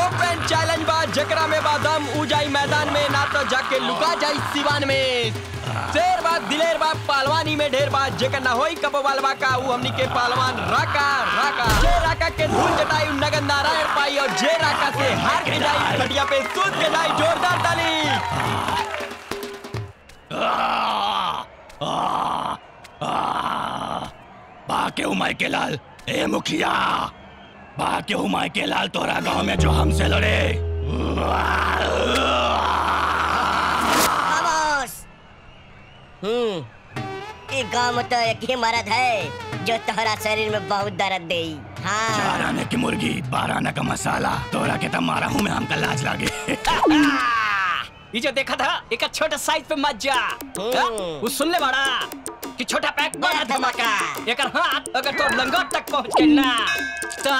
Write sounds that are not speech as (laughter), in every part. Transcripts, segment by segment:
Open challenge बा जकरा में बा दम जाई मैदान में ना तो जाके लुका जाई सिवान में शेर बा दिलेर बा पहलवानी में ढेर बा जेकर ना होई कब वालवा का ऊ हमनी के पहलवान राका राका जे राका के धूल जटाई नगन नारायण पाई और जे राका से हार के जाई खटिया पे सूत के जाई जोरदार ताली बाके उमाय के लाल ए मुखिया बाके उमाय के लाल तोरा गाँव में जो हमसे लड़े। हम्म। एक गाँव में तो एक ही मर्द है जो तोहरा शरीर में बहुत दर्द दे हाँ। चार आने की मुर्गी बारह आने का मसाला तोरा के तब मारा हूँ मैं हमका लाज लागे। (laughs) ये जो देखा था एक छोटा साइज़ पे मत जा हाँ? वो सुन ले बड़ा कि छोटा पैक बड़ा धमाका। एक हाथ अगर तो लंगोट तक पहुँच के ना तो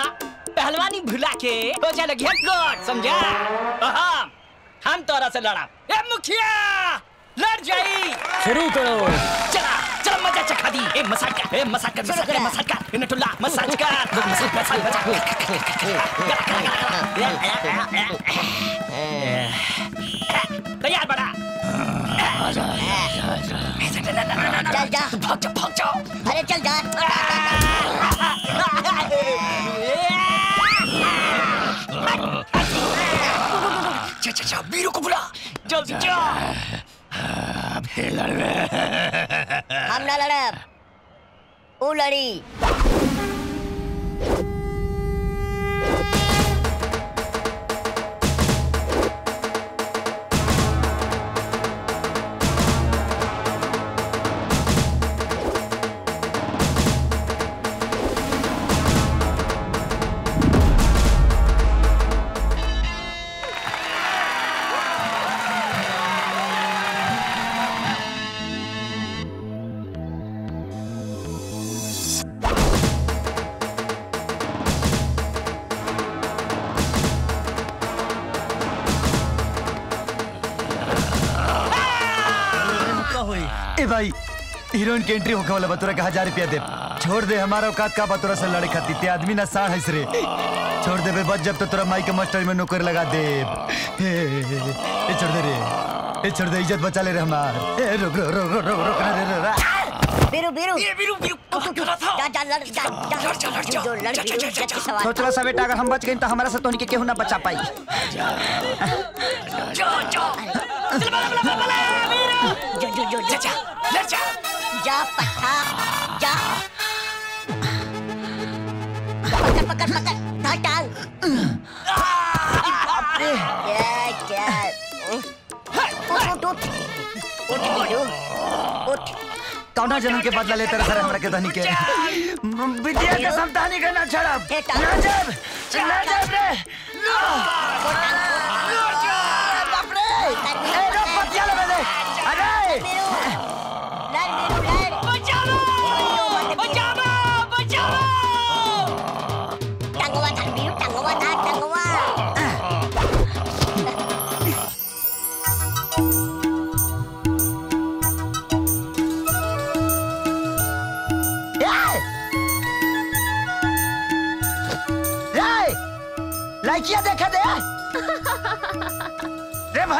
पहलवानी भुला के हो जाए गोट समझा? हम तोरा से लड़ा ए मुखिया लड़ जाई। शुरू करो। चला चल मज़ा चखा दी। ए मसाज कर ए मसाज कर मसाज कर मसाज कर। इन्हें टुल्ला मसाज कर। लोग मसाज मसाज मसाज तैयार बड़ा चल जा भाग जा भाग जा अरे चल जा जा जा जा वीरू को बुला जल्दी जा अब ते लड़वे हम ना लड़े ऊ लड़ी हीरोइन के एंट्री होखे वाला बतुरा के हज़ार रुपया दे छोड़ दे हमारा औकात का बतुरा से लड़े खाती ते आदमी ना साढ़ हैस रे छोड़ दे बे बच जब तो तोरा माई के मास्टर में नौकर लगा दे ए, छोड़ दे रे ए छोड़ दे इज़्ज़त बचा ले रे हमार ए रुक रुक रुक रुक रुक रुक रे रे रे बीरू बीरू ये वीरू वीरू कहाँ था जा जा लड़ जा जा लड़ जा, लड़ जा। जो लड़ जा, जा, बीरू जा, जा। की सवाल सोचला सा बेटा अगर हम बच गए तो हमारा से तोहनी के केहू ना बचा पाई जा जा चल बला बला बला वीरू जो जो जो जा जा लड़ जा जा पट्टा जा। पकड़ पकड़ पकड़ धर टांग ये क्या उठ उठ उठ। उठ उठ कौना जन्म के बदला लेते रहे हमरा के धनी के। विद्या के धनी के ना छड़ब ए, टांग। ना जब ना जब रे। बाप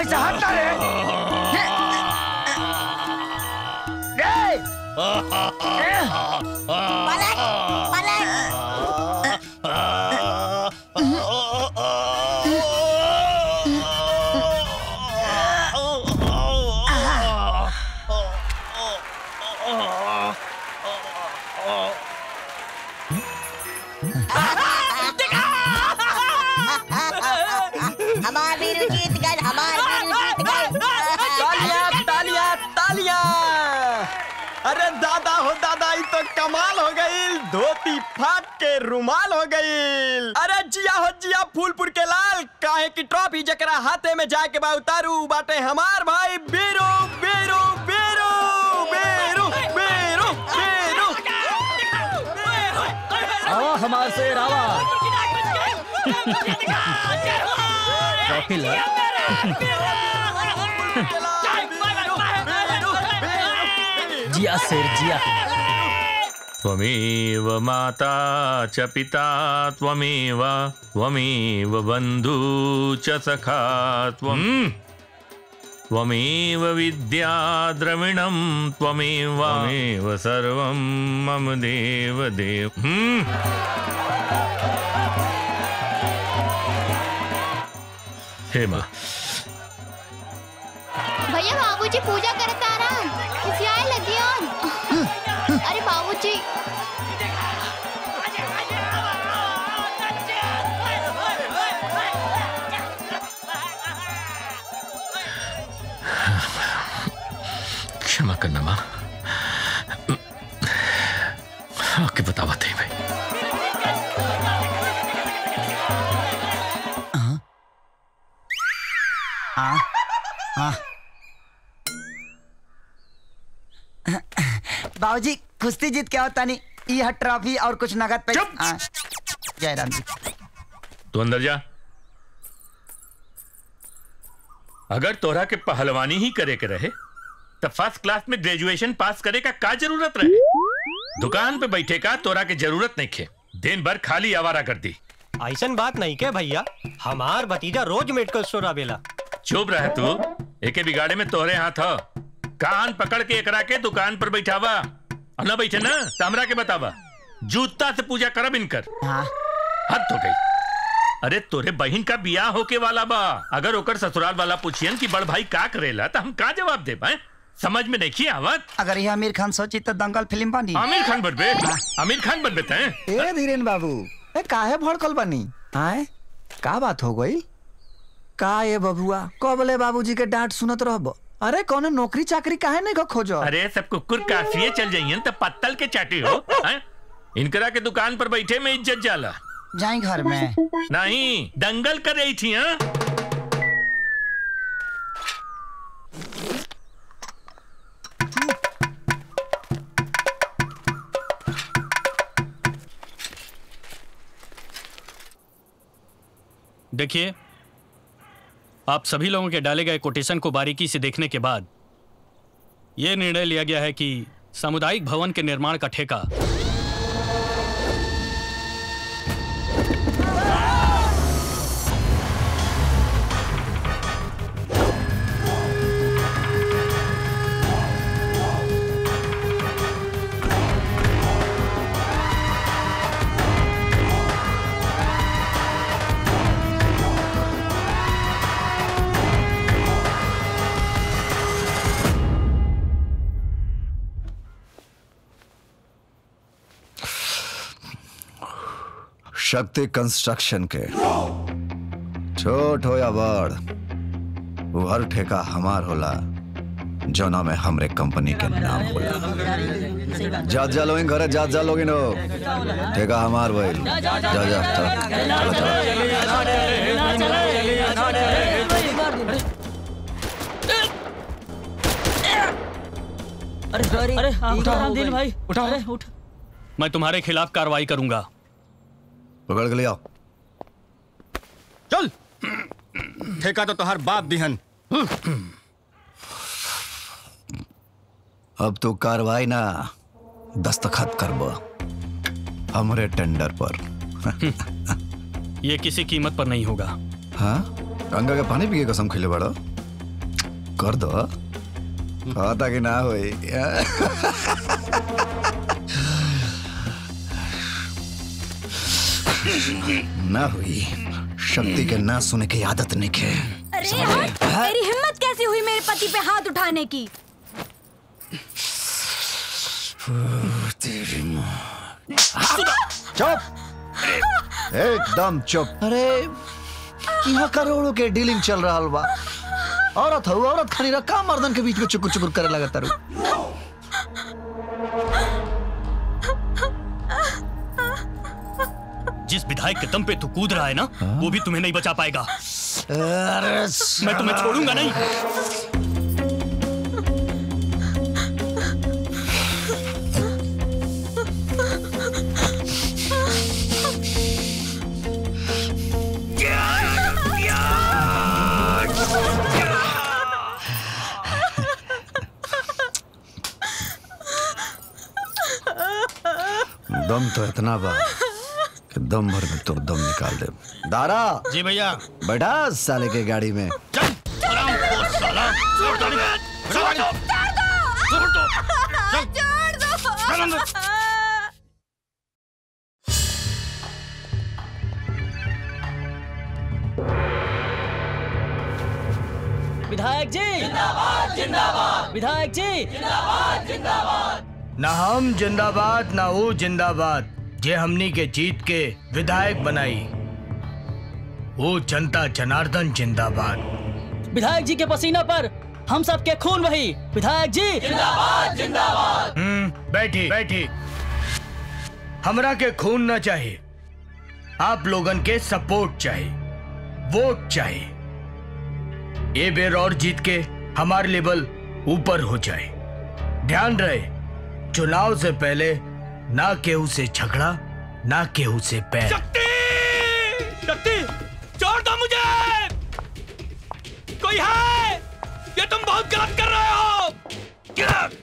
रे भाई से रे रे कमाल हो गई धोती फाट के रुमाल हो गई अरे जिया हो जिया फूलपुर के लाल काहे की ट्रॉफी जकरा हाथे में जाके बा उतारू बाटे हमार भाई बीरू बीरू बीरू बीरू बीरू बीरू आओ हमार से रावा ट्रॉफी ला जिया शेर जिया त्वमेव माता च पिता त्वमेव त्वमेव बन्धू च सखा त्वम्। त्वमेव विद्या द्रविणं त्वमेव त्वमेव सर्वं मम देव देव। हम्म। हे माँ। भैया बाबूजी पूजा करता अरे क्षमा करना माँ। ओके बतावा थे भाई। बाबूजी कुश्ती जीत क्या होता नहीं। यह ट्रॉफी और कुछ नगद पे चुप! हाँ, जय राम जी। तू अंदर जा। अगर तोरा के पहलवानी ही करे के रहे तब फ़र्स्ट क्लास में ग्रेजुएशन पास करे का का ज़रूरत रहे? दुकान पे बैठे का तोरा के ज़रूरत नहीं खे। दिन भर खाली आवारा कर दी। ऐसा बात नहीं के भैया। हमार भतीजा रोज मेडिकल स्टोर आवेला चुप रह तू। एके बिगाड़े में तोहरे हाथ ह। कान पकड़ के एकरा के दुकान पर बैठावा। और ना बैठे ना तो हमरा के बतावा। जूता से पूजा करब इनकर। हाँ। हद हो गई। अरे तोरे बहन का बियाह होके वाला बा। अगर ओकर ससुराल वाला पूछियन कि बड़ भाई का करेला तो हम का जवाब दे पाए समझ में नहीं आवत अगर ये आमिर खान सोची तो दंगल फ़िल्म बनी। आमिर खान बनबे? आमिर खान बनबे तैं? ए धीरेन बाबू ए काहे भड़कल बनी? आए? का बात हो गई? का ये बबुआ? कबले बाबूजी के डांट सुनत रहब। अरे कौनो नौकरी चाकरी काहे नहीं को खोजो। अरे सब कुकुर काफिए चल जाइए तो पत्तल के चाटी हो? (laughs) इनकरा के दुकान पर बैठे में इज़्ज़त जाला। जाए घर में। नहीं दंगल कर रही थी हाँ? देखिए आप सभी लोगों के डाले गए कोटेशन को बारीकी से देखने के बाद यह निर्णय लिया गया है कि सामुदायिक भवन के निर्माण का ठेका शक्ति कंस्ट्रक्शन के। छोट हो या बड़ वो हर ठेका हमार होला जोना में हमरे कंपनी के नाम होला। जात जा लोगिन घरे जात जा लोगिन हो। ठेका हमार भइल जा जा चल अरे अरे उठा रामदीन भाई। उठा। अरे उठ। मैं तुम्हारे खिलाफ कार्रवाई करूँगा। पकड़ के ले आओ। चल। ठेका तो तोहर बाप दिहन अब तो कार्रवाई ना दस्तखत करब। हमरे टेंडर पर। यह किसी कीमत पर नहीं होगा। हाँ? गंगा के पानी पी के कसम खिले बड़ो। कर दो। पता कि ना होई ना हुई। शक्ति के ना सुने की आदत नहीं के अरे तेरी हिम्मत कैसी हुई मेरे पति पे हाथ उठाने की? तेरी चुप। एकदम चुप। अरे यहाँ करोड़ों के डीलिंग चल रहा बा। औरत हो औरत खानी रखा मर्दन के बीच में चुकुर चुकुर करे लगा जिस विधायक के दम पे तू कूद रहा है ना हाँ? वो भी तुम्हें नहीं बचा पाएगा। मैं तुम्हें छोड़ूँगा नहीं। दम तो इतना बा। दम भर में तो दम निकाल दे। दारा! जी भैया। बैठा साले के गाड़ी में। साला। छोड़ दो। छोड़ दो। छोड़ दो। चल अंदर। विधायक जी। जिंदाबाद जिंदाबाद। विधायक जी। जिंदाबाद जिंदाबाद। ना हम जिंदाबाद ना वो जिंदाबाद। जे हमनी के जीत के विधायक बनाई। वो जनता जनार्दन जिंदाबाद। विधायक जी के पसीना पर हम सब के खून वही। विधायक जी। जिंदाबाद जिंदाबाद। हम्म बैठी बैठी। हमरा के खून न चाहिए आप लोगन के सपोर्ट चाहिए वोट चाहिए ये बेर और जीत के हमारे लेवल ऊपर हो जाए। ध्यान रहे चुनाव से पहले ना केहू से झगड़ा ना केहू से पैर। शक्ति! शक्ति! छोड़ दो मुझे! कोई है? ये तुम बहुत गलत कर रहे हो!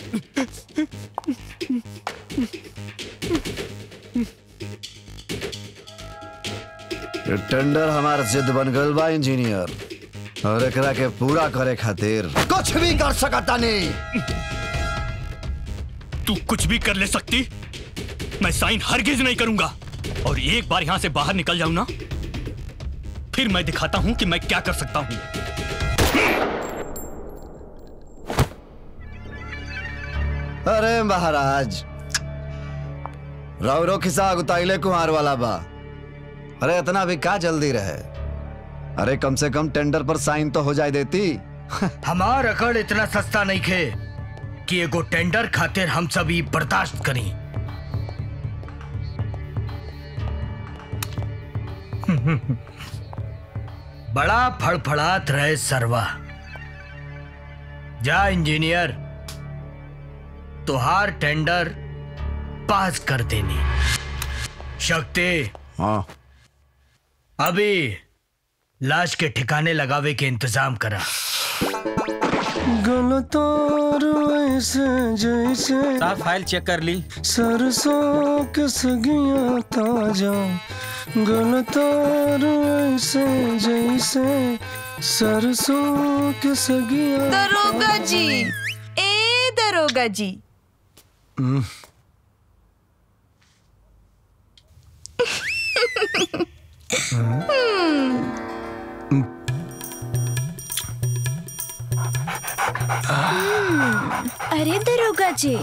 टेंडर हमार जिद बन गल बा इंजीनियर और एकरा के पूरा करे खातिर। कुछ भी कर सकता नहीं। तू कुछ भी कर ले सकती मैं साइन हरगिज नहीं करूँगा। और एक बार यहाँ से बाहर निकल जाऊँ ना फिर मैं दिखाता हूँ कि मैं क्या कर सकता हूँ। अरे महाराज रौरो खिसा गुताइले कुमार वाला बा। अरे इतना भी का जल्दी रहे? अरे कम से कम टेंडर पर साइन तो हो जाए देती। (laughs) हमार अकड़ इतना सस्ता नहीं खे कि एगो टेंडर खातिर हम सभी बर्दाश्त करी। (laughs) बड़ा फड़फड़ात रहे सरवा। जा इंजीनियर। तुहार टेंडर पास कर देनी। शक्ति। हाँ। अभी लाश के ठिकाने लगावे के इंतज़ाम करा। जैसे साहब फ़ाइल चेक कर ली। सरसों के सगिया ताज़ा गलतार ऐसे जैसे सरसों के सगिया दरोगा जी ए दरोगा जी। हम्म, (laughs) अरे दरोगा जी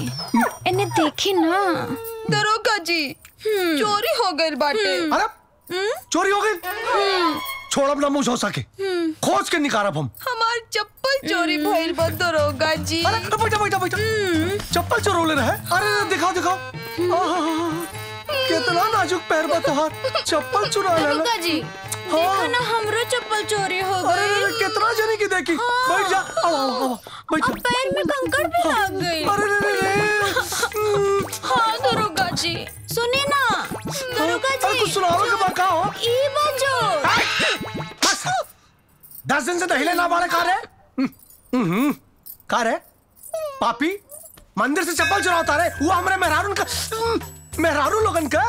इन्हें देखी ना। दरोगा जी चोरी हो गई बाटे अरे चोरी हो गई? छोड़ अपना मुँह हो सके खोज के निकारब हम। हमार चप्पल चोरी भइल बा दरोगा जी। अरे बैठा बैठा बैठा। चप्पल चोरोले रहे। अरे दिखाओ दिखाओ। कितना नाजुक पैर बा तोहार। चप्पल चुरा ले दरोगा जी देखो ना हमरो चप्पल चोरी हो गई अरे, अरे, कितना जने की देखी। बैठ जा। आओ आओ बैठ जा। पैर में कंकड़ भी लग गई। अरे रे रे रे हाँ दरोगा जी सुने ना। दरोगा जी अरे कुछ सुनाओ के हो ई बजो। बस। दस दिन से तो हिले ना बाड़े का रे हम्म, हम्म, का रे पापी मंदिर से चप्पल चुराता रे वो हमरे मेहरारू का हम्म, मेहरारू लोगन का।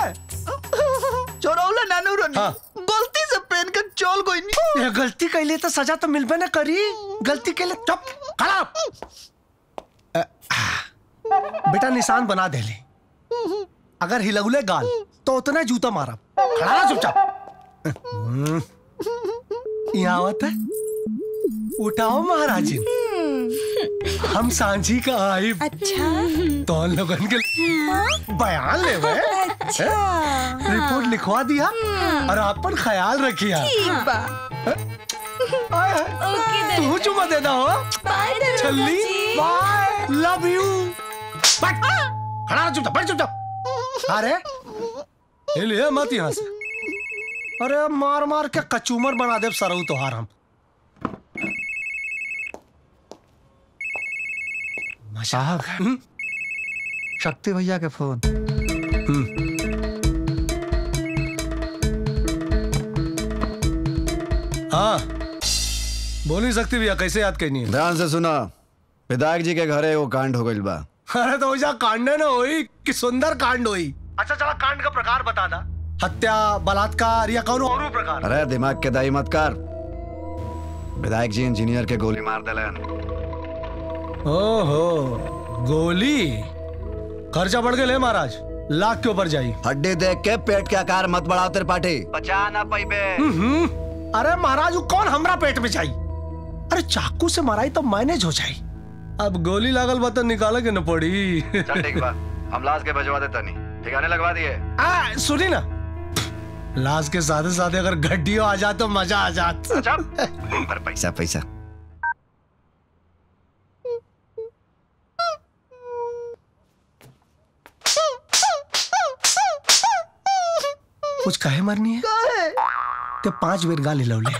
चोरौला नानू रनी। से का चोल कोई नहीं। गलती कैले तो सजा तो मिलबे ना करी। गलती के लिए चुप खराब। बेटा निशान बना दे ले। अगर हिलौले गाल तो उतना जूता मारा। खड़ा चुपचाप। हम्म, यहाँ आवत है। उठाओ महाराजिन। हम सांझी का आई अच्छा। तो लोगन के बयान ले अच्छा। रिपोर्ट लिखवा दिया। और अपन ख्याल रखिया। तू चुमा देना हो। बाय छल्ली। बाय। Love you. खड़ा रह चुपचाप बैठ चुपचाप अरे। ले मत यहाँ से। अरे मार मार के कचूमर बना दे सरऊ तोहार हम। साहब शक्ति भैया के फ़ोन हाँ बोल नहीं सकती भैया कैसे याद करनी है ध्यान से सुना विधायक जी के घरे वो कांड हो गई बा अरे तो जा कांड न होई कि सुंदर कांड होई अच्छा चला कांड का प्रकार बता दा हत्या बलात्कार या कौन और प्रकार अरे दिमाग के दाई मत कर विधायक जी इंजीनियर के गोली मार दिलन ओहो गोली? खर्चा बढ़ गए महाराज। लाख के ऊपर जाई। हड्डी देख के पेट के आकार मत बढ़ाओ तेरे पार्टी। बचा ना पैबे अरे महाराज वो कौन हमरा पेट में जाई? अरे चाकू से माराई तो मैनेज हो जाई। अब गोली लागल बा तो निकाले के न पड़ी। चल ठीक बा। हम लाश के भिजवा देता नहीं। ठिकाने लगवा दिए। आ, सुनी ना। लाश के साथ साथ अगर गड्डियों आ जाए तो मज़ा आ जात। (laughs) पर पैसा पैसा। कुछ कहे मरनी है? ते पाँच बेर गाली लौले।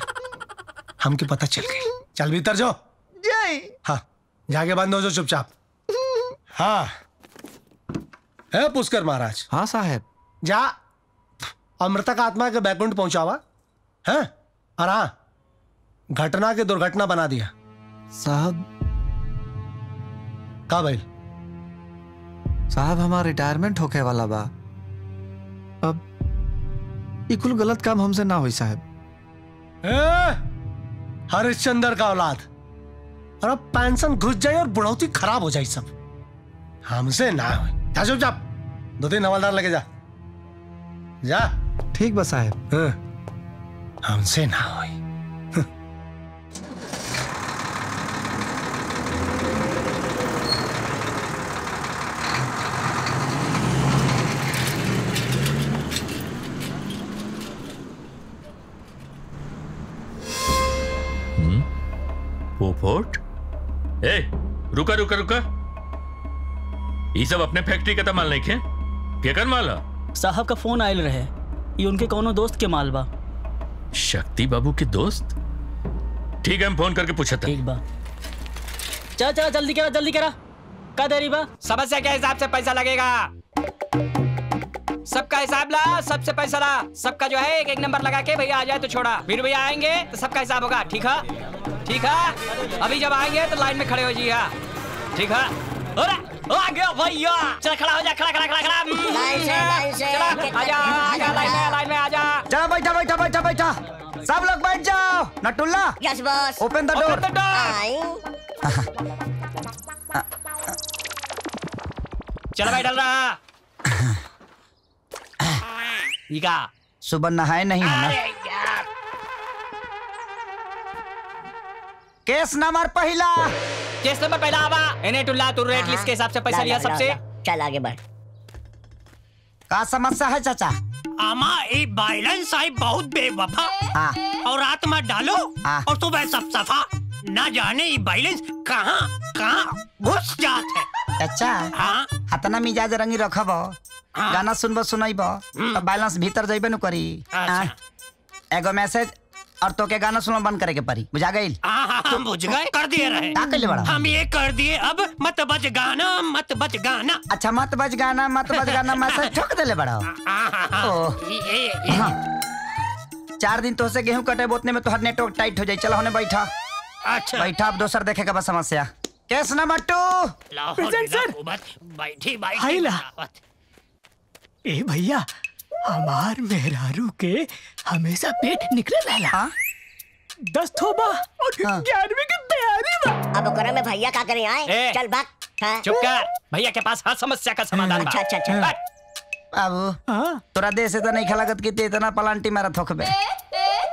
हमके पता चल गई। चल भीतर जाओ। जय हाँ जाके बंद हो जाओ चुपचाप। हाँ। है पुष्कर महाराज। हाँ साहब। जा। अमृतक आत्मा के बैकुंठ पहुंचावा। है और हाँ घटना के दुर्घटना बना दिया। साहब। का भाई साहब हमारा रिटायरमेंट होके वाला बा। अब ये कुल गलत काम हमसे ना हो साहब। हरिश्चंद्र का औलाद। और अब पेंशन घुस जाए और बुढ़ौती खराब हो जाए सब। हमसे ना हो जा दो तीन हवलदार लगे जा। जा। ठीक बस साहब। हमसे ना हो ए रुका रुका रुका। ये सब अपने फैक्ट्री का माल नहीं खे केकर माल? साहब का फ़ोन आयल रहे। ये उनके कोनो दोस्त के माल बा शक्ति बाबू के दोस्त? ठीक है हम फ़ोन करके पूछा था ठीक बा चल चल जल्दी करा जल्दी करा। का देरी बा। समस्या के हिसाब से पैसा लगेगा। सबका हिसाब ला सबसे पैसा ला। सबका जो है एक एक नंबर लगा के भैया आ जाए तो छोड़ा। फिर भैया आएँगे तो सबका हिसाब होगा। ठीक है? ठीक है? अभी जब आएँगे तो लाइन में खड़े हो जाइए। ठीक है? भैया। चल खड़ा हो जा खड़ा खड़ा खड़ा खड़ा। लाइन से, लाइन से, आ जा जा में लाइन जा। बैठा बैठा बैठा बैठा। सब लोग बैठ जाओ। नटुल्ला yes boss. Open the door. चलो भाई डल रहा। है सुबह नहाए नहीं है ना? केस नंबर पहला। केस नंबर पहला आवा एने टुल्ला तू रेट लिस्ट के हिसाब से पैसा लिया सबसे। चल आगे बढ़। का समस्या है चाचा? आमा ये बैलेंस आई बहुत बेवफा। हाँ। और रात में डालो और सुबह सब सफ़ा। ना जाने ये बैलेंस कहाँ कहाँ घुस जात है। चाचा हाँ। हतना मिजाज रंगी रखब गाना सुनब सुनब तो बैलेंस भीतर जइबे न करी। हाँ। एगो मैसेज और तो के गाना सुनना बंद करे के पड़ी बुझा गई हाँ हाँ हम बुझ गए। कर दिए रहे। का कइले बड़ा? हम ये कर दिए अब मत बज गाना मत बज गाना। अच्छा मत बज गाना मत बज गाना मैसेज ठोक देले बड़ा। हाँ हाँ हाँ ओ। ये- ये- हाँ। चार दिन तो से गेहूँ कटे बोतने में तोहर नेटवर्क टाइट हो जाई। चलो होने बैठा। अच्छा। बैठा अब दोसर देखे का बस समस्या। Case number two. Present sir. बैठी बैठी। ए भैया हमार मेहरारू के हमेशा पेट निकले रहला। दस थोबा और ग्यारहवीं की तैयारी बा। अब ओकरा में भैया का करे आए। चल भाग हाँ। चुप कर। भैया के पास हर समस्या का समाधान अच्छा अच्छा अच्छा। हट। बाबू तोरा देश से तो नहीं खलागत की इतना पलांटी मारा थोकबे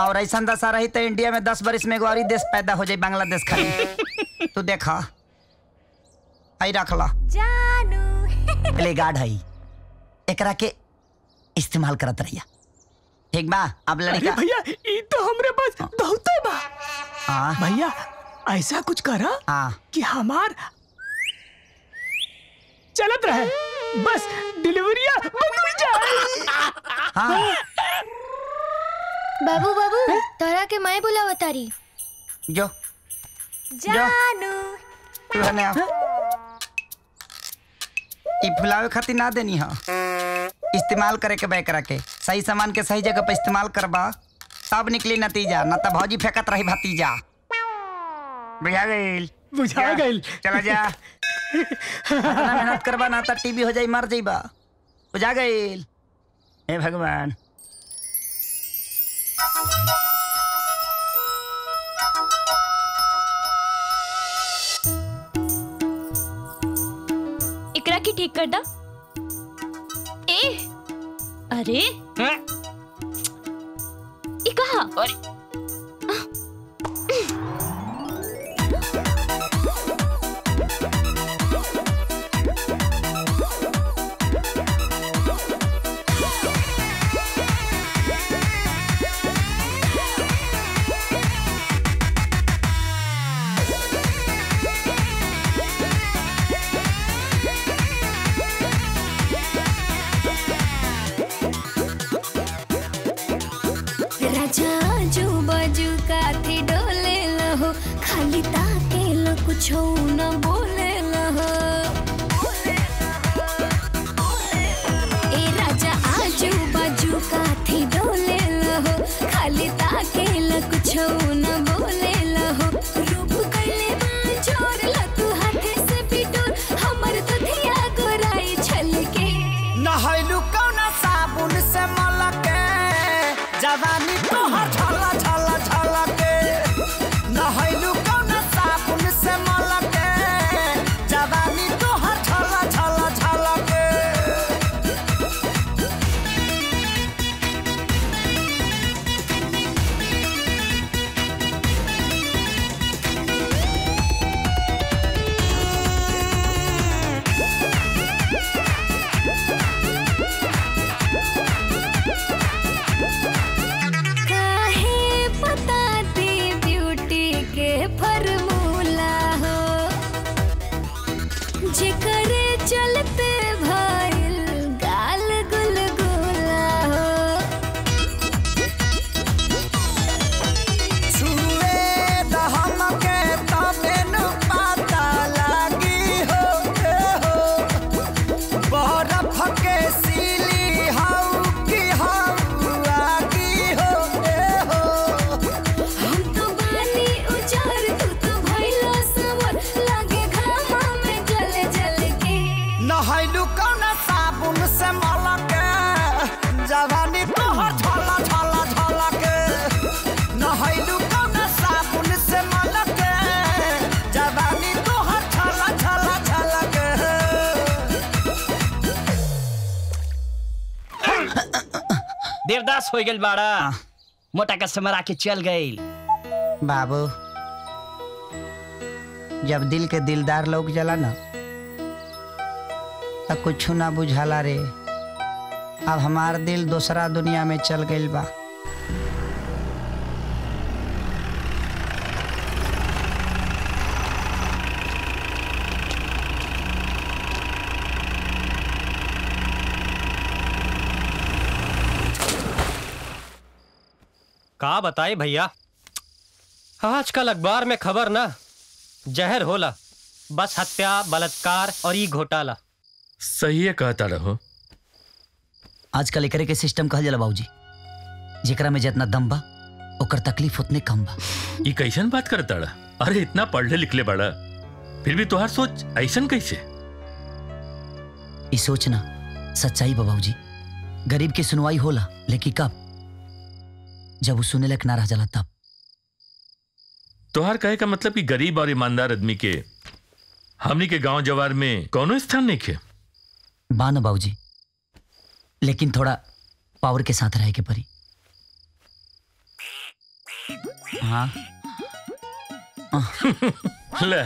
और ऐसा दशा रही तो इंडिया में दस बरिस में एगो और देश पैदा हो जाए बांग्लादेश खाली। (laughs) तू देखा। आई रख ला। जानू। (laughs) प्ले गार्ड है। एकरा के इस्तेमाल करत रहिया। ठीक बा अब लड़का भैया ये तो हमरे पास बहुत बा। हाँ भैया ऐसा कुछ करा हाँ? कि हमार चलत रहे। बस डिलीवरिया बदल जाए (laughs) हाँ। बाबू बाबू तोरा के मैं बुलावा तारी जो। जानू। तू हने आ ई फुलावे खातिर ना देनी हा। इस्तेमाल करे के बैकरा के। सही सामान के सही जगह पे इस्तेमाल करबा तब निकली नतीजा ना त भौजी फेंकत रही भतीजा। बुझा गइल? बुझा गइल। चला जा। (laughs) मेहनत करबा ना त टीबी हो जाई मर जाइबा। बुझा गई हे भगवान। इकरा की ठीक कर दा। ए अरे ई कहा लो कुछ हो गइल बाड़ा। मोटा कस्टमर आके चल गए बाबू जब दिल के दिलदार लोग जला ना तो कुछ ना बुझाला रे। अब हमार दिल दूसरा दुनिया में चल गई बा। का बताए भैया। आजकल अखबार में खबर ना जहर होला बस हत्या बलात्कार और ई घोटाला। सही है कहता रहो। आजकल एकरे के सिस्टम कहल जाला बाबूजी। जेकरा में जितना दम बा ओकर तकलीफ़ उतने कम बा। ये कैसन बात करता रहा? अरे इतना पढ़ले लिखले बड़ा। फिर भी तुहार सोच ऐसन कैसे? ई सोचना सच्चाई बा बाबूजी। गरीब की सुनवाई होला लेकिन कब? जब वो सुने लायक ना रह जाला तब। तुहार कहे का मतलब कि गरीब और ईमानदार आदमी के हमनी के गाँव जवार में कौनो स्थान नहीं खे? बा ना बाबूजी लेकिन थोड़ा पावर के साथ रहे के परी। हाँ? (laughs) ले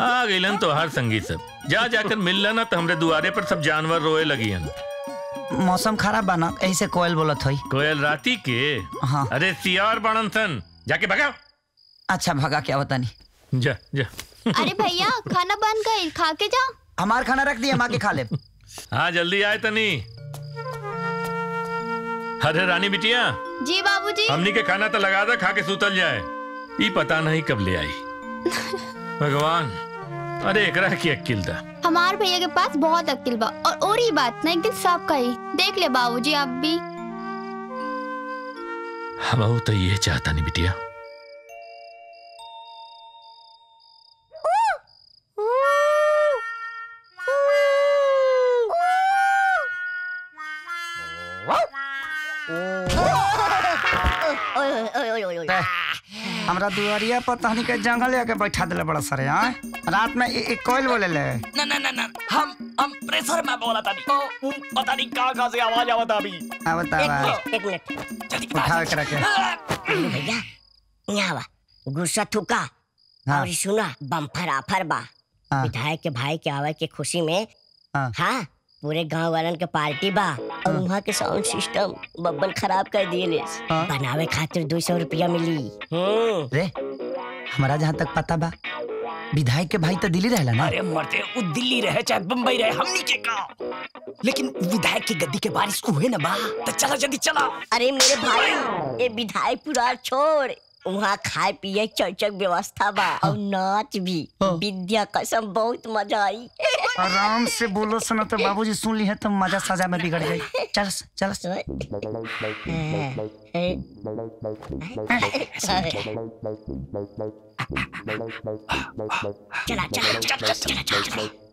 आ गईलन तो हर संगी सब। जा जाकर मिल लेना तो हमरे दुआरे पर सब जानवर रोए लगी हन मौसम खराब बना ऐसे कोयल बोलत होई। कोयल राती के? हाँ। अरे सियार बाणन सन। जाके भगाओ। अच्छा भगा क्या बता नहीं जा जा। अरे भैया खाना बन गई खा के जा हमार खाना रख दिया माँ के खा ले। हाँ जल्दी आए तनी। अरे रानी बिटिया। जी बाबूजी। हमनी के खाना तो लगा दे खा के सुतल जाए। ये पता नहीं कब ले आई। (laughs) भगवान। अरे एक की अक्किल दा। हमारे भैया के पास बहुत अकिल बा। और और ही बात ना एक दिन साफ़ का ही देख ले बाबूजी आप भी। हम तो ये चाहता नहीं बिटिया। हमरा दुआरिया पर तहनी के जंगल आके बैठा दिले बड़ा सरे हाँ रात में एक कोयल बोले ले ना ना ना ना हम हम प्रेशर में बोला था उ, पता नहीं कहाँ कहाँ से आवाज़ आवत अभी अब बता एक मिनट एक मिनट। उठावे के। रखे भैया यहाँ बा। गुस्सा थूका। हाँ। और सुना बम्फर आफर बा। हाँ। विधायक के भाई के आवे के खुशी में। हाँ। हाँ पूरे गाँव वालन के पार्टी बा। और वहाँ के साउंड सिस्टम बब्बन खराब कर दिए हाँ। बनावे खातिर दो सौ रुपया मिली। हम्म रे हमारा जहाँ तक पता बा विधायक के भाई तो दिल्ली रहला ना। अरे मरते वो दिल्ली रहे चाहे बम्बई रहे हमनी के का। लेकिन विधायक की गद्दी के बारिश को हुए ना बा तो चला जल्दी चला। अरे मेरे भाई ये विधायक पुरार छोड़। वहाँ खाए पिए चौचक व्यवस्था बा। और नाच भी। विद्या कसम बहुत मज़ा आई। आराम से बोलो सुनो तो बाबूजी सुन ली है तो मज़ा सजा में बिगड़ जाए चल चल। चला चला चला चला चला चला।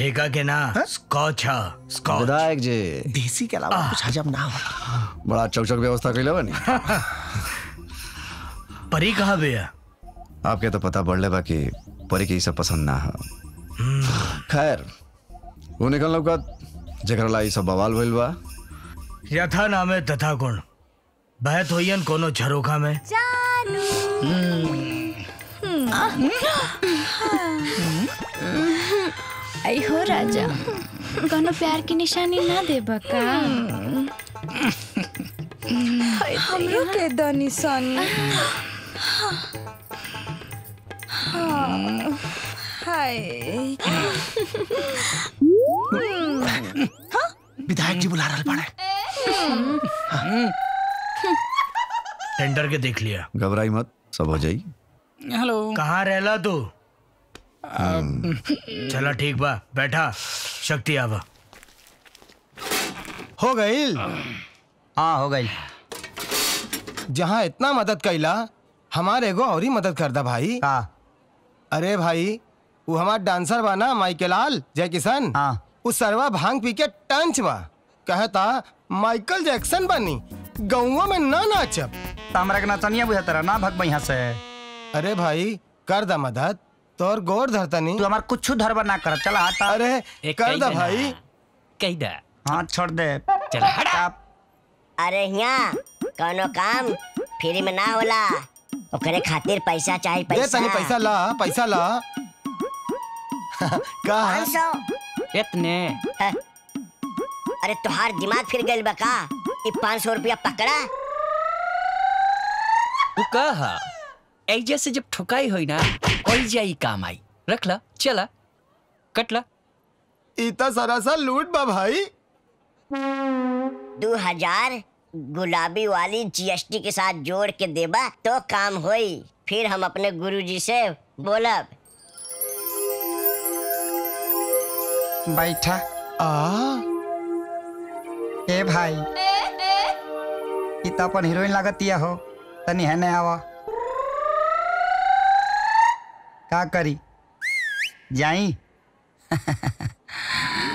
ठेका के ना स्कॉच हा स्कॉच विधायक जी। देसी के अलावा कुछ हजम ना हो। बड़ा चौचक व्यवस्था कैले बनी। (laughs) परी कहाँ भैया आपके तो पता बढ़ले बा कि परी के सब पसंद ना है। खैर वो निकल लौकत जेकरा ला ई सब बवाल भइल बा। यथा नामे तथा गुण बहत होइयन कोनो झरोखा में। आई हो राजा कोनो प्यार की निशानी ना दे बका। हमरो के द निशानी। हाँ, हाय विधायक जी बुला रहा पड़े टेंडर के देख लिया। घबराई मत सब हो जाई। हेलो। कहाँ रहला तू? चला ठीक बा बैठा। शक्ति आवा हो गई हाँ हो गई जहाँ इतना मदद कैला हमारे एगो और ही मदद कर दा भाई। हाँ अरे भाई वो हमार डांसर बा ना माइकेलाल जय किशन हाँ उस सरवा भाँग पी के टंच बा। कहता माइकल जैक्सन बनी गौवा में ना नाचब। तो हमरा के नचनिया बुझा तेरा ना भग यहाँ से। अरे भाई कर दा मदद। तोर गोर धरता नहीं। तू हमार कुछ धरबा ना कर चला हटा अरे कर दा भाई। कही दा। हाँ छोड़ दे। चल हटा। अरे यहाँ कोनो काम फ्री में ना होला। ओकरे खातिर पैसा चाहिए दे पैसा तनी पैसा। ला पैसा ला। (laughs) का पाँच सौ। इतने। अरे तुहार दिमाग फिर गइल बा का? ई पाँच सौ रुपया पकड़ा। तू कहा। ऐजे से जब ठुकाई हुई ना वही जाई काम आई। रख ला चला कट ला। इतना सरासर लूट बा भाई। दो हज़ार गुलाबी वाली जीएसटी के साथ जोड़ के देबा तो काम होई। फिर हम अपने गुरुजी से बोलब। बैठा। आ। ए भाई ई तो अपन हीरोइन लागतिया हो तनी है नहीं आवा। का करी? जाई? (laughs)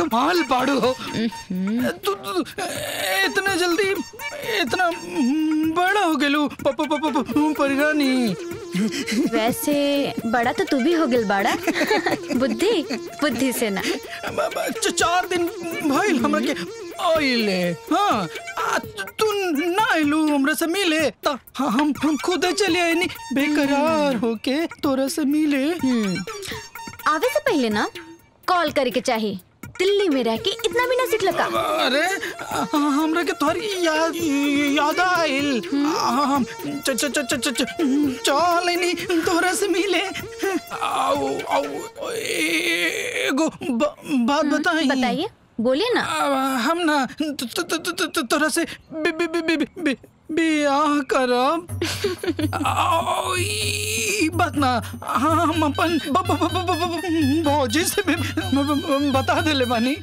कमाल पाड़ो हो। तू तू इतना जल्दी इतना बड़ा हो गेलू। परिरानी वैसे बड़ा तो तू भी हो गिल बाड़ा। बुद्धि बुद्धि से ना। चार दिन भइल हमरा के आइले हाँ तू ना आइलू हमरा से मिले। त हम हम खुद चले आइनी। बेकरार होके तोरा से मिले। आवे से पहले ना कॉल करे के चाहिए दिल्ली में रह के इतना भी ना सीख लगा। अरे हमरा के तोहरी याद याद आइल। हम च च च च च चल आइनी तोरा से मिले। आओ आओ एगो बात बताई। बताइए बोलिए ना। हम ना तोरा से बि- बि- बि- बि- बि- बियाह करब। (laughs) आओ, ई बात ना हम अपन भौजी से बता देले बानी।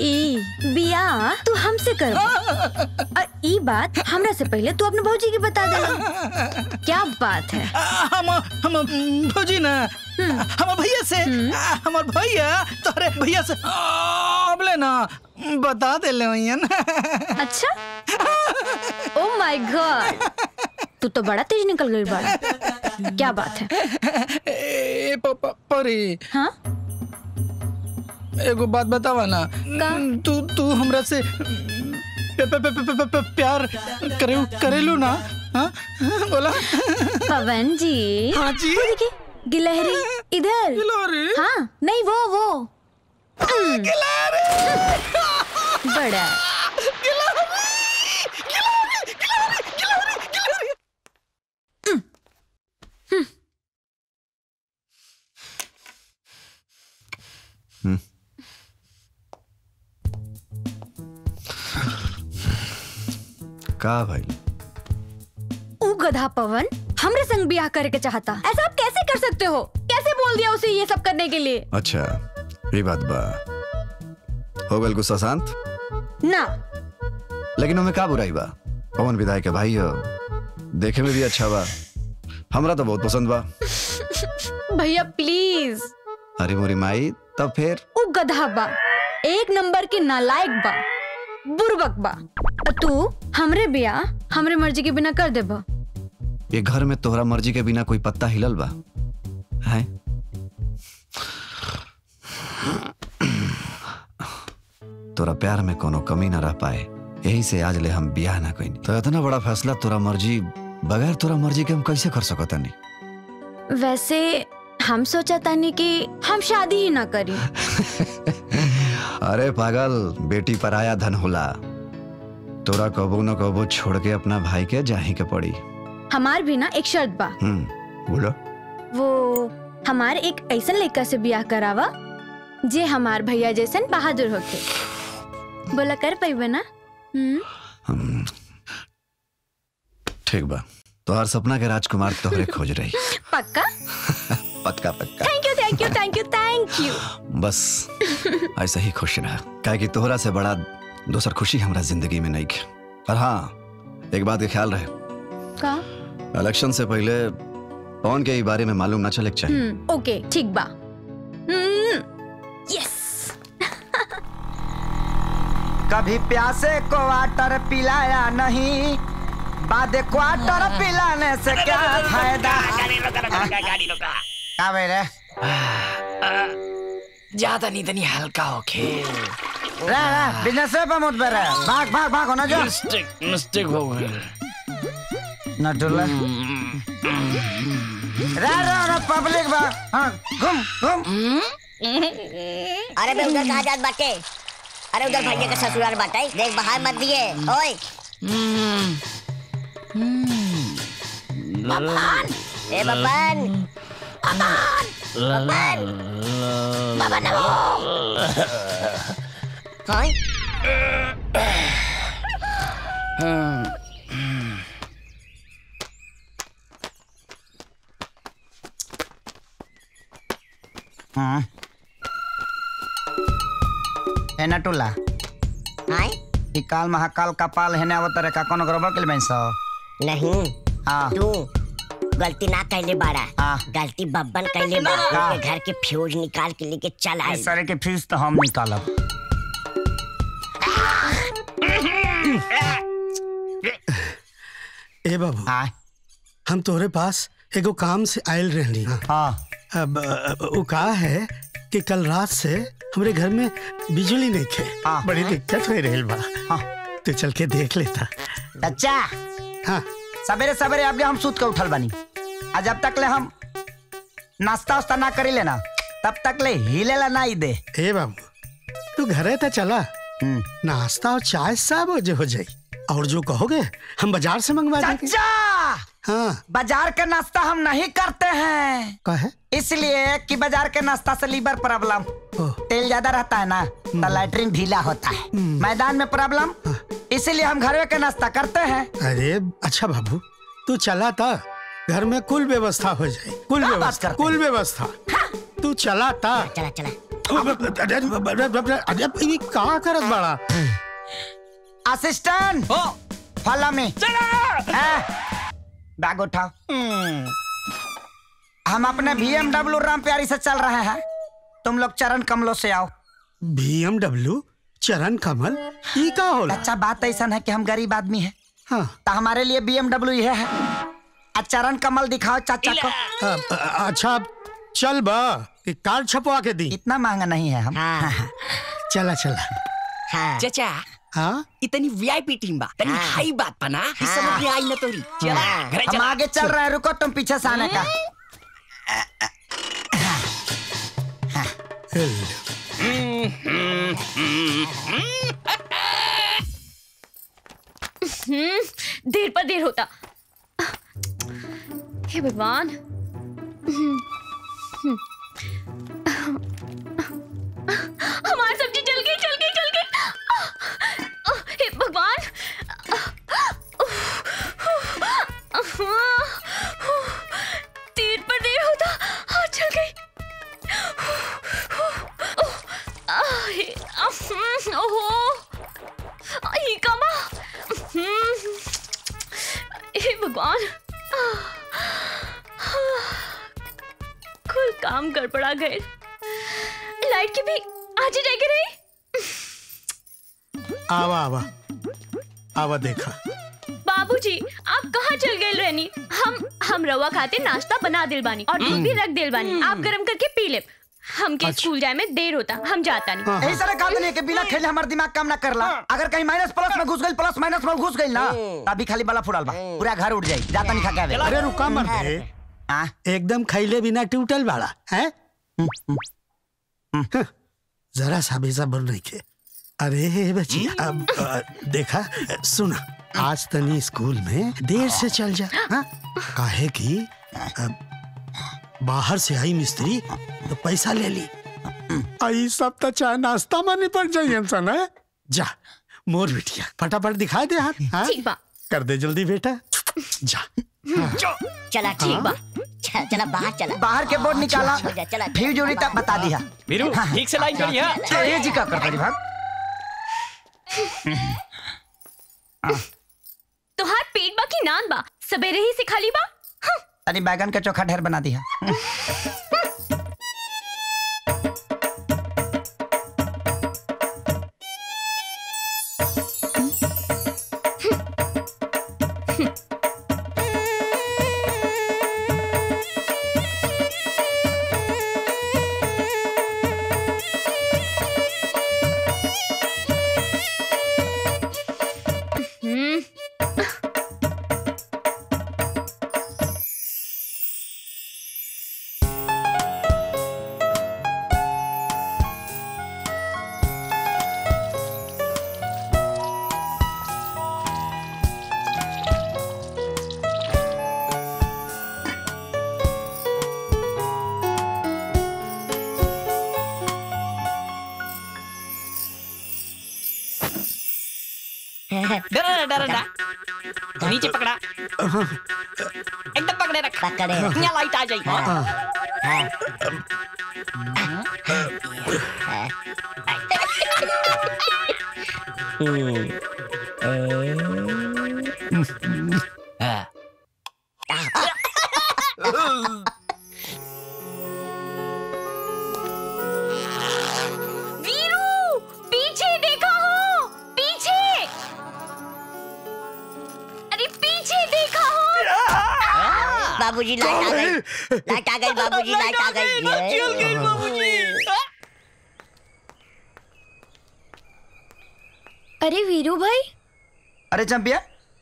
ई बिया तू हमसे कर (laughs) और ई बात हमरा से पहले तू अपने भौजी की बता दे (laughs) क्या बात है? हम हम भौजी ना। हम भैया से। हमार भैया तोरे भैया से। अबले ना। बता देले भैया अच्छा? ओ माय गॉड तू तो बड़ा तेज निकल गई बाड़ा क्या बात है? ए प- प- परी। हाँ? एगो बात बतावा ना। तू तू हमरा से पे, पे, पे, पे, पे, पे, प्यार करे करेलू ना? हाँ? बोला। पवन जी। हाँ जी गिलहरी इधर। गिलहरी? हाँ नहीं वो वो। बड़ा। का भाई? ऊ गधा पवन हमरे संग ब्याह करे के चाहता। ऐसा आप कैसे कर सकते हो? कैसे बोल दिया उसे ये सब करने के लिए? अच्छा। ये बात बा। हो गल गुस्सा शांत? ना। लेकिन हमें का बुराई बा? पवन विधायक के भाई हो। देखे में भी अच्छा बा। हमरा तो बहुत पसंद बा। भैया प्लीज़ अरे मोरी माई तब फिर? ऊ गधा बा। एक नंबर के नालायक बा। बुरबक बा। तू हमरे ब्याह हमरे मर्ज़ी के बिना कर देबा। ये घर में तोहरा मर्ज़ी के बिना कोई पत्ता हिलल बा। है? तोरा प्यार में कोनो कमी ना रह पाए। यही से आज ले हम बियाह ना कइनी। तो इतना बड़ा फैसला तोरा मर्ज़ी बगैर तोरा मर्ज़ी के हम कैसे कर सकतानी वैसे हम सोचा तानी कि हम शादी ही ना करी। (laughs) अरे पागल बेटी पराया धन होला। तोरा कबो न कबो छोड़ के अपना भाई के जाही के पड़ी। हमार भी ना एक शर्त बा। हम्म बोलो। वो हमारे एक ऐसा लड़का से ब्याह करावा जे हमार भैया जैसन बहादुर होके। बोला कर पैबे ना। हम्म। ठीक बा। तोहर सपना के राजकुमार तोहरे खोज रही। (laughs) (laughs) पक्का? पक्का पक्का। Thank you thank you thank you thank you बस ऐसा ही खुश रहा। काहे कि तोहरा से बड़ा दोसर खुशी हमरा ज़िंदगी में नहीं है और हाँ एक बात के ख्याल रहे। का? इलेक्शन से पहले पवन के बारे में मालूम ना चले चाहिए। हम्म ओके ठीक बा। कभी प्यासे को वाटर पिलाया नहीं बाद क्वार्टर पिलाने से क्या फ़ायदा? का भाई रे। ज़्यादा नहीं तनी हल्का हो खेल रे रे बिज़नेस पे मत बेरे भाग भाग भाग होना जो। मिस्टेक मिस्टेक हो गई ना डुल्ला रे। रे रे पब्लिक बा। हाँ घूम घूम। अरे बे उधर कहाँ जात बाटे? अरे उधर भैया का ससुराल बाटे, देख बाहर मत दिए। ओए। बबन, ए बबन बबन बबन हाय हाँ। ए नटुला हाय ई काल महाकाल कपाल हेने आवत रे का कोनो गड़बड़ कइल बैस नहीं हाँ तू गलती ना कैले बाड़ा गलती बब्बन कैले बा घर के फ्यूज निकाल के लेके चल आए इस तरह के फ़ीस तो हम निकालब ए बाबू हम तोरे पास एगो काम से आयल रहली। हाँ अब अब वो का है? कि कल रात से हमारे घर में बिजली नहीं थे। बड़ी दिक्कत हो रही बा। तो चल के देख लेता। चाचा। हाँ। सवेरे सवेरे अब हम सूत के उठल बनी। आ जब तक ले हम नाश्ता वास्ता ना करी लेना तब तक ले हिले ला नहीं दे। ए बाबू तू घरे तो चला। नाश्ता और चाय सब हो जो हो जाई। और जो कहोगे हम बाज़ार से मंगवा देंगे। चाचा! हाँ। बाज़ार का नाश्ता हम नहीं करते हैं। का है इसलिए कि बाज़ार के नाश्ता से लीवर प्रॉब्लम। तेल ज़्यादा रहता है ना तो लैट्रिन ढीला होता है। मैदान में प्रॉब्लम इसीलिए हम घर के नाश्ता करते हैं। अरे अच्छा बाबू तू चला था घर में कुल व्यवस्था हो जाए। कुल व्यवस्था कुल व्यवस्था। तू चला था चला चला। अरे अरे करत बड़ा? असिस्टेंट फॉलो मी बैग उठाओ। हम अपने बीएमडब्ल्यू राम प्यारी से चल रहे हैं। तुम लोग चरण कमलों से आओ। बीएमडब्ल्यू चरण कमल? ये का होला अच्छा बात ऐसा है कि हम गरीब आदमी है। हाँ। तो हमारे लिए बीएमडब्ल्यू ये है। चरण कमल दिखाओ चाचा को। अच्छा चल बा। कि कार्ड छपवा के दी। इतना महँगा नहीं है हम। चला चला। चाचा हाँ? इतनी वीआईपी टीम बा। तनी हाई बात बना कि समझ में आई न तोरी। चला घरे हम आगे चल रहे हैं। रुको तुम पीछे से आने का। देर पर देर होता। हे भगवान। हमारी सब्ज़ी जल गई जल गई जल गई। हे भगवान। देर पर देर होता हाँ, जल गई हे भगवान। कुल काम गड़बड़ा गए। लाइट की भी आज ही जाके रही? आवा आवा। आवा देखा। बाबूजी आप कहाँ चल गए रहनी हम हम रवा खाते नाश्ता बना दिल बानी और दूध भी रख दिल बानी आप गरम करके पी ले। हमके स्कूल जाए में देर होता हम जाता नहीं। यही सारे काम नहीं है कि बिना खेले हमारा दिमाग काम ना करला। अगर कहीं माइनस प्लस में घुस गई प्लस माइनस में घुस गई ना तभी खाली बाला फुड़ल बा। पूरा घर उड़ जाई जाता नहीं खा के आवे। अरे रुका मत दे एकदम खैले बिना टूटल बाड़ा है? जरा सा भी सब्र नहीं के अरे बच्ची अब देखा सुना। आज तनी स्कूल में देर से चल जा हाँ? काहे कि बाहर से आई मिस्त्री तो पैसा ले ली। आई सब तो चाय नाश्ता में निपट जाइए इंसान है? जा मोर बिटिया फटाफट दिखा दे हाथ हाँ? कर दे जल्दी बेटा। जा। हाँ। चला ठीक बा। चला चला बाहर चला। बाहर के बोर्ड निकाला। चला फिर जोड़ी तक बता दिया वीरू ठीक से लाइन करिए हाँ। ये जी का करता भाग तुहार पेट बा की नान बा? सबेरे ही से खाली बा? तनी बैगन का चोखा ढेर बना दिया (laughs) आ जाएगी चंपिया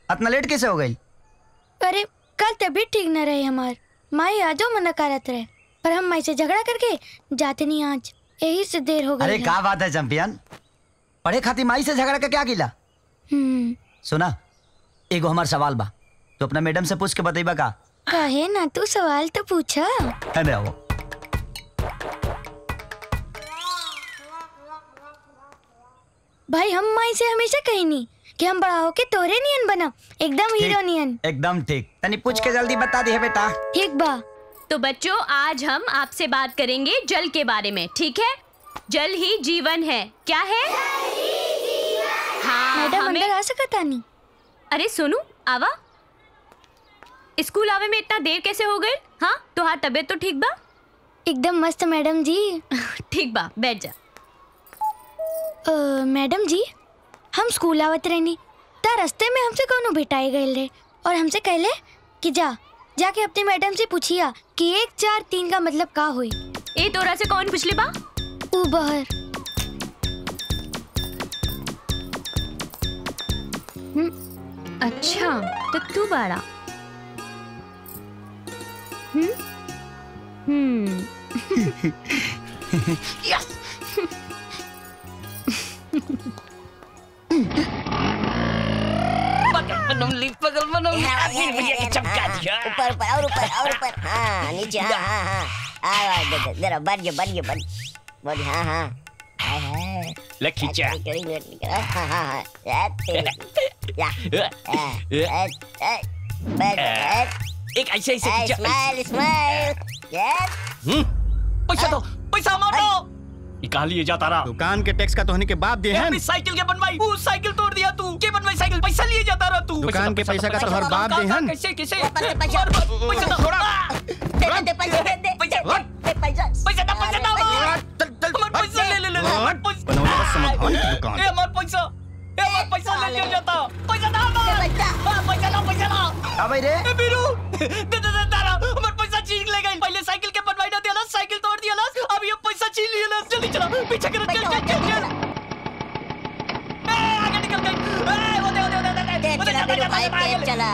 इतना लेट कैसे हो गई? अरे कल तबीयत ठीक न रही हमार। माई आजो मना करत रहे। पर हम माई से झगड़ा करके जाते नहीं आज। यही से देर हो गई अरे गई का बात है चंपियन? पढ़े खातिर माई से झगड़ा के क्या गिला? हम्म। सुना एगो हमार सवाल बा। तो अपना मैडम से पूछ के बतेबा का? कहे ना तू सवाल तो पूछा। अरे आओ। भाई हम माई से हमेशा कही नहीं कि हम बड़ा होके तोरे नियन बना एकदम हीरो नियन एकदम ठीक। तनी पूछ के जल्दी बता दी है बेटा। ठीक बा। तो बच्चों आज हम आपसे बात करेंगे जल के बारे में ठीक है? जल ही जीवन है। क्या है? हाँ मैडम हमें आ सकता नहीं अरे सुनू आवा। स्कूल आवे में इतना देर कैसे हो गई? हाँ तुहार तबीयत तो ठीक बा? एकदम मस्त मैडम जी। (laughs) ठीक बा बैठ जा। मैडम जी हम स्कूल आवत रहनी। ता रास्ते में हमसे कोनो भेटाई गए रहे और हमसे कहले कि जा जाके अपनी मैडम से पूछिया कि एक चार तीन का मतलब का हुई। ए तोरा से कौन पूछले बा? ऊ बहर अच्छा तो तू बाड़ा। हम्म हम्म। (laughs) (laughs) (laughs) पगल मनो चमका दिया। ऊपर ऊपर और ऊपर और ऊपर। हाँ (laughs) नीचे हाँ हाँ हाँ। हाँ दे बढ़ गया बढ़ गया बढ़ बढ़ हाँ हाँ। हाँ हाँ हाँ। हाँ हाँ एक ऐसे ऐसे स्माइल स्माइल हम्म, पैसा दो पैसा मार दो। निकाल लिए जाता रहा दुकान के टैक्स का तो होने के बाद दे हैं। साइकिल के बनवाई। वो साइकिल तोड़ दिया तू। के बनवाई साइकिल? पैसा लिए जाता रहा तू। दुकान के पैसा का तो हर बाप दे हैं। कैसे कैसे पैसा पैसा पैसा। दो थोड़ा दे दे पैसा दे दे पैसा दे पैसा। पैसा दो पैसा दो हमारा पैसा ले ले ले बनौले का समाधान की दुकान। ए हमारा पैसा। ए हमारा पैसा ले लिया जाता। पैसा दो हमारा पैसा दो पैसा दो अब रे। बीरू दे दे दे तारा। हमारा पैसा छीन ले गई पहले साइकिल के बनवाई ना दिया साइकिल तोड़ दिया अब ये पैसा छीन लिया जल्दी चला पीछे कर चल चल चल चल। ए आगे निकल गई ए ओ दे ओ दे ओ दे तेज चला मेरे भाई चला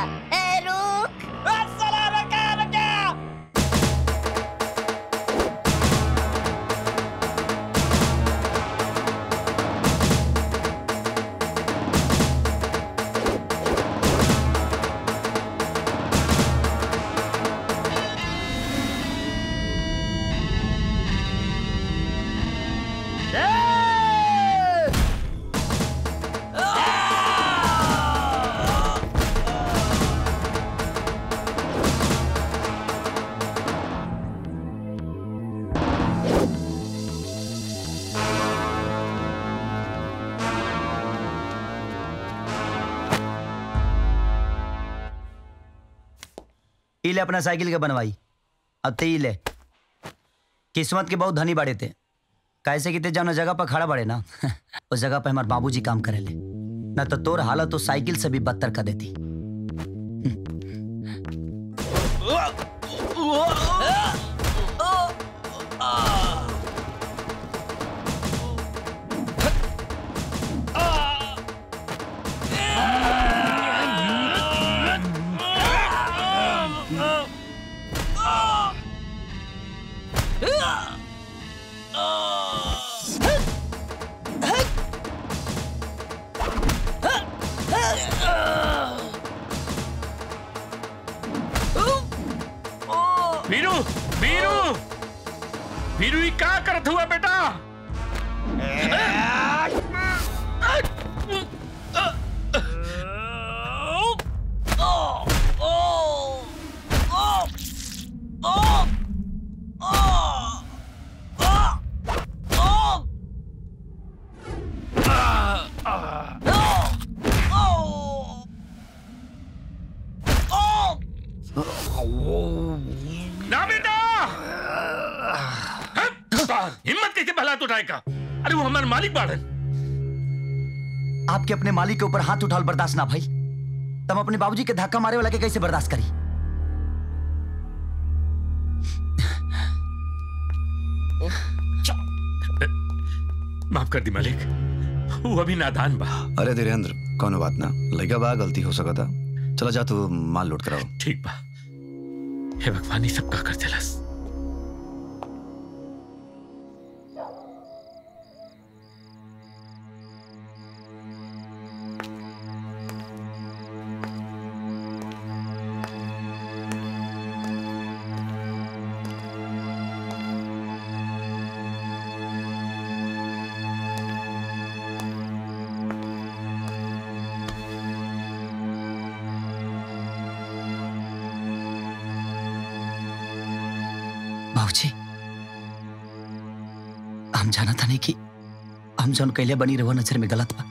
ले अपना साइकिल के बनवाई। अब ते ले। किस्मत के बहुत धनी बड़े थे कैसे कि जाना जगह पर खड़ा बड़े ना? (laughs) उस जगह पर हमारे बाबूजी काम करे ले। ना तो तोर हालत तो साइकिल से भी बदतर कर देती। अपने मालिक के ऊपर हाथ उठाल बर्दाश्त ना भाई। तब अपने बाबूजी के धक्का मारे वाला के कैसे बर्दाश्त करी? माफ़ कर दी मालिक। वो अभी नादान बा। अरे धीरेन्द्र कौनो बात ना। लइका बा गलती हो सका था चला जा तू माल लोड कराओ। ठीक बा। हे भगवान ही सबका कर दिलस। जौन कैले बनी रहो, नज़र में गलत बा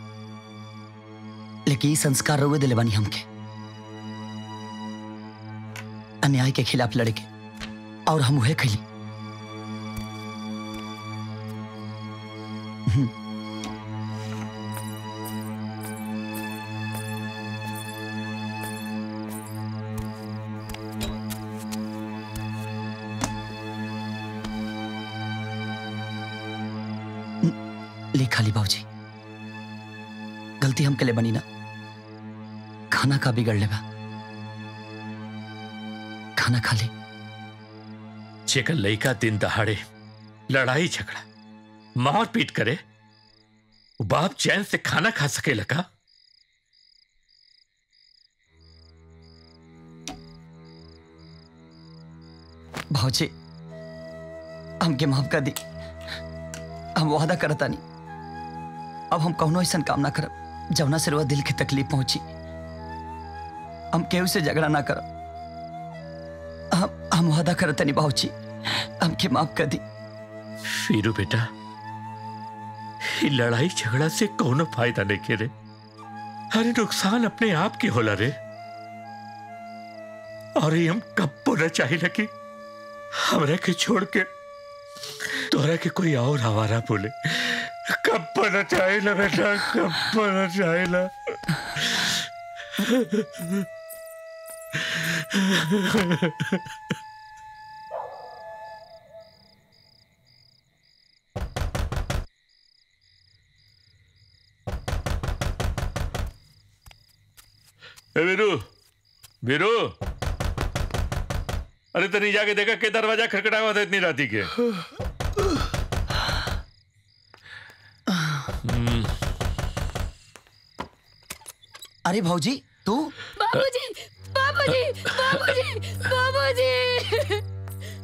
लेकिन संस्कार रोवे दिले बनी हमके। अन्याय के खिलाफ लड़े के और हम उहे कैली बिगड़ ले बा खाना खा ले जेकर लइका दिन दहाड़े लड़ाई झगड़ा मार पीट करे बाप चैन से खाना खा सके लगा भाजी हमके माफ़ कर दी हम वादा करता नहीं अब हम कौनो ऐसा काम ना करब जवना से दिल की तकलीफ़ पहुँची हम केहू से झगड़ा ना करब हम हम वादा करता नहीं बाबूजी हमके माफ़ कर दी। वीरू बेटा लड़ाई झगड़ा से कोनो फ़ायदा नहीं के रे। अरे नुकसान अपने आप के होला रे। और ये हम कब बोला चाहिए लगी हमरा के छोड़ के तोरा के कोई और हमारा बोले। कब बोला चाहिए बेटा, कब बोला चाहिए ए वीरू। वीरू। अरे तनी जाके देखा के दरवाज़ा खटखटा हुआ था इतनी राती के। हम्म, अरे भाजी तू? बाबूजी बाबूजी बाबूजी बाबूजी।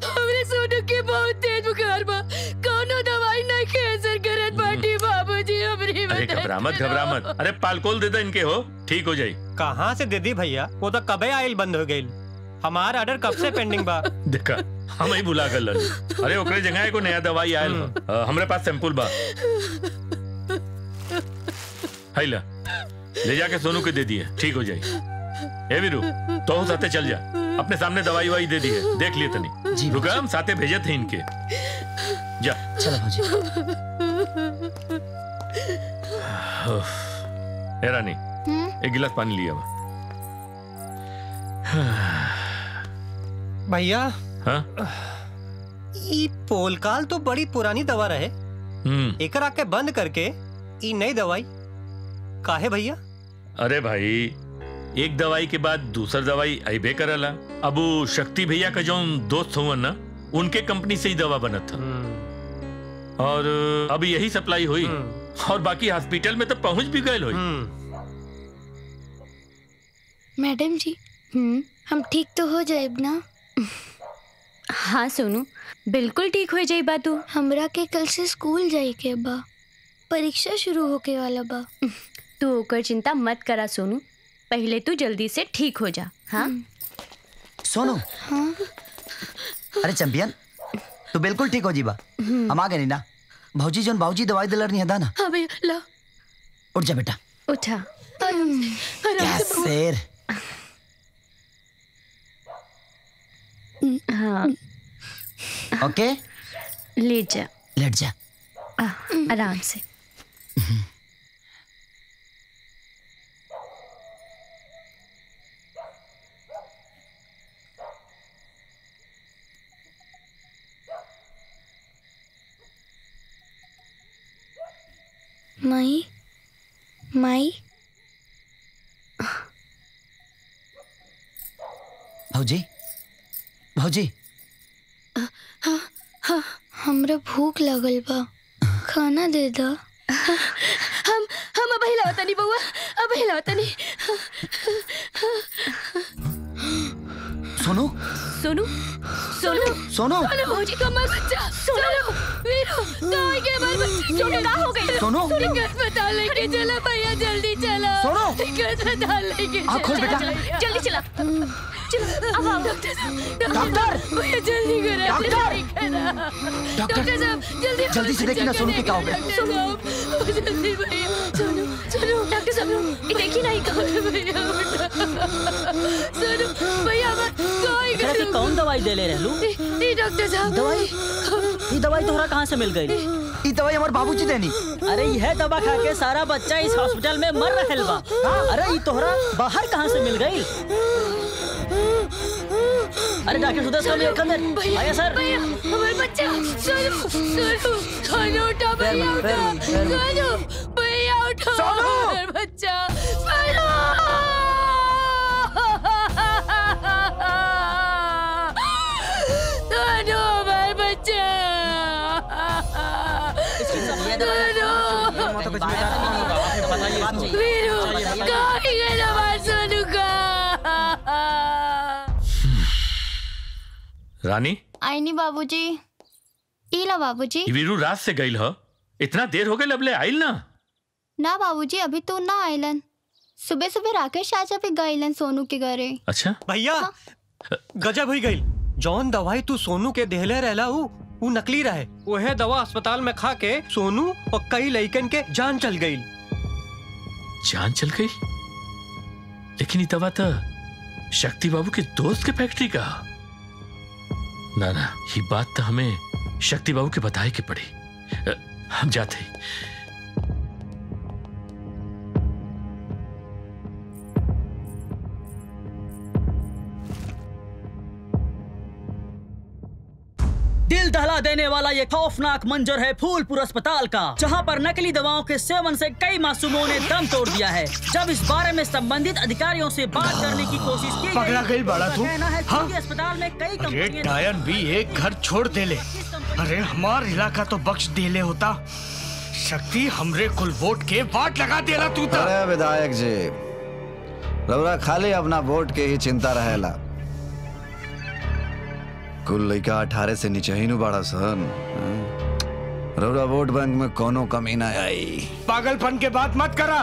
हमरे सोनू के बहुत तेज बुखार बा कोनो दवाई नहीं के असर करत बाटी बाबूजी हमरी अरे घबरा मत घबरा मत अरे पालकोल दे दे इनके हो। ठीक हो जाई। कहाँ से दे दी भैया? वो तो कबे आयल बंद हो गई। हमारा ऑर्डर कब से पेंडिंग बा? (laughs) देखा हम ही भुला कर लन अरे ओकरे जगह को नया दवाई आयल हो। हमरे पास सैंपल बा। हाई ला। ले जाके सोनू के दे दिए। ठीक हो जाए ए वीरू तो साथे चल जा। अपने सामने दवाई वाई दे दी है देख लिए तनी। जी रुका हम साथे भेजे थे इनके। जा। चलो भाजी उफ। रानी एक गिलास पानी लिया हुआ भैया। हाँ? ई पोलकाल तो बड़ी पुरानी दवा रहे। हम्म। एक आके बंद करके ई नई दवाई। काहे भैया? अरे भाई एक दवाई के बाद दूसर दवाई अबे करला अब वो शक्ति भैया का जो दोस्त हुआ ना उनके कंपनी से ही दवा बना था। और अब यही सप्लाई हुई। और बाकी हॉस्पिटल में तो पहुँच भी गए हुई मैडम जी हम ठीक तो हो जाए ना? हाँ सोनू बिल्कुल ठीक हो जाई बा तू हमरा के कल से स्कूल जाए के बा परीक्षा शुरू होके वाला बा। तू ओकर चिंता मत करा सोनू। पहले तू जल्दी से ठीक हो जा हाँ? सोनू। हाँ अरे चैंपियन तू बिल्कुल ठीक हो जीबा। हम आ गए नी। ना भाजी जोन भाजी दवाई दिलर नहीं हदा ना हाँ भैया ला। उठ जा बेटा। उठा। शेर। हाँ। ओके। ले जा। लेट जा। आ, आराम से। माई माई। भौजी भौजी। हमरा भूख लगल बा। खाना दे दा। हम हम अब हिलावता नहीं बउआ अब हिलावता नहीं सोनू? सोनू? सोनू सोनू अरे भौजी का मर बच्चा सोनू वीरू कहाँ गया मर बच्चा सोनू का हो गई सोनू? सोनू अस्पताल लेके चला भैया जल्दी चला सोनू? अस्पताल लेके आँख खोल बेटा। जल्दी चला चलो अब आओ डॉक्टर डॉक्टर! भैया जल्दी करा डॉक्टर! जल्दी डॉक्टर! साहब जल्दी जल्दी से देखिए ना सोनू के क्या हो गया। साहब जल्दी भैया सोनू सोनू डॉक्टर साहब ये देखिए ना ये कहाँ है भैया सोनू भैया मैं कोई के कौन दवाई दे ले रहलू ये डॉक्टर साहब। दवाई? ये दवाई तोहरा कहाँ से मिल गई? ये दवाई हमारे बाबूजी देनी। अरे यह दवा खा के सारा बच्चा इस हॉस्पिटल में मर रहल बा अरे ये तोहरा बाहर कहाँ से मिल गई? अरे डॉक्टर सुदर्शन में अंदर। आया सर। भैया हमारे बच्चा सोनू सोनू सोनू उठा भैया उठा सोनू भैया उठा हमारे बच्चा सोनू सोनू हमारे बच्चा। सोनू। वीरू कहाँ रानी? आईनी बाबूजी। इला बाबूजी। वीरू रात से गईल ह? इतना देर हो गई अबले आइल ना? ना बाबूजी अभी तो ना आइलन। सुबह सुबह राकेश चाचा भी गइलन सोनू के घरे। अच्छा? भैया गजब हुई गई। जौन दवाई तू सोनू के देहले रहला हूँ वो नकली रहे। वह दवा अस्पताल में खा के सोनू और कई लइकन के जान चल गई। जान चल गई? लेकिन ये दवा तो शक्ति बाबू के दोस्त के फैक्ट्री का। ना ना ये बात तो हमें शक्ति बाबू के बताए के पड़ी। हम जाते दिल देने वाला ये खौफनाक मंजर है फूलपुर अस्पताल का जहाँ पर नकली दवाओं के सेवन से कई मासूमों ने दम तोड़ दिया है। जब इस बारे में संबंधित अधिकारियों से बात करने की कोशिश की पकड़ा गई बाड़ा तू? है हाँ? कि अस्पताल में कई अरे कंपनियाँ डायन भी एक घर छोड़ दे ले अरे हमार इलाका तो बख्श दे ले होता। शक्ति हमरे कुल वोट के वाट लगा देला तू तो। अरे विधायक जी खाली अपना वोट के ही चिंता रहेला। कुल लइका अठारह से नीचे ही बाड़ा सन। हाँ। रउरा वोट बैंक में कोनो कमी ना आई। पागलपन के बात मत करा।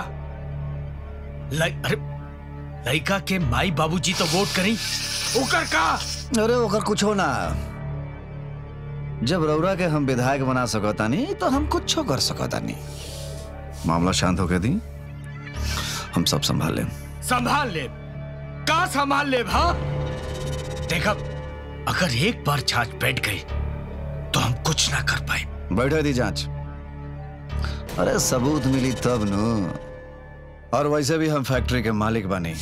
लड़का के माई बाबूजी तो वोट करी। ओकर का? अरे ओकर कुछ हो ना। जब रौरा के हम विधायक बना सकता नहीं तो हम कुछ कर सकता नहीं। मामला शांत होके दी। हम सब संभाल लें। संभाल ले। का संभाल ले भा? देखा अगर एक बार जाँच बैठ गई तो हम कुछ ना कर पाए। बैठे दी जाँच। अरे सबूत मिली तब नु। और वैसे भी हम फैक्ट्री के मालिक बनी।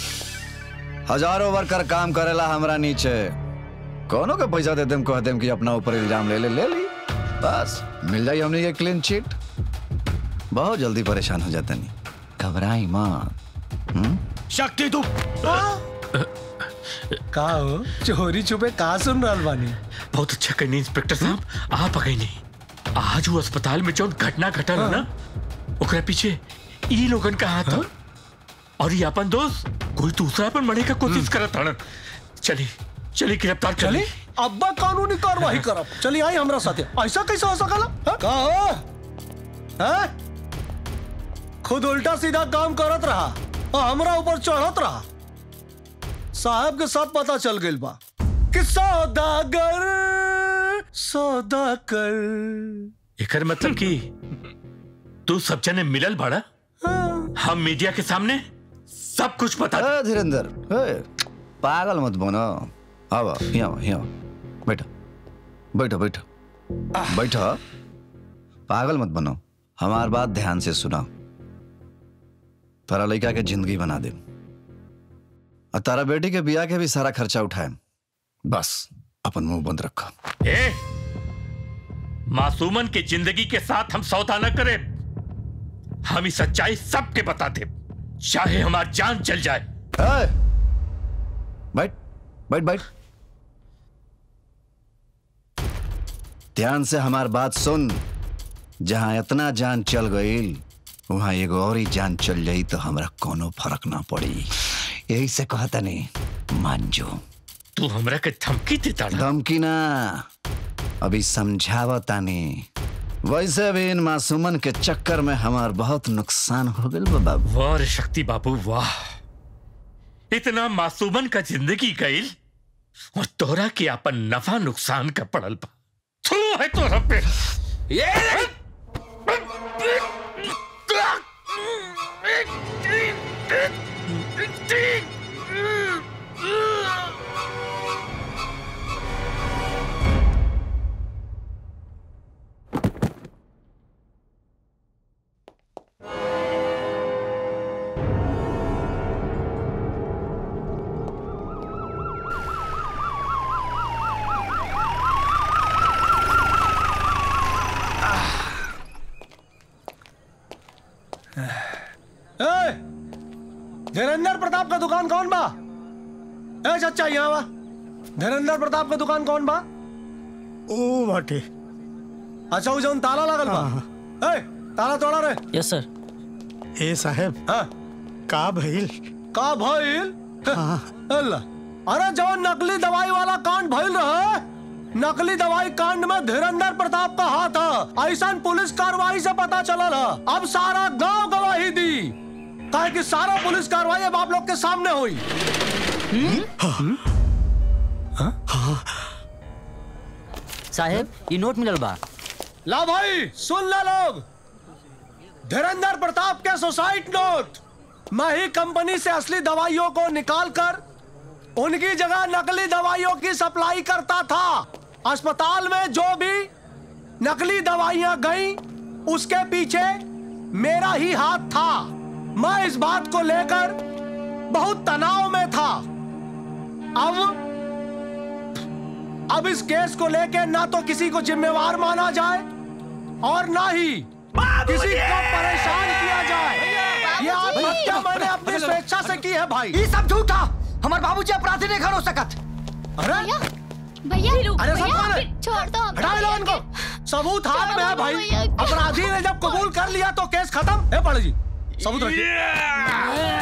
हज़ारों वर्कर काम करेला हमरा नीचे। कोनो के पैसा दे देम कह देम कि अपना ऊपर इल्ज़ाम ले ले ले ली। बस मिल जाई हमने ये क्लीन चिट बहुत जल्दी परेशान हो जाते नहीं घबराई मत। हम्म? शक्ति तू। का हो? चोरी छुपे का सुन रहल बानी बहुत अच्छा करनी इंस्पेक्टर साहब। आप आ गई नहीं। आज वो अस्पताल में जौन घटना घटल है ना ओकरा पीछे ई लोगन का हाथ था और ये अपन दोस्त कोई दूसरा पर मरे का कोशिश करत हड़न चली चली गिरफ़्तार चली अब्बा कानूनी कार्रवाई करब। चली आई हमरा साथे। ऐसा कैसे हो सकला? हाँ? का हो? हैं? खुद उल्टा सीधा काम करत रहा और हमरा ऊपर चढ़त रहा। साहब के सब पता चल गइल बा कि सौदागर सौदाकर एकर मतलब कि तू सब जने मिलल बाड़ा? हम मीडिया के सामने सब कुछ बता ए, धीरेंद्र पागल मत बनो। आओ यहाँ यहाँ बैठो बैठो बैठो बैठो। पागल मत बनो हमार बात ध्यान से सुना। तारा लड़का के ज़िंदगी बना दे। और तारा बेटी के बिया के भी सारा खर्चा उठाए। बस अपन मुँह बंद रखो। ए मासूमन की ज़िंदगी के साथ हम सौदा न करें। हम ही सच्चाई सबके बताते चाहे हमारी जान चल जाए। बैठ बैठ बैठ। ध्यान से हमार बात सुन। जहाँ इतना जान चल गई वहाँ एगो और ही जान चल जाई तो हमरा कोनो फ़र्क ना पड़ी। यही से कहता नहीं। मान जो तू हमरा के धमकी देता ना? धमकी ना। अभी समझावता नहीं। वैसे भी इन मासूमन के चक्कर में हमार बहुत नुकसान हो गई बाबा। वाह रे शक्ति बाबू वाह। इतना मासूमन का ज़िंदगी गईल और तोरा के अपन नफा नुकसान का पड़ल बा। थू है तोरा पे। ये (laughs) (laughs) (laughs) ए, धीरेन्द्र प्रताप का दुकान कौन बा? ए चचा यहाँ बा धीरेन्द्र प्रताप का दुकान कौन बा? ओ बाटे अच्छा वो जौन ताला लगल बा। ए ताला तोड़ा रे। यस सर ए साहब। हाँ। का भइल? का भइल? अल्लाह अरे जौन नकली दवाई वाला कांड भइल रहे नकली दवाई कांड में धीरेन्द्र प्रताप का हाथ है। ऐसा पुलिस कार्रवाई से पता चलल है। अब सारा गाँव गवाही दी। काहे कि सारा पुलिस कार्रवाई अब आप लोग के सामने हुई। साहेब ये नोट मिलल बा। ला भाई सुन ला लोग। धीरेन्द्र प्रताप के सुसाइड नोट। मैं ही कंपनी से असली दवाइयों को निकाल कर उनकी जगह नकली दवाइयों की सप्लाई करता था। अस्पताल में जो भी नकली दवाइयाँ गई उसके पीछे मेरा ही हाथ था। मैं इस बात को लेकर बहुत तनाव में था। अब अब इस केस को लेकर ना तो किसी को जिम्मेवार माना जाए और ना ही किसी को परेशान किया जाए। ये आत्महत्या मैंने अपनी स्वेच्छा से की है भाई। ये सब झूठा हमारे बाबूजी अपराधी नहीं खड़ो सकत अरे भैया अरे सब है? छोड़ दो हम। इनको सबूत हाथ में है भाई। अपराधी ने जब कबूल कर लिया तो केस खत्म। है पड़े जी सबूत रखिए भैया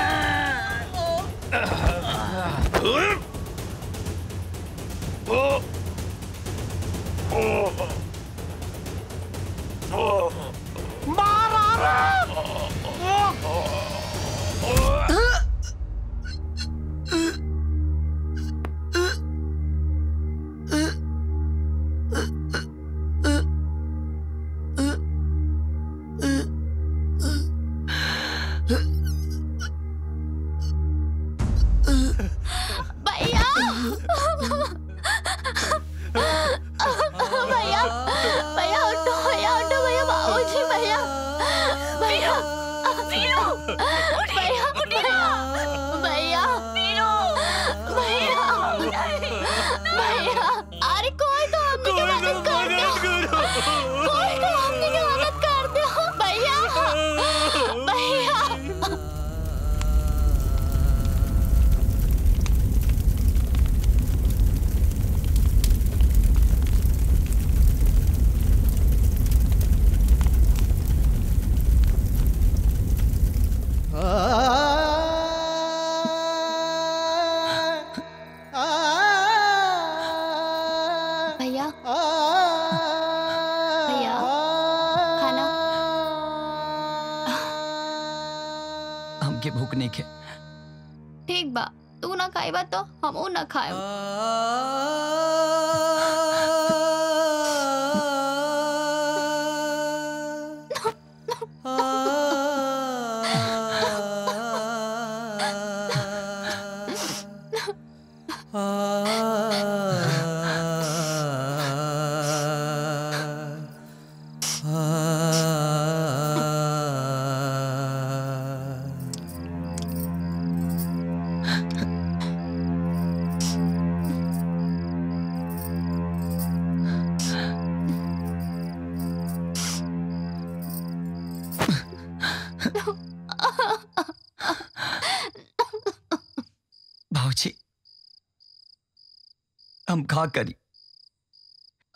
खा करी।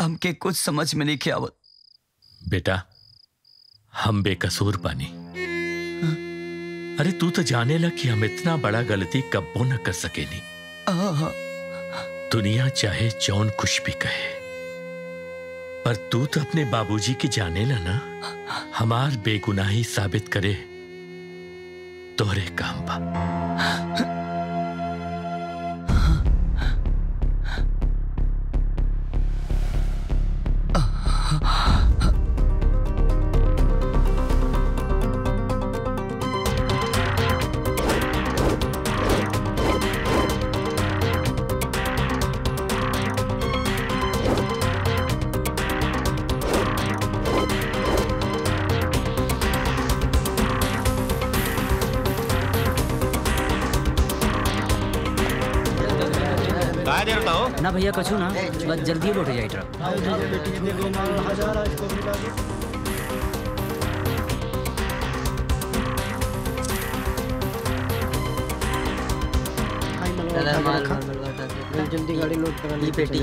हमके कुछ समझ में नहीं आवत बेटा हम बेकसूर पानी अरे तू तो जाने लग कि हम इतना बड़ा गलती कब्बो न कर सकेनी दुनिया चाहे जौन कुछ भी कहे। पर तू तो अपने बाबूजी की जाने ला ना। हमार बेगुनाही साबित करे। तोरे काम बा। ना भैया कछु ना। बस जल्दी लौट जाए ट्रक। जल्दी गाड़ी लोड करा ये पेटी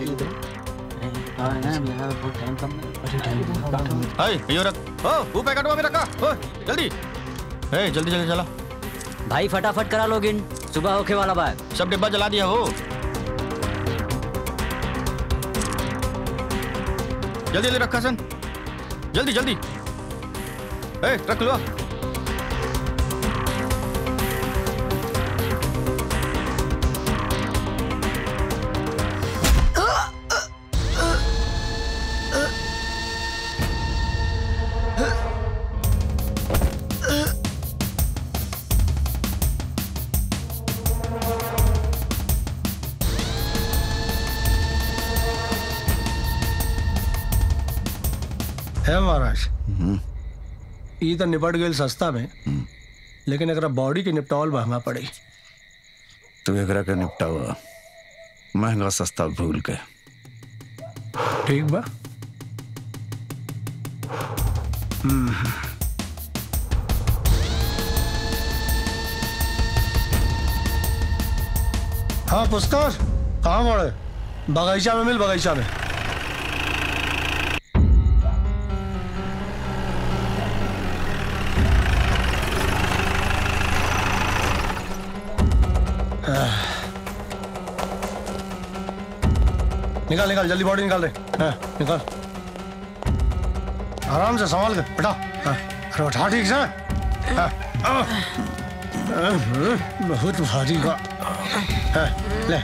हाय यो रख। ओ वो पैकेट में रखा। ओ जल्दी। ए जल्दी जल्दी चला। भाई फटाफट करा लोगिन सुबह होके वाला बा सब डिब्बा जला दिया हो। जल्दी जल्दी रखा सन जल्दी जल्दी। ए रख लो। ई तो निपट गई सस्ता में लेकिन एक बॉडी के निपटावल महँगा पड़ी। तू एक के निपटा हुआ महँगा सस्ता भूल के। ठीक बा। हम्म। हाँ पुष्कर कहाँ बगीचा में मिल बगीचा में। निकाल निकाल जल्दी बॉडी निकाल रहे हाँ, निकाल। आराम से संभाल के बेटा। हाँ, अरे उठा ठीक से। हाँ, बहुत भारी का। ले।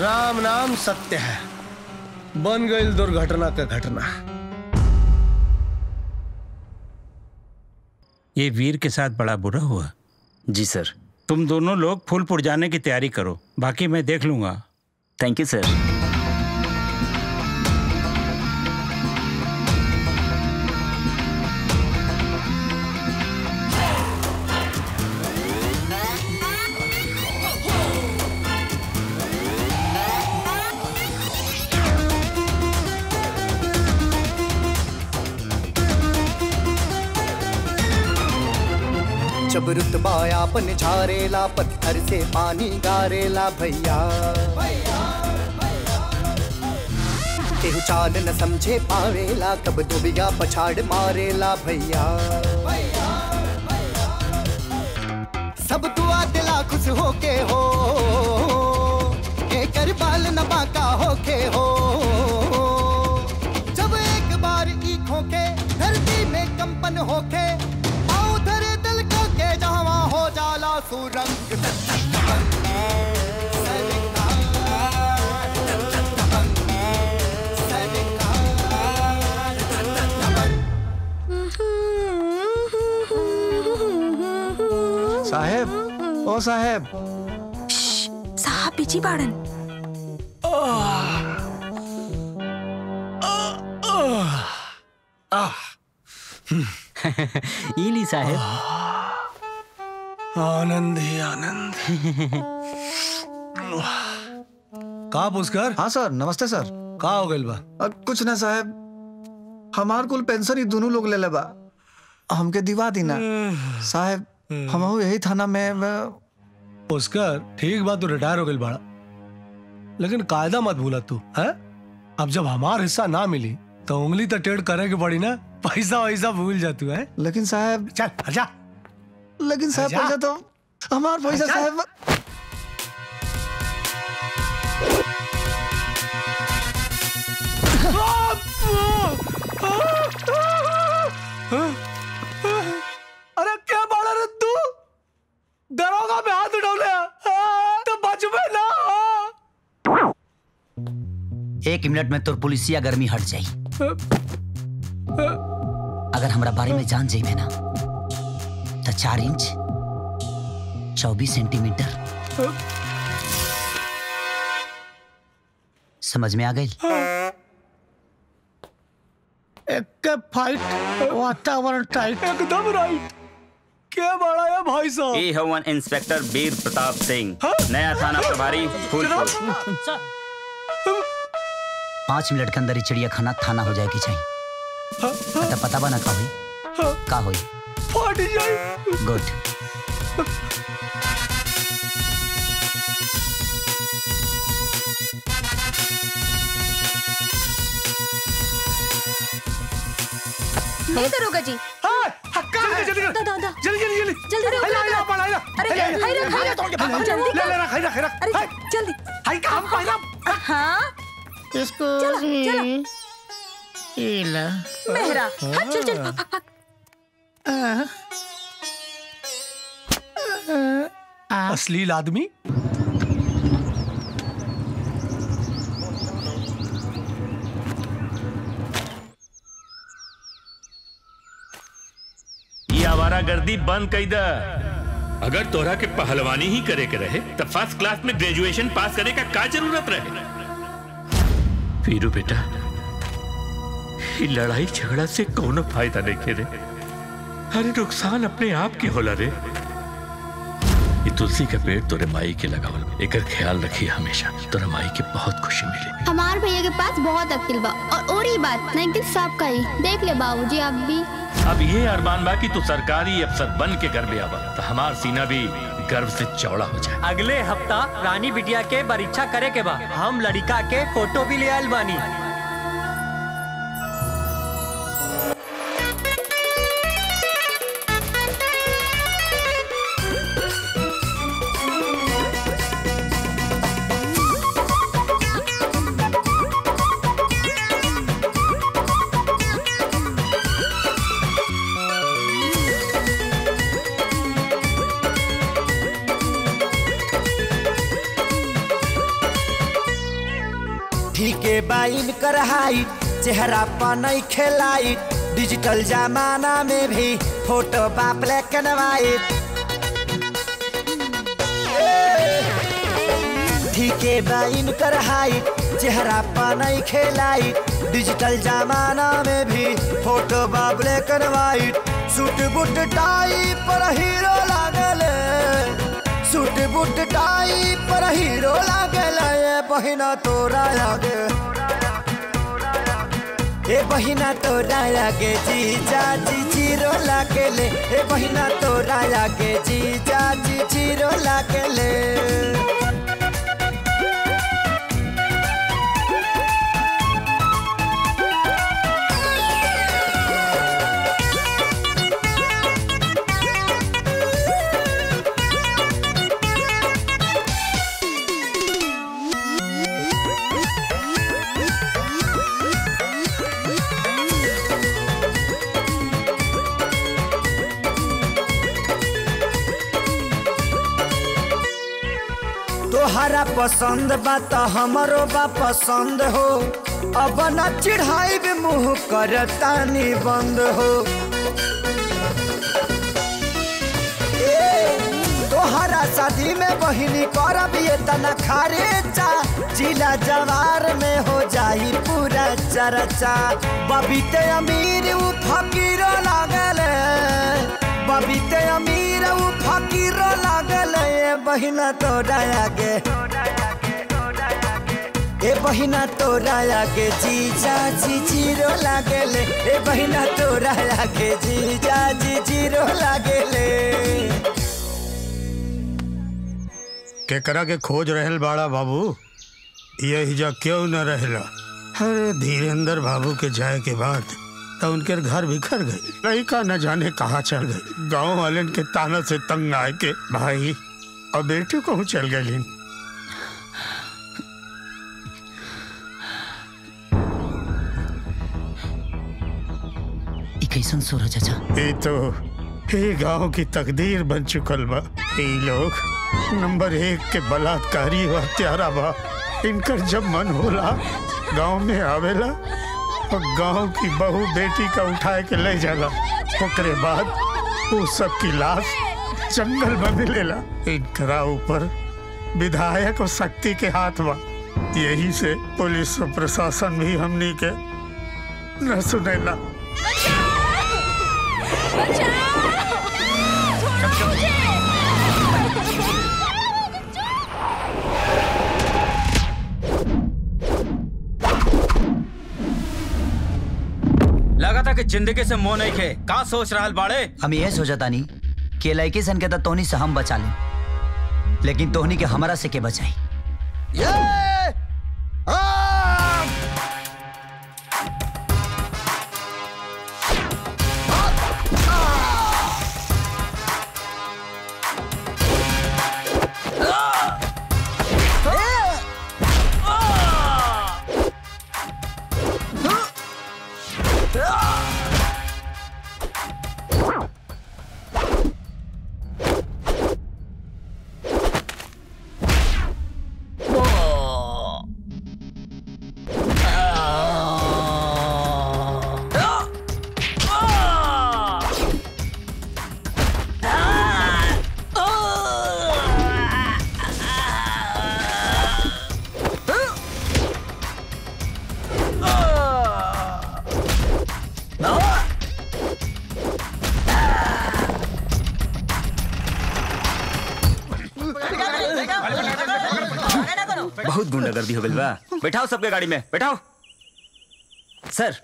राम नाम सत्य है। बन गई दुर्घटना का घटना। ये वीर के साथ बड़ा बुरा हुआ। जी सर। तुम दोनों लोग फूलपुर जाने की तैयारी करो। बाकी मैं देख लूँगा। थैंक यू सर आपन झारेला, पत्थर से पानी गारेला, भैया। केहू चाल न समझे पावेला, कब दुबिया पछाड़ मारेला, भैया। सब दुआ दिला खुश होके हो एकर बाल न बाका होके हो। जब एक बार ईख होके धरती में कंपन होके सुरंग साहेब ओ साहेब। साहब पीछे बाड़न। (laughs) इली साहेब। आनंद ही आनंद। का पुष्कर हाँ सर नमस्ते सर। का हो बा? अ, कुछ ना साहब हमार कुल पेंशन ही दोनों लोग ले ले बा। हमके दिवा दी ना साहब हम यही थाना में पुष्कर ठीक बात तू रिटायर हो गइल बाड़ा। लेकिन कायदा मत भूला तू है? अब जब हमार हिस्सा ना मिली तो उंगली तो टेढ़ करे के पड़ी ना। पैसा वैसा भूल जा तू है? लेकिन साहब चल आजा लेकिन साहब पैसा तो हमार पैसा साहब अरे क्या बाड़ा रे तू? दरोगा में हाथ उठौले तो बच में ना। एक मिनट में तोर पुलिसिया गर्मी हट जाई अगर हमरा बारे में जान जाइबे ना तो चार इंच। चौबीस सेंटीमीटर। समझ में आ गई? फाइट वातावरण टाइट एकदम राइट क्या बड़ा है भाई साहब? हवन इंस्पेक्टर वीर प्रताप सिंह। नया थाना प्रभारी फूलपुर। पाँच मिनट के अंदर ही चिड़िया खाना थाना हो जाएगी चाहिए तो पता बना का हुई? का हुई? फाट जाए। गुड दरोगा जी। जल्दी जल्दी दा, दा, दा। जल्दी जल्दी जल्दी। जल्दी हाय, अरे, जल्दी अरे। जल्दी। हाय, काम पाएगा हाँ। इसको चलो चलो। मेहरा हाँ, चल चल। भाग। अश्लील आदमी? ये आवारागर्दी बंद कई द अगर तोरा के पहलवानी ही करे के रहे तो फ़र्स्ट क्लास में ग्रेजुएशन पास करे का का ज़रूरत रहे? वीरू बेटा लड़ाई झगड़ा से कोनो फ़ायदा नहीं के रे? अरे नुकसान अपने आप की। होला रे। ये तुलसी का पेड़ तोरे माई के लगावल एकर ख्याल रखी हमेशा तोरा माई के बहुत खुशी मिले हमार भैया के पास बहुत अक्ल बा और और ही बात ना एकदम साफ़ का ही देख ले बाबूजी आप भी। अब ये अरमान बा की तू सरकारी अफसर बन के घर में आवा तो हमार सीना भी गर्व से चौड़ा हो जाए। अगले हफ़्ता रानी बिटिया के परीक्षा करे के बाद हम लड़का के फ़ोटो भी ले आयल बानी। हाइट चेहरा पर खेलाई। डिजिटल जमाना में भी फ़ोटो बा ब्लैक एंड व्हाइट ठीके बाइन कर हाइट चेहरा पर खेलाई। डिजिटल जमाना में भी फ़ोटो बा black and white suit boot tie पर हीरो लागले। सूट बूट टाई पर हीरो लागल, बहिना तोरा लागे। ए बहिना, तोरा लागे जीजा जी ज़ीरो ले। ए बहिना, तोरा लागे जीजा जी ज़ीरो लागले तोहरा पसंद बा त हमरो बा पसंद हो। अब न चिढ़ाई बे मुँह कर तानी बंद हो। ए, शादी में बहिनी करब ये तना खर्चा। जिला जवार में हो जाई पूरा चर्चा। बबीते अमीर उ फकीर लागल बबीते अमीर उ फकीर लागल बहिना तोरा आगे ए बहिना तोरा आगे जीजा जी ज़ीरो लागेले। ए बहिना तोरा आगे जीजा जी ज़ीरो लागेले। केकरा के खोज रहल बाड़ा बाबू। यही जा क्यों न रहला? अरे धीरेन्द्र बाबू के जाए के बाद तो उनके घर बिखर गई लड़का न जाने कहाँ चल गई गाँव वाले के ताना से तंग आए के भाई और बेटी कहूँ चल गई कैसन सोरा चाचा? ये तो ये गाँव की तकदीर बन चुकल बा ये लोग नंबर एक के बलात्कारी व हत्यारा बा। इनकर जब मन होला गाँव में आवेला और गाँव की बहू बेटी का उठाए के ले जाला। ओकरे बाद वो सब की लाश जंगल में मिलेला। इनकरा ऊपर विधायक और शक्ति के हाथ बा। यही से पुलिस और प्रशासन भी हमनी के न सुनेला। लगा था कि ज़िंदगी से मोह नहीं खे का सोच रहा बाड़े? हम ये सोचा तानी कि लड़की सन के तो तोहनी से हम बचा ले लेकिन तोहनी के हमारा से के बचाई बैठाओ सबके गाड़ी में बैठाओ। सर।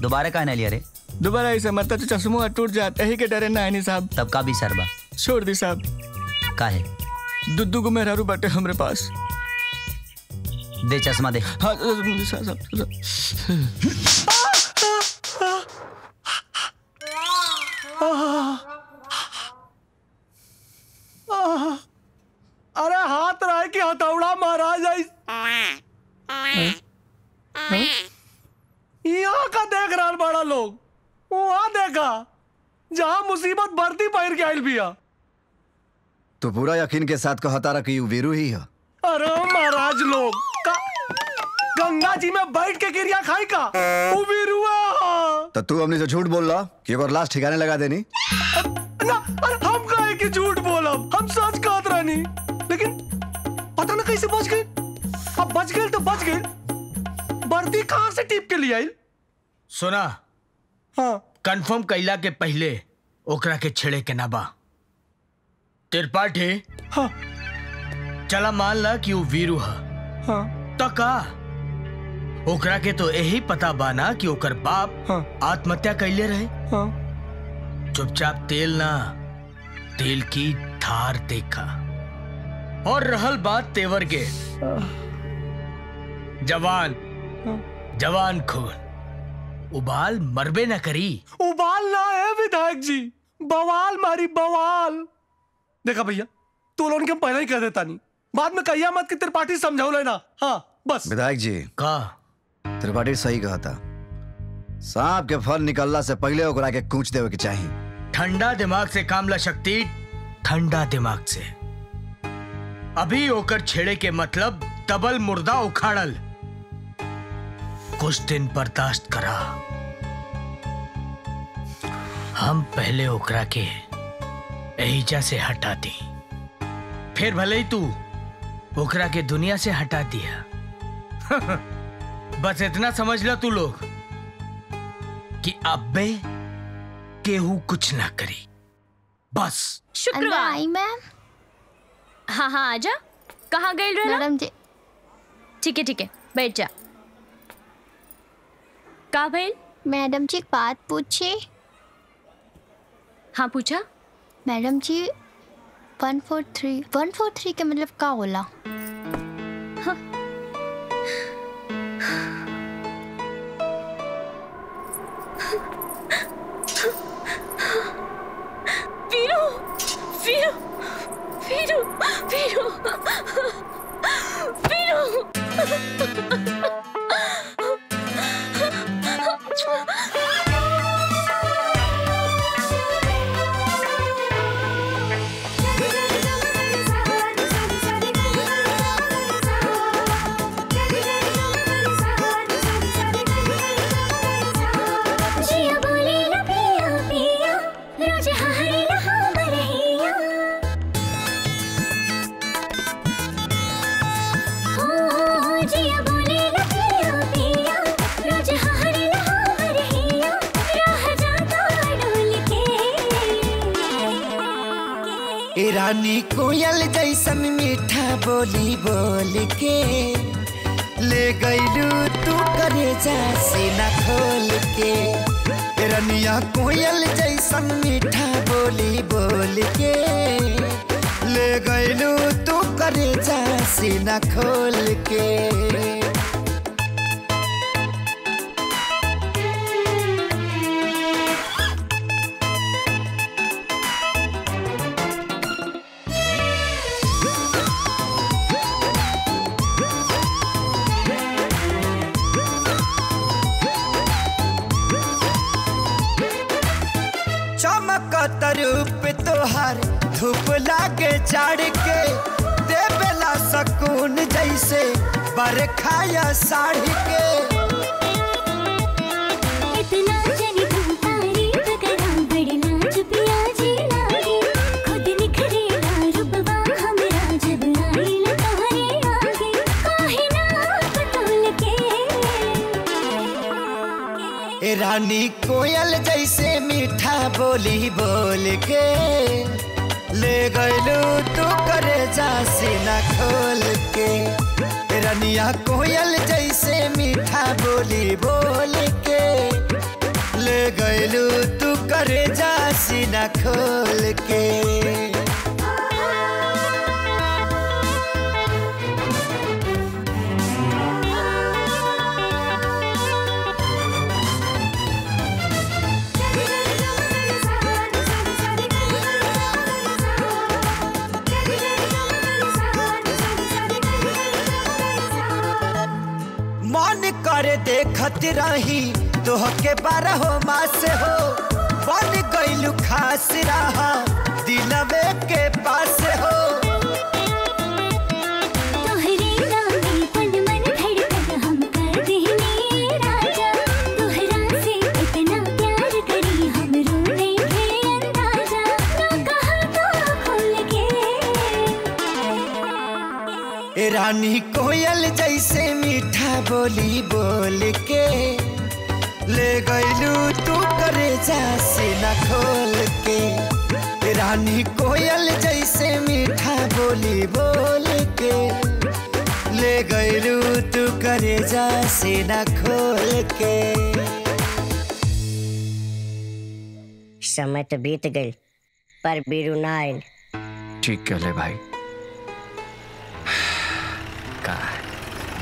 दोबारा कहा ना लिया रे दोबारा ऐसे मरता तो चश्मा टूट जाता ही के डरे ना साहब। तब का भी सरबा छोड़ दी साहब। का है? दुद्दू को मेहरारू बाटे हमरे पास। दे चश्मा दे। हाँ साहब। अरे हाथ राय की हथौड़ा महाराज यहाँ का देख रहा बड़ा लोग। वहाँ देखा जहाँ मुसीबत बढ़ती पैर के आयल बिया। तो पूरा यकीन के साथ कहता रहा कि यू वीरू ही है? अरे महाराज लोग गंगा जी में बैठ के गिरिया खाई का? वो वीरुआ तो तू हमने से झूठ बोल रहा कि एक बार लाश ठिकाने लगा देनी? ना अरे हम कहे कि झूठ बोलब हम सच कहत रहनी लेकिन पता ना कैसे बच गए। अब बच गए तो बच गए। कहाँ से टिप के लिए आई? सुना। हाँ। कंफर्म कैला के पहले ओकरा के छेड़े के ना बा त्रिपाठी हाँ। चला मान ला कि वो वीरू है। हाँ। तो का? ओकरा के तो यही पता बाना कि ओकर बाप हाँ। आत्महत्या कैले रहे। हाँ। चुपचाप तेल ना तेल की धार देखा। और रहल बात तेवर के। जवान जवान खून। उबाल मरबे न करी। उबाल ना है विधायक जी। बवाल मारी बवाल। देखा भैया तू लोगों के पहले ही कह देता नहीं? बाद में कहिया मत कि त्रिपाठी समझाओ लेना। हाँ बस। विधायक जी। का त्रिपाठी सही कहा था। सांप के फल निकलला से पहले ओकरा के कूच देवे के चाहिए ठंडा दिमाग से काम ला शक्ति ठंडा दिमाग से। अभी ओकर छेड़े के मतलब तबल मुर्दा उखाड़ल। कुछ दिन बर्दाश्त करा। हम पहले ओकरा के एहिजा से हटा दी। फिर भले ही तू ओकरा के दुनिया से हटा दिया। (laughs) बस इतना समझ लो तू लोग कि अब्बे केहू कुछ ना करी। बस। शुक्रवार। आई मैम। हाँ हाँ आजा कहाँ गई मैडम जी। ठीक है ठीक है बैठ जा। का भइल मैडम जी एक बात पूछे। हाँ पूछा। Madam ji one four three one four three के मतलब का होला? वीरू वीरू वीरू वीरू वीरू रानी कोयल जैसन मीठा बोली बोल के ले गईलू तू करे जा सीना खोल के। रनिया कोयल जैसन मीठा बोली बोल के ले गईलू तू करे जा सीना खोल के। तोहर धूप लागे चढ़ के देवेला सकून जैसे बरखा या साड़ी के। रानी कोयल जैसे मीठा बोली बोल के ले गईलू तू करे जा सीना खोल के। रनिया कोयल जैसे मीठा बोली बोल के ले गईलू तू करे जा सीना खोल के। करे देखत रही। तोह के बारह मास हो बन गईलू खास रहा। दिलवे के पास हो। तोहरे नामे पल मन धड़कन हम कर देने राजा। तोहरा से इतना प्यार करी हम रोने के अंदाज़ा। ना कहा तो खोल के? ए रानी कोयल जैसे बोली बोल के ले गईलू तू करे जा सीना खोल के। रानी कोयल जैसे मीठा बोली बोल के ले गईलू तू करे जा सीना खोल के। समय तो बीत गई पर बीरू ना आयल ठीक कहले भाई।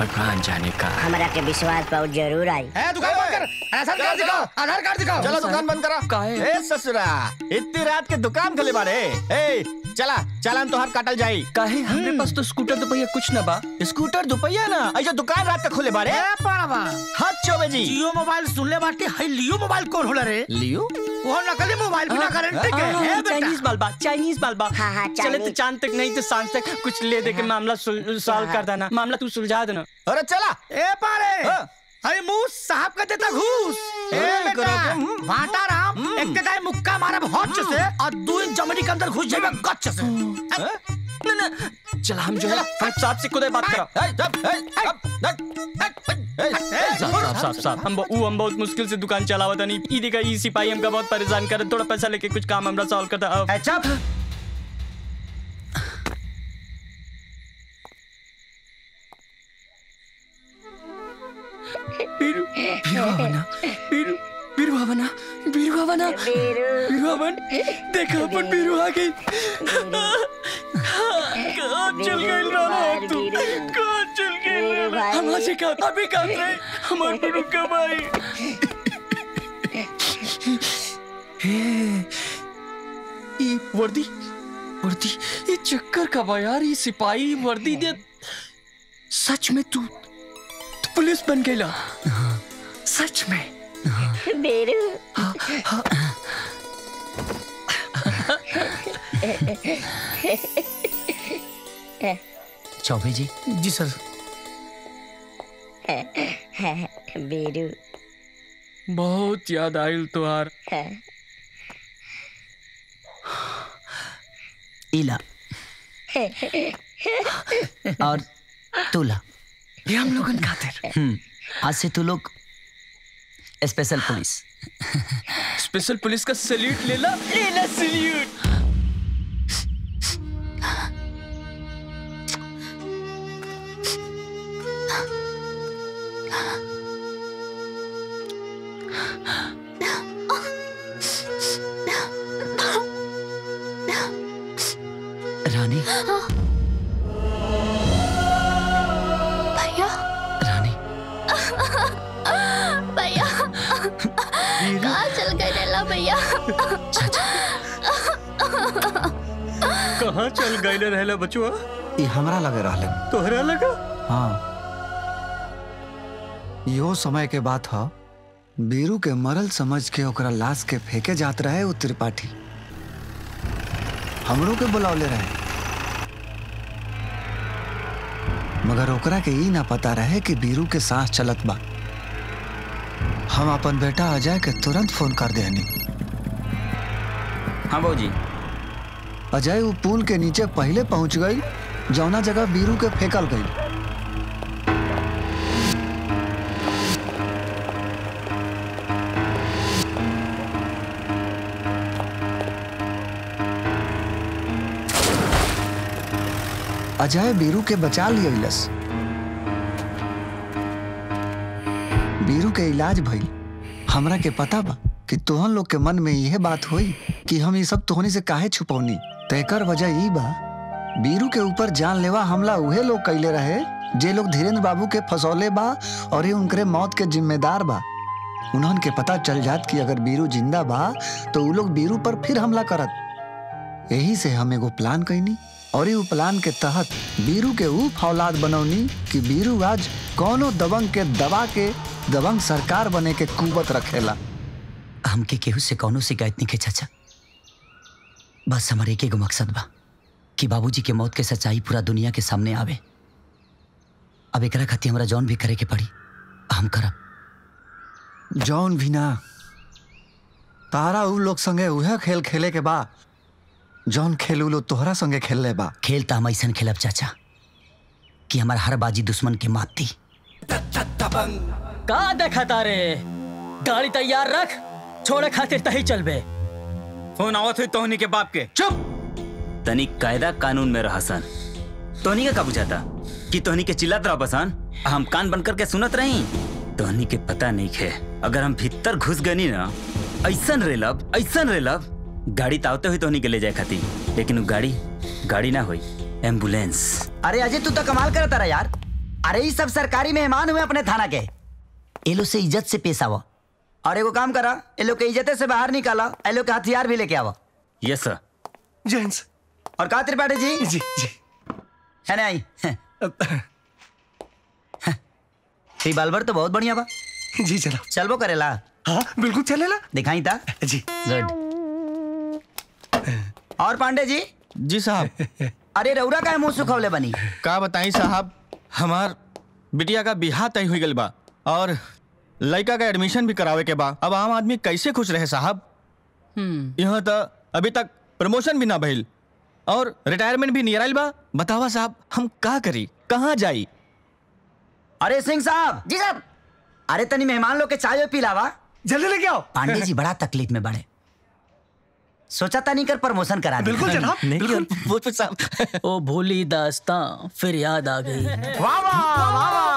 भगवान जाने का हमारा के विश्वास बहुत ज़रूर आई। है दुकान बंद कर। आधार कार्ड दिखाओ आधार कार्ड दिखाओ। चलो दुकान बंद करा। काहे? ए ससुरा इतनी रात के दुकान खोले बारे ए चला चालान तो हर काटल जाई। काहे? हमरे पास तो स्कूटर दुपहिया कुछ ना बा। स्कूटर दुपहिया ना? ऐसा दुकान रात तक खोले बारे ए पाड़वा हाँ चौबे जी। जियो मोबाइल सुन ले बाटे हाई लियो मोबाइल कौन होला रे? लियो? वो नकली मोबाइल बिना गारंटी के ए बेटा। चाइनीज़ बालबा चाइनीज़ बालबा हाँ, हाँ, चले तो चाँद तक नहीं तो साँझ तक। कुछ ले दे के मामला सॉल्व कर देना। मामला तू सुलझा देना। अरे चला। ए पाड़े। हाँ। अरे मुँह साहब का देता घूस। भाटा राम एक के दाई मुक्का मारा होच से और दो इंच जमनी के अंदर घुस जाएगा गच्छ से। ना ना चला हम जो है। साहब साहब से खुद बात करो। साहब साहब साहब साहब हम बहुत मुश्किल से दुकान चलावा था नहीं ई देखा ई सिपाही हमका बहुत परेशान करे थोड़ा पैसा लेके कुछ काम हमरा सॉल्व करता। चुप। बीरू बीरू बीरू बीरू भावना बीरू भावना बीरू भावन देखा, अपन बीरू आ गई। कहाँ चल राना तू कहाँ चल राना हम आज का, अभी रहे हमार बीरू कब ये वर्दी वर्दी, ये चक्कर कब यार, ये सिपाही वर्दी दे। सच में तू पुलिस बन गया सच में? बेरू चौबे जी। जी सर। बेरू बहुत याद आयल तुहार। इला (laughs) और तुला। ये हम लोगन खातिर हम्म आज से तू लोग स्पेशल पुलिस स्पेशल पुलिस का सल्यूट ले ला ले ला सैल्यूट चल गए रहला बचुआ ये हमरा लगे रहले। तोहरा लगा? हाँ। यो समय के बात ह बीरू के मरल समझ के ओकरा लाश के फेंके जात रहे उ त्रिपाठी। हमरो के बुलावले रहे। मगर ओकरा के ई ना पता रहे कि बीरू के सांस चलत बा। हम अपन बेटा अजय के तुरंत फ़ोन कर देनी हाँ बाबूजी अजय वो पुल के नीचे पहले पहुँच गई, जौना जगह बीरू के फेंकल गई। अजय बीरू के बचा लियलस बीरू के इलाज भइल। हमरा के पता बा कि तोहन लोग के मन में यह बात हुई कि हम ये सब तोहनी से काहे छुपौनी। तो एकर वजह ई बा, बीरू के ऊपर जानलेवा हमला उहे लोग कैले रहे, जे लोग धीरेन्द्र बाबू के फसौले बा और ये उनकरे मौत के जिम्मेदार बा। उन्हन के पता चल जात कि अगर बीरू ज़िंदा बा तो उ लोग बीरू पर फिर हमला करत। यही से हम एगो प्लान कैनी और ये प्लान के तहत बीरू के ऊ फौलाद बनौनी कि बीरू आज कौनो दबंग के दबा के दबंग सरकार बने के कुवत रखेला। हमके केहू से कौनो शिकायत नहीं के चाचा। बस हमारे एक एगो मकसद बा कि बाबूजी के मौत के सच्चाई पूरा दुनिया के सामने आवे। अब एकरा खातिर हमरा जौन भी करे के पड़ी हम करब। जौन भी ना तारा उ लोग संगे उहे खेल खेले के बा जौन खेल उ लोग तोहरा संगे खेलले बा। खेल तो हम ऐसा खेलब चाचा कि हमार हर बाजी दुश्मन के मात दी का देखा तारे गाड़ी तैयार रख छोड़े खातिर तही चलबे। फ़ोन आवत हुई तोहनी के बाप के। चुप! तनी कायदा कानून में रहा सन तोहनी का का बुझाता? कि तोहनी के चिल्लात रहा, बसान? हम कान बंद करके सुनत रही? तोहनी के पता नहीं खे। अगर हम भीतर घुस गनी ना, ऐसन रेलब ऐसन रेलब गाड़ी तावते हुई तोहनी के ले जाए खाती। लेकिन गाड़ी गाड़ी ना हुई। एंबुलेंस। अरे अजय, तू तो कमाल करता रहा यार। अरे ये सब सरकारी मेहमान हुए अपने थाना के। एलो से इज़्ज़त से पेश आवा और एगो काम करा ये लोग के इज़्ज़त से बाहर निकाला ये लोग के हथियार भी लेके आवा यस सर। जेंट्स और कहा त्रिपाठी जी? जी जी। है ना आई? (laughs) रिवाल्वर तो बहुत बढ़िया बा। जी चलो। चलबो करेला। हाँ बिल्कुल चलेला दिखाई था जी। गुड। और पांडे जी? जी साहब। अरे रौरा का मुँह सुखवले बनी। का बताई साहब? हमार बिटिया का बिहा तय हुई गल बा। और लड़का का एडमिशन भी करावे के बा। अब आम आदमी कैसे खुश रहे साहब? यहाँ तो अभी तक प्रमोशन भी ना भइल और रिटायरमेंट भी नियर आइल बा। बतावा साहब हम का करी? कहाँ जाई? अरे सिंह साहब! जी साहब! अरे तनी मेहमान लोग के चाय पिलावा। जल्दी लेके आओ। पांडे जी बड़ा तकलीफ़ में बड़े। सोचा था नहीं कर प्रमोशन करा बिल्कुल जनाब बिल्कुल। वो साहब। ओ भूली दास्तां फिर याद आ गई। वाह वाह वाह वाह।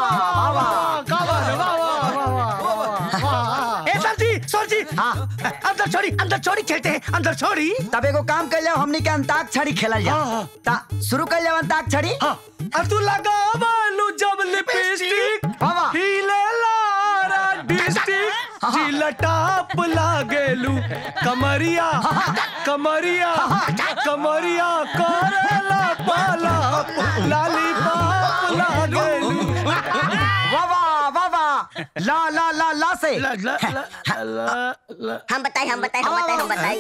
छोड़ी अंदर छोड़ी खेलते हैं अंदर छोड़ी तब एगो काम कर जाओ हमनी के अंताक्षरी खेलल जा। हाँ, ता शुरू कर जाओ अंताक्षरी हाँ। अब तू लगा बालू जब लिपस्टिक वाह, वाह। हिले लारा डिस्ट्रिक्ट जिला टाप लागेलू। कमरिया कमरिया कमरिया करेला पाला। लाली पाप लागेलू। वाह ला ला ला ला से। हम बताए हम बताए हम बताए हम बताए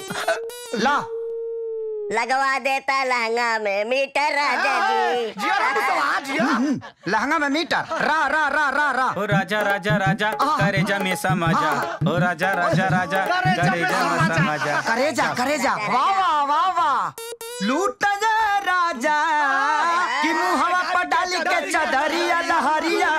ला। लगवा देता लहंगा में मीटर राजा जी। लहंगा में मीटर। रा रा रा रा रा। ओ राजा राजा राजा करेजा में समाजा। ओ राजा राजा राजा करेजा में समाजा। करेजा करेजा। वाह वाह वाह वाह। लूट जा राजा। कि मुहवा पर डाली के चदरिया लहरिया।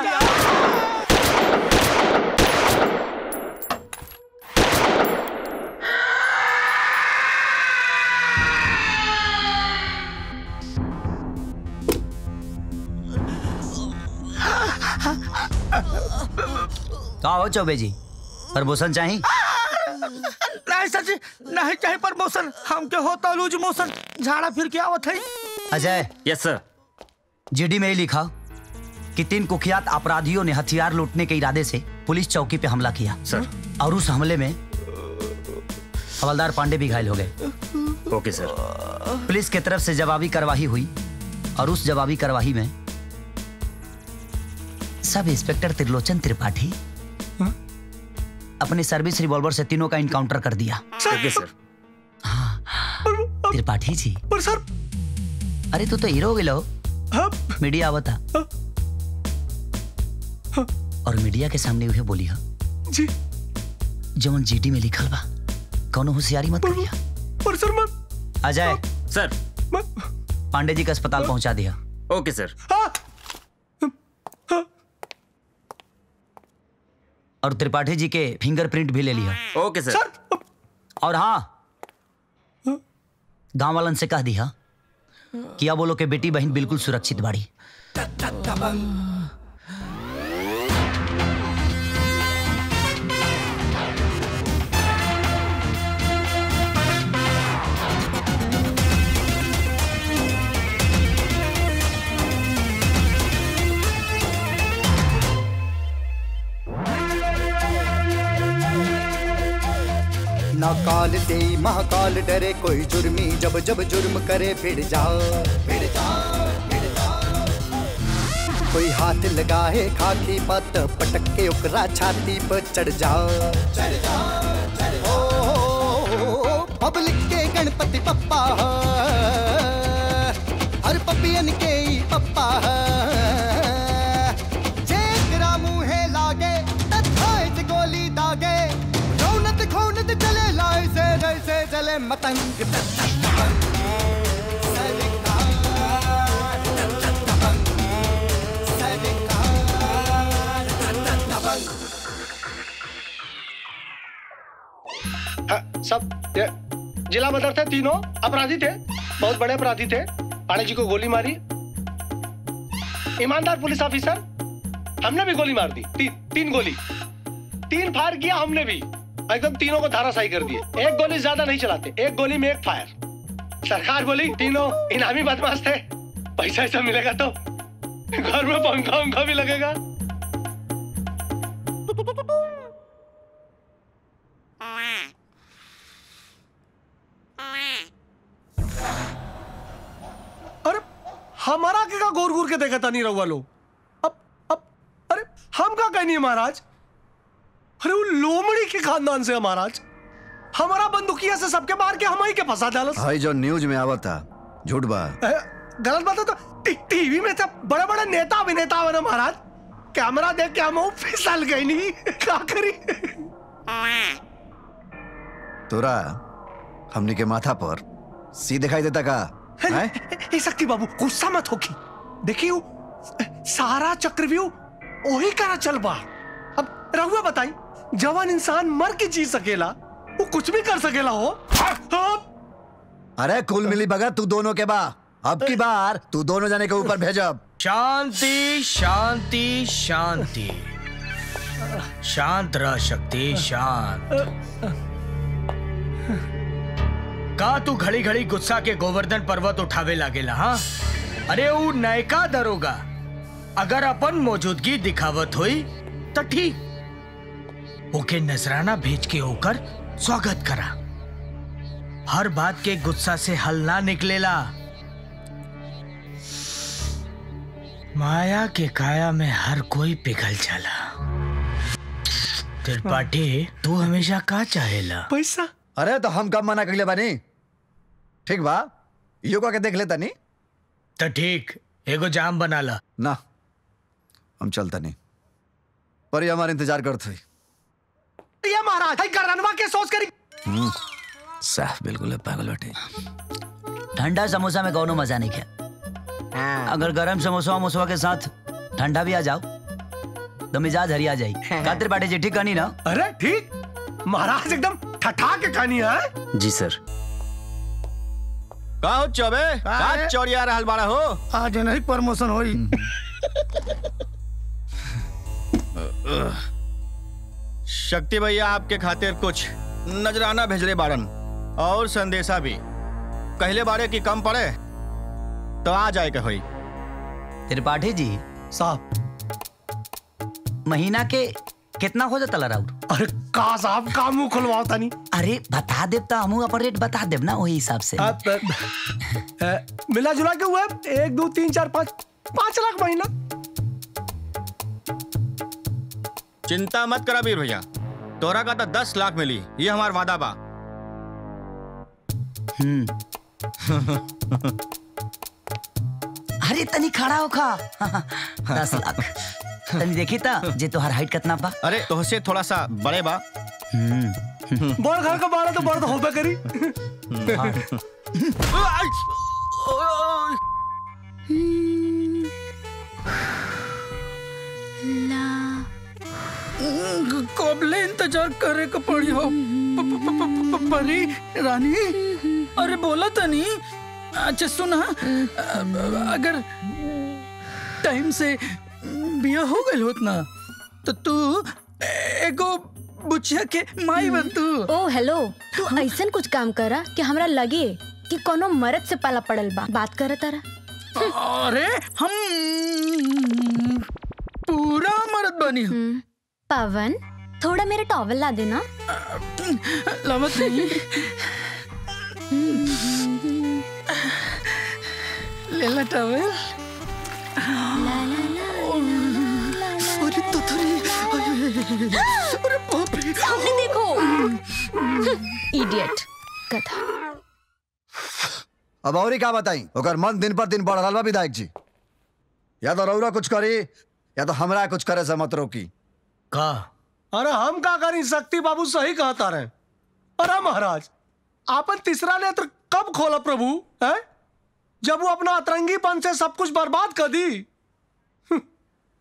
का हो चौबे जी प्रमोशन चाहिए? नहीं सर जी नहीं चाहिए प्रमोशन। हमके होता लूज मोशन। झाड़ा फिर के आवत है। अजय। यस सर जीडी में ही लिखा कि तीन कुख्यात अपराधियों ने हथियार लूटने के इरादे से पुलिस चौकी पे हमला किया। सर और उस हमले में हवलदार पांडे भी घायल हो गए। ओके सर पुलिस की तरफ़ से जवाबी कार्रवाई हुई और उस जवाबी कार्रवाई में सब इंस्पेक्टर त्रिलोचन त्रिपाठी। अपने सर्विस रिवॉल्वर से तीनों का इनकाउंटर कर दिया। Okay sir. त्रिपाठी जी। पर सर। अरे तू तो हीरो हो गिलो मीडिया आवता। और मीडिया के सामने उहे बोली हा। जी। जवन जीटी में लिखल बा कौनो होशियारी मत करिया। पर सर मैं अजय सर। पांडे जी का अस्पताल पहुँचा दिया। Okay sir. और त्रिपाठी जी के फिंगरप्रिंट भी ले लिया। ओके सर सर और हाँ गाँव वालन से कह दिया कि अब बोलो के बेटी बहन बिल्कुल सुरक्षित बाड़ी। ना काल दे, महाकाल डरे कोई जुर्मी। जब जब जुर्म करे, फिर जाओ फिर जाओ कोई हाथ लगाए, खाकी पत पटक के ओकरा छाती पर चढ़ जाओ चढ़ जाओ पब्लिक के गणपति पप्पा, हर पपियन के पप्पा। सब जिला मदर थे तीनों अपराधी थे बहुत बड़े अपराधी थे पाणे जी को गोली मारी। ईमानदार पुलिस ऑफिसर हमने भी गोली मार दी ती, तीन गोली। तीन फायर किया हमने भी एकदम तीनों को धाराशाही कर दिए। एक गोली ज़्यादा नहीं चलाते एक गोली में एक फायर। सरकार बोली तीनों इनामी बदमाश थे पैसा ऐसा मिलेगा तो घर में पंखा उंखा भी लगेगा अरे हमारा के का देखा था नहीं रहुआ लोग अब अब अरे हम का कहनी है महाराज अरे वो लोमड़ी के खानदान से है महाराज हमारा बंदूकिया से सबके मार के हम ही के फंसा डालस भाई जो न्यूज़ में आवा था झूठ बा गलत बात है तो टीवी में सब बड़े बड़े नेता अभिनेता बने महाराज कैमरा देख के हम फिसल गई नहीं क्या करी तोरा हमने के माथा पर सी दिखाई देता का हैं? ए शक्ति बाबू गुस्सा मत होगी देखियो सारा चक्रव्यूह वही करा चल बा। अब रहुआ बताई जवान इंसान मर के जी सकेला वो कुछ भी कर सकेला हो। अरे कुल मिली भगत तू दोनों के बा। अब की बार तू दोनों जाने के ऊपर भेजब शांति शांति शांति। शांत रह शक्ति शांत। का तू घड़ी घड़ी गुस्सा के गोवर्धन पर्वत उठावे लागेला हाँ? अरे वो नयका दरोगा। अगर अपन मौजूदगी दिखावत हुई तो ठीक। ओके नजराना भेज के होकर स्वागत करा। हर बात के गुस्सा से हल ना निकलेला। माया के काया में हर कोई पिघल जाला। त्रिपाठी तू हमेशा का चाहेला? पैसा? अरे तो हम कब मना कर ले बानी? ठीक बा। योगा के देख लेता नहीं तो ठीक एगो जाम बना ला। ना हम चलता नहीं। पर ये हमारा इंतज़ार करते हुई ये महाराज है करनवा के सोच करी। हम्म, साफ़ बिल्कुल है पागल बेटे ठंडा समोसा में कौनो मज़ा नहीं है। अगर गरम समोसा वमोसा के साथ ठंडा भी आ जाओ तो मिजाज हरिया जाई खातिर बाटे जी ठीक कहानी ना? अरे ठीक। महाराज एकदम ठठा के खानी है। जी सर। का हो चौबे? का चौड़िया रहल बाड़ा हो आज नहीं प्रमोशन होई। (laughs) शक्ति भैया आपके खातिर कुछ नजराना भेजले बाड़न और संदेशा भी। कहले बारे की कम पड़े तो आ जाए के होई। त्रिपाठी जी साहब महीना के कितना हो जाता राउर अरे का साहब का मुँह खुलवाओ तनी अरे बता देब तो हम अपन रेट बता देब ना वही हिसाब से। मिला जुला के हुआ एक दो तीन चार पाँच पाँच लाख महीना। चिंता मत करा वीर भैया। तोरा का तो दस लाख मिली ये हमार वादा बा। अरे तनी खड़ा हो खा (laughs) दस लाख। तनी देखी था जे तोहार हाइट कितना बा? अरे तोहसे थोड़ा सा बड़े बा। बड़ घर का बाड़ा तो बड़ तो होबे करी। कबले इंतज़ार करे के पड़ी हो। परी रानी? अरे बोला तो नहीं। अच्छा सुना अगर टाइम से बिया हो गई होत ना। तो तू एगो बुचिया के माई बन तू। ओ हेलो तू ऐसन कुछ काम करा कि हमरा लगे कि कोनो मर्द से पाला पड़ल बा। बात कर तारा। अरे हम पूरा मर्द बनी। हूँ पवन थोड़ा मेरे टॉवल ला देना। लमत नहीं। (laughs) ले ला टॉवल। अरे तो अरे बाप रे। सामने देखो। इडियट कथा। अब और ही का बताई? ओकर मन दिन पर दिन बढ़ रहा विधायक जी। या तो रौरा कुछ करी या तो हमरा कुछ करे से मत रोकी। का? अरे हम का करी? शक्ति बाबू सही कहता रहे अरे महाराज आपन तीसरा नेत्र कब खोला प्रभु है? जब वो अपना अतरंगीपन से सब कुछ बर्बाद कर दी।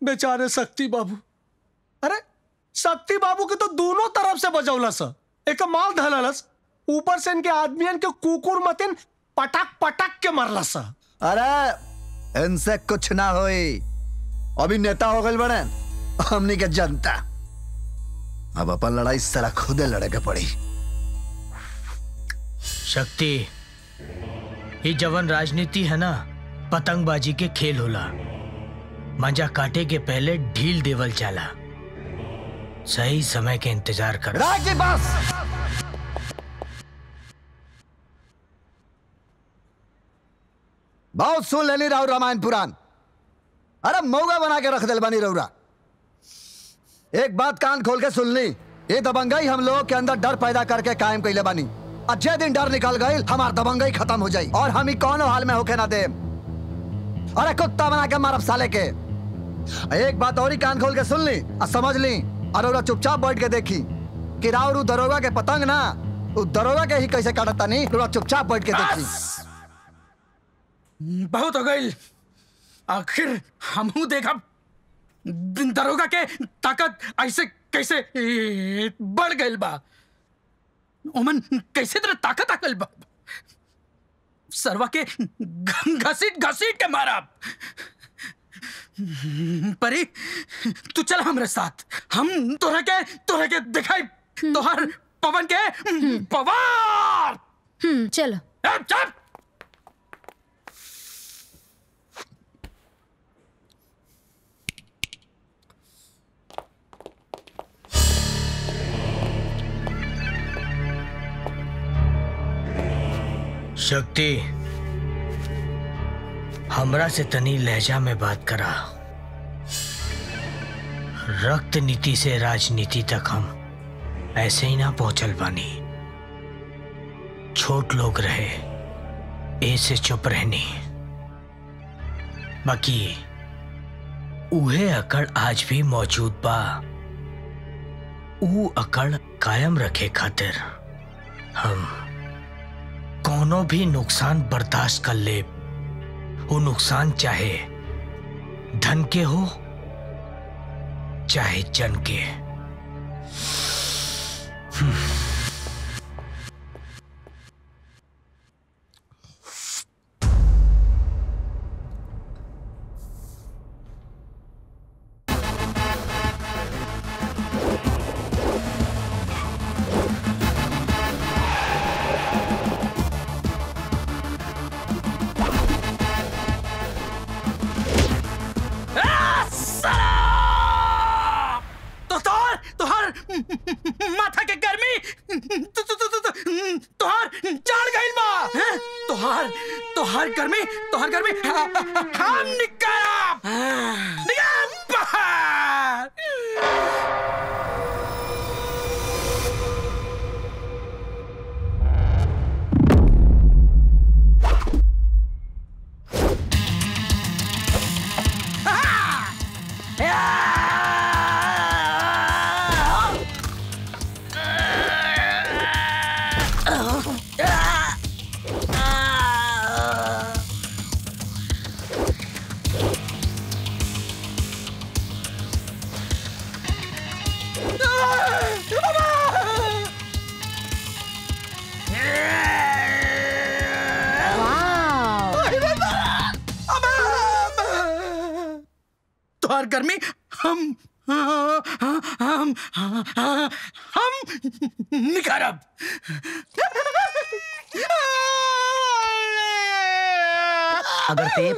बेचारे शक्ति बाबू। अरे शक्ति बाबू के तो दोनों तरफ़ से बजौलस एक माल धललस ऊपर से इनके आदमियन के कुकुर मतिन पटक पटक के मरलस अरे इनसे कुछ ना होई। अभी नेता हो गए बड़े हमनी के जनता। अब अपन लड़ाई सारा खुदे लड़े के पड़ी। शक्ति ये जवन राजनीति है ना पतंगबाजी के खेल होला। मज़ा काटे के पहले ढील देवल चाला सही समय के इंतज़ार कर। बहुत सुन लेनी राव रामायण पुराण। अरे मौगा बना के रख दिल बनी रौरा एक बात कान खोल के सुन ली। ये दबंगई हम लोगों के अंदर डर पैदा करके कायम कैले बानी। अच्छे दिन डर निकल गई, हमार दबंगई खत्म हो जाई। और हम ही कौन हाल में होके ना दे अरे कुत्ता बना के मारब साले के। एक बात और ही कान खोल के सुन ली और समझ ली। और चुपचाप बैठ के देखी कि राउर दरोगा के पतंग ना उ दरोगा के ही कैसे काटता नहीं? ओरा चुपचाप बैठ के देखी। बहुत हो गई। आखिर हमहू देखा दरोगा के ताकत ऐसे कैसे बढ़ गई बा। ओमन कैसे तरह ताकत आ गइल बा? सरवा के घसीट घसीट के मारा। परी तू चल हमरे साथ। हम तोरा के तोरा के दिखाई तोहर पवन के पवार। हम्म चलो। चल शक्ति हमरा से तनी लहजा में बात करा। रक्त नीति से राजनीति तक हम ऐसे ही ना पहुंचल बानी। छोट लोग रहे, ऐसे चुप रहनी। बाकी, उहे अकड़ आज भी मौजूद बा। ऊ अकड़ कायम रखे खातिर हम कोनो भी नुकसान बर्दाश्त कर ले वो नुकसान चाहे धन के हो चाहे जन के। आ,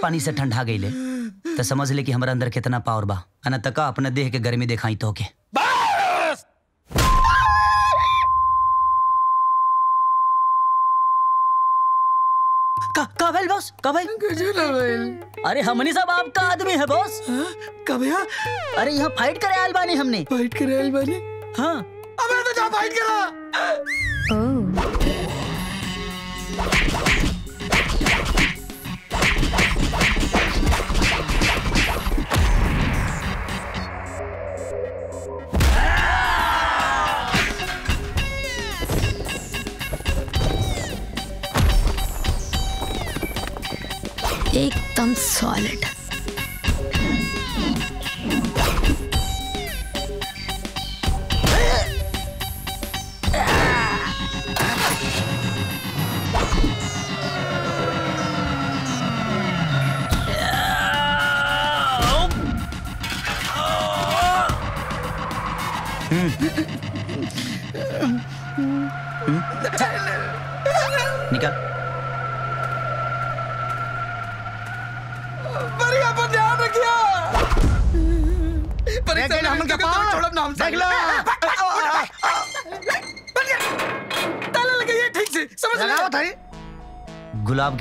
पानी से ठंडा गईले तो समझ ले कि हमारे अंदर कितना पावर बा। अना तका अपने देह के गर्मी दिखाई तो के। का बॉस का भेल? अरे हमनी सब आपका आदमी है बॉस का भैया अरे यहाँ फाइट करे आयल बानी हमने। फाइट करे आयल बानी? हाँ। अबे तो जा फाइट करा। एकदम सॉलिड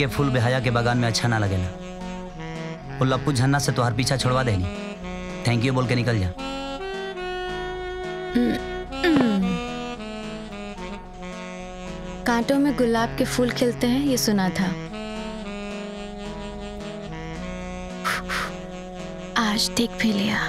के फूल बेहया के बगान में अच्छा ना लगेला वो लप्पू झन्ना से तोहार पीछा छोड़वा देनी थैंक यू बोल के निकल जा। कांटों में गुलाब के फूल खिलते हैं, ये सुना था। आज देख भी लिया।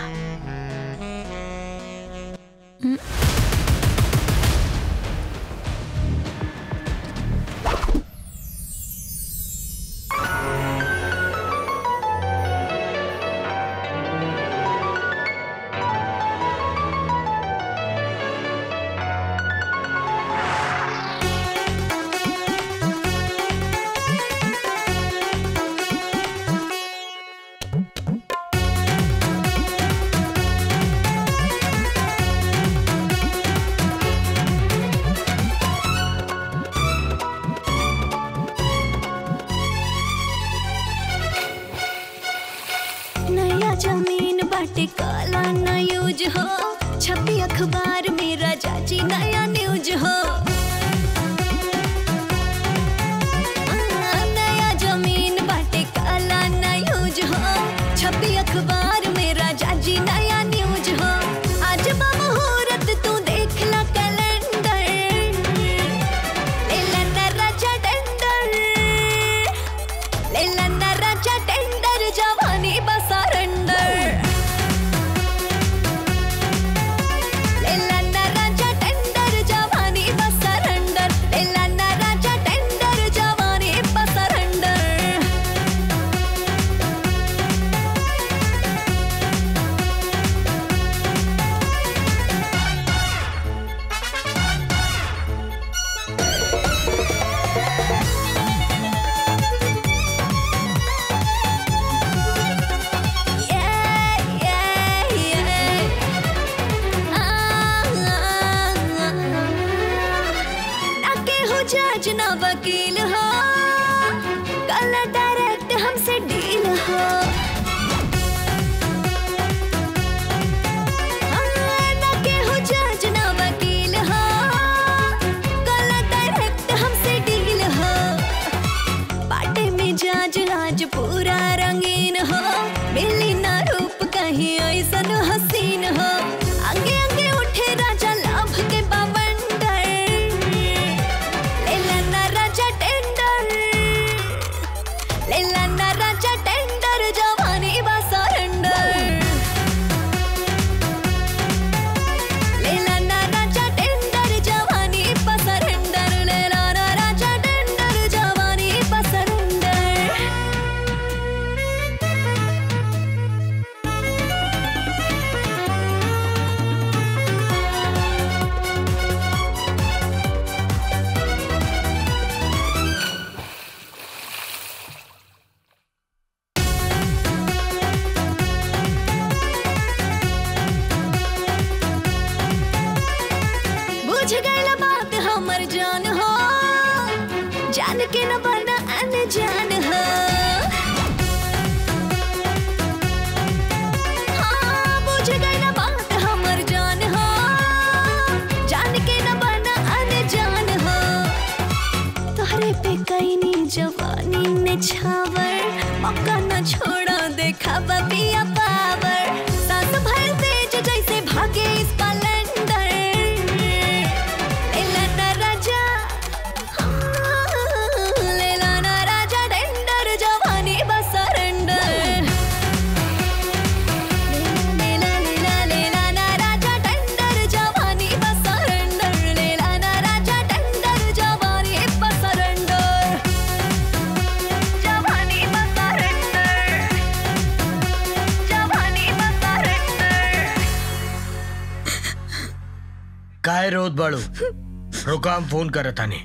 फ़ोन करत आने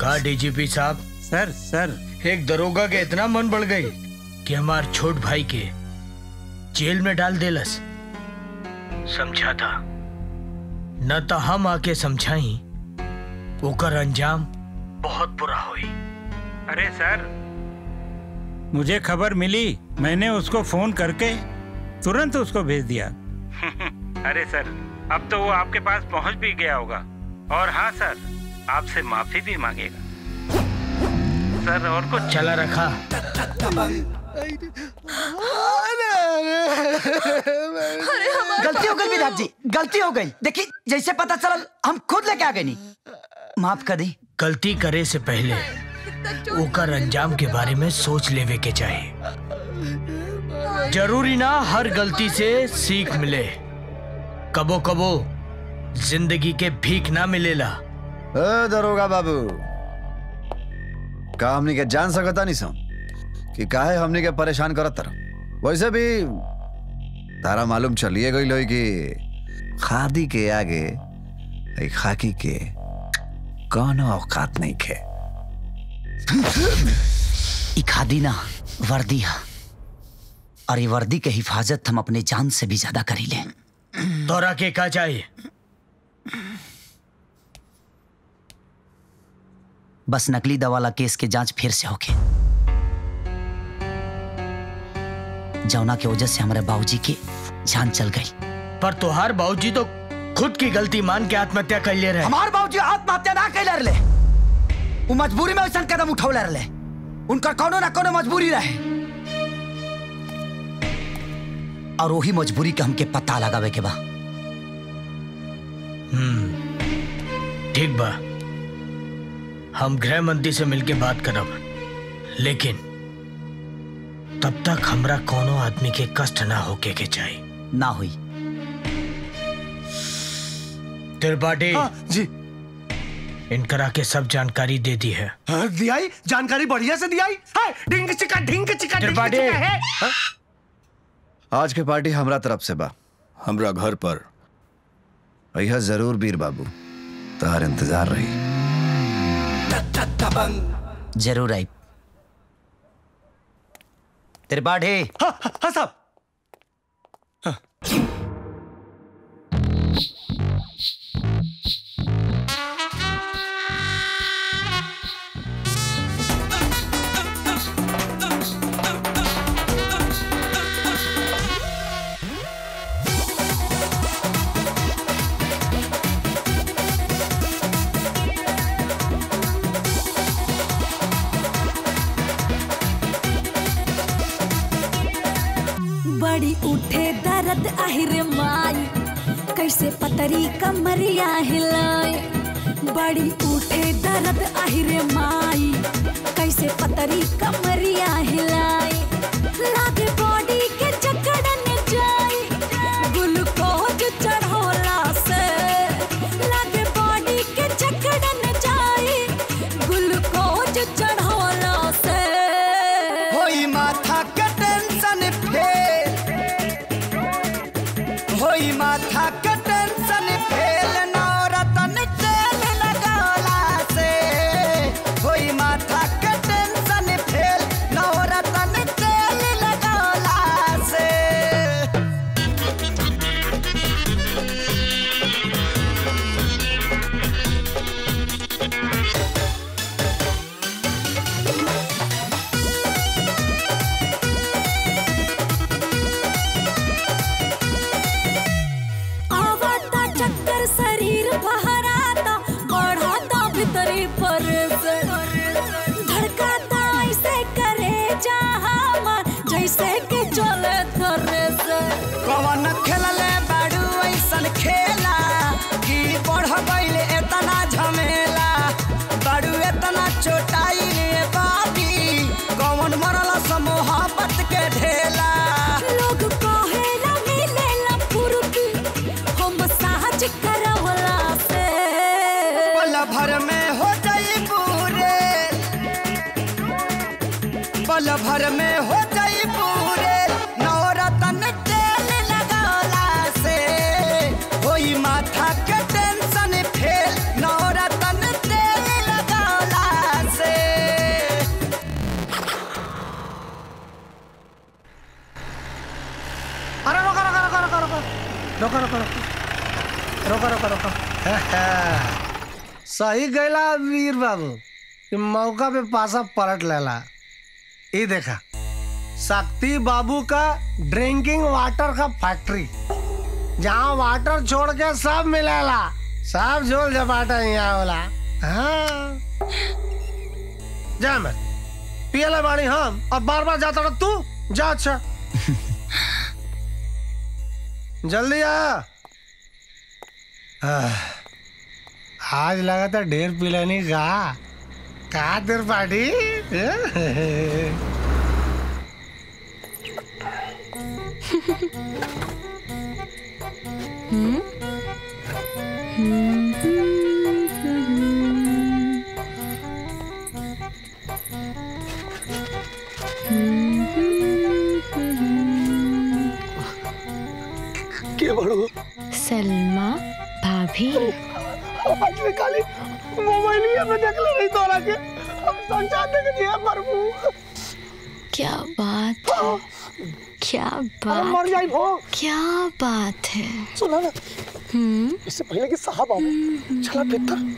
का डीजीपी साहब? Sir sir. एक दरोगा के इतना मन बढ़ गई कि हमार छोट भाई के जेल में डाल देलस। समझा था। न तो हम आके समझाई ओकर अंजाम बहुत बुरा हुई। अरे सर मुझे खबर मिली मैंने उसको फ़ोन करके तुरंत उसको भेज दिया। (laughs) अरे सर अब तो वो आपके पास पहुँच भी गया होगा। और हाँ सर आपसे माफ़ी भी मांगेगा। सर और कुछ? चला रखा। गलती हो गई विराट जी गलती हो गई। देखिए जैसे पता चला हम खुद लेके आ गए नहीं। माफ़ कर दी। गलती करे से पहले ओकर अंजाम के बारे में सोच लेवे के चाहे। ज़रूरी ना हर गलती से सीख मिले। कबो कबो ज़िंदगी के भीख ना मिलेला। ए दरोगा बाबू। का हमनी के जान सकता नहीं सो कि काहे हमनी के परेशान करत तर वैसे भी तारा मालूम चलिए गई लोई कि खादी के आगे ए खाकी के कौनो औकात नहीं खे। खादी ना वर्दी है। और ये वर्दी के हिफाजत हम अपने जान से भी ज़्यादा करी ले। तोरा के का चाहिए? बस नकली दवा वाला केस के जाँच फिर से होके। जौना के वजह से हमारे बाबूजी की जान चल गई। पर तुहार बाबूजी तो खुद की गलती मान के आत्महत्या कर ले रहे हमार बाबूजी आत्महत्या ना कैले रहे वो मजबूरी में ऐसा कदम उठौले रहे। उनका कोनो ना कोनो मजबूरी रहे। और वही मजबूरी के हमके पता लगावे के बा। हम्म ठीक बा। हम गृह मंत्री से मिलके बात करब। लेकिन तब तक हमरा कोनो आदमी के कष्ट ना होके के चाहिए ना हुई। त्रिपाठी हाँ, जी। इनकरा के सब जानकारी दे दी है। हाँ, दियाई जानकारी बढ़िया से दियाई। हाय ढिंग चिका ढिंग चिका त्रिपाठी। है। हाँ? आज के पार्टी हमरा तरफ़ से बा। हमरा घर पर। यह ज़रूर बीर बाबू तार इंतज़ार रही। ज़रूर आई। त्रिपाठी हाँ हाँ हाँ, साहब। बड़ी उठे दर्द आहिर माई। कैसे पतरी कमरिया हिलाए बड़ी उठे दर्द आहिर माई। कैसे पतरी कमरिया हिलाए लागे (laughs) सही गैला वीर बाबू कि मौका पे पासा पलट लेला। ये देखा शक्ति बाबू का ड्रिंकिंग वाटर का फैक्ट्री जहाँ वाटर छोड़ के सब मिलेला। सब झोल झपाटा यहाँ होला। हाँ। जा मैं पियला बाड़ी हम और बार बार जाता रह तू जा अच्छा। (laughs) जल्दी आ। आह, आज लगा था ढेर पिलानी का। कहा देर पार्टी? हम्म के बड़ो? सलमा भाभी। में खाली मोबाइल ही में देख ले रही तोरा के हम साक्षात देख दिया प्रभु क्या बात है। क्या बात मर जाई भो क्या बात है। सुना ना। हम्म। इससे पहले कि साहब आओ। चला भीतर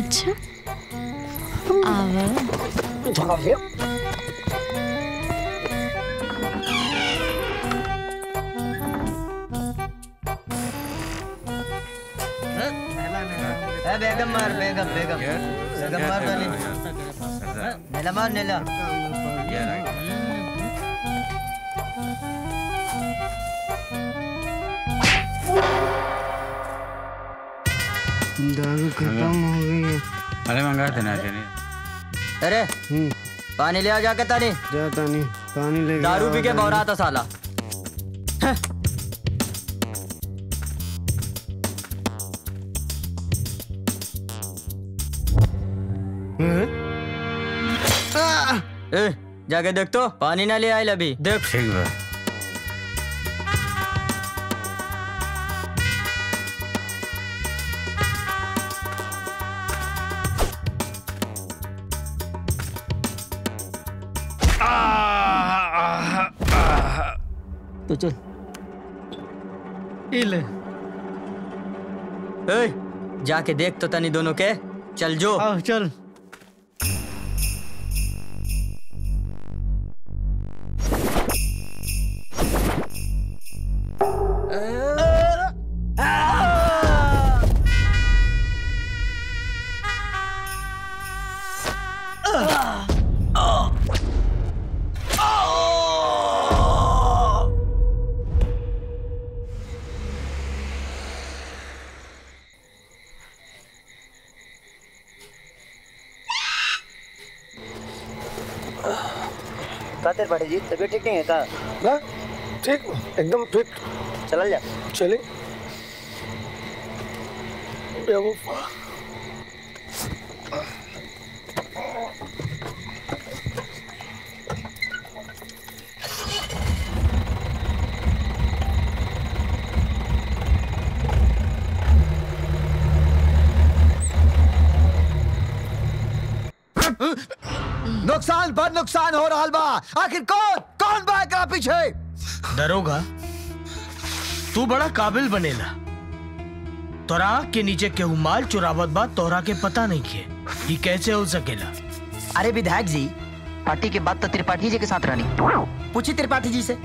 अच्छा। आवा चला बेगम मार बेगम बेगम। बेगम मार डाली नेला मार नेला दारू खत्म हो गई है। अरे मंगा देना अरे पानी ले आ जाके तानी। जाता नहीं पानी ले दारू पी के बौरा था साला। ए, जाके देख तो। पानी ना ले आए अभी देख। ठीक बा तो चल। ले ए, जाके देख तो तनी दोनों के। चल जो। चल। तबीयत ठीक नहीं है का ना ठीक एकदम फिट चल जा। चले बेवफा नुकसान पर नुकसान हो रहा बा आखिर कौन कौन बा एकरा पीछे? दरोगा तू बड़ा काबिल बनेला। तोरा के नीचे केहू माल चुरावत बा तोरा के पता नहीं के ये कैसे हो सकेला? अरे विधायक जी पार्टी के बाद तो त्रिपाठी जी के साथ रहनी। पूछी त्रिपाठी जी से।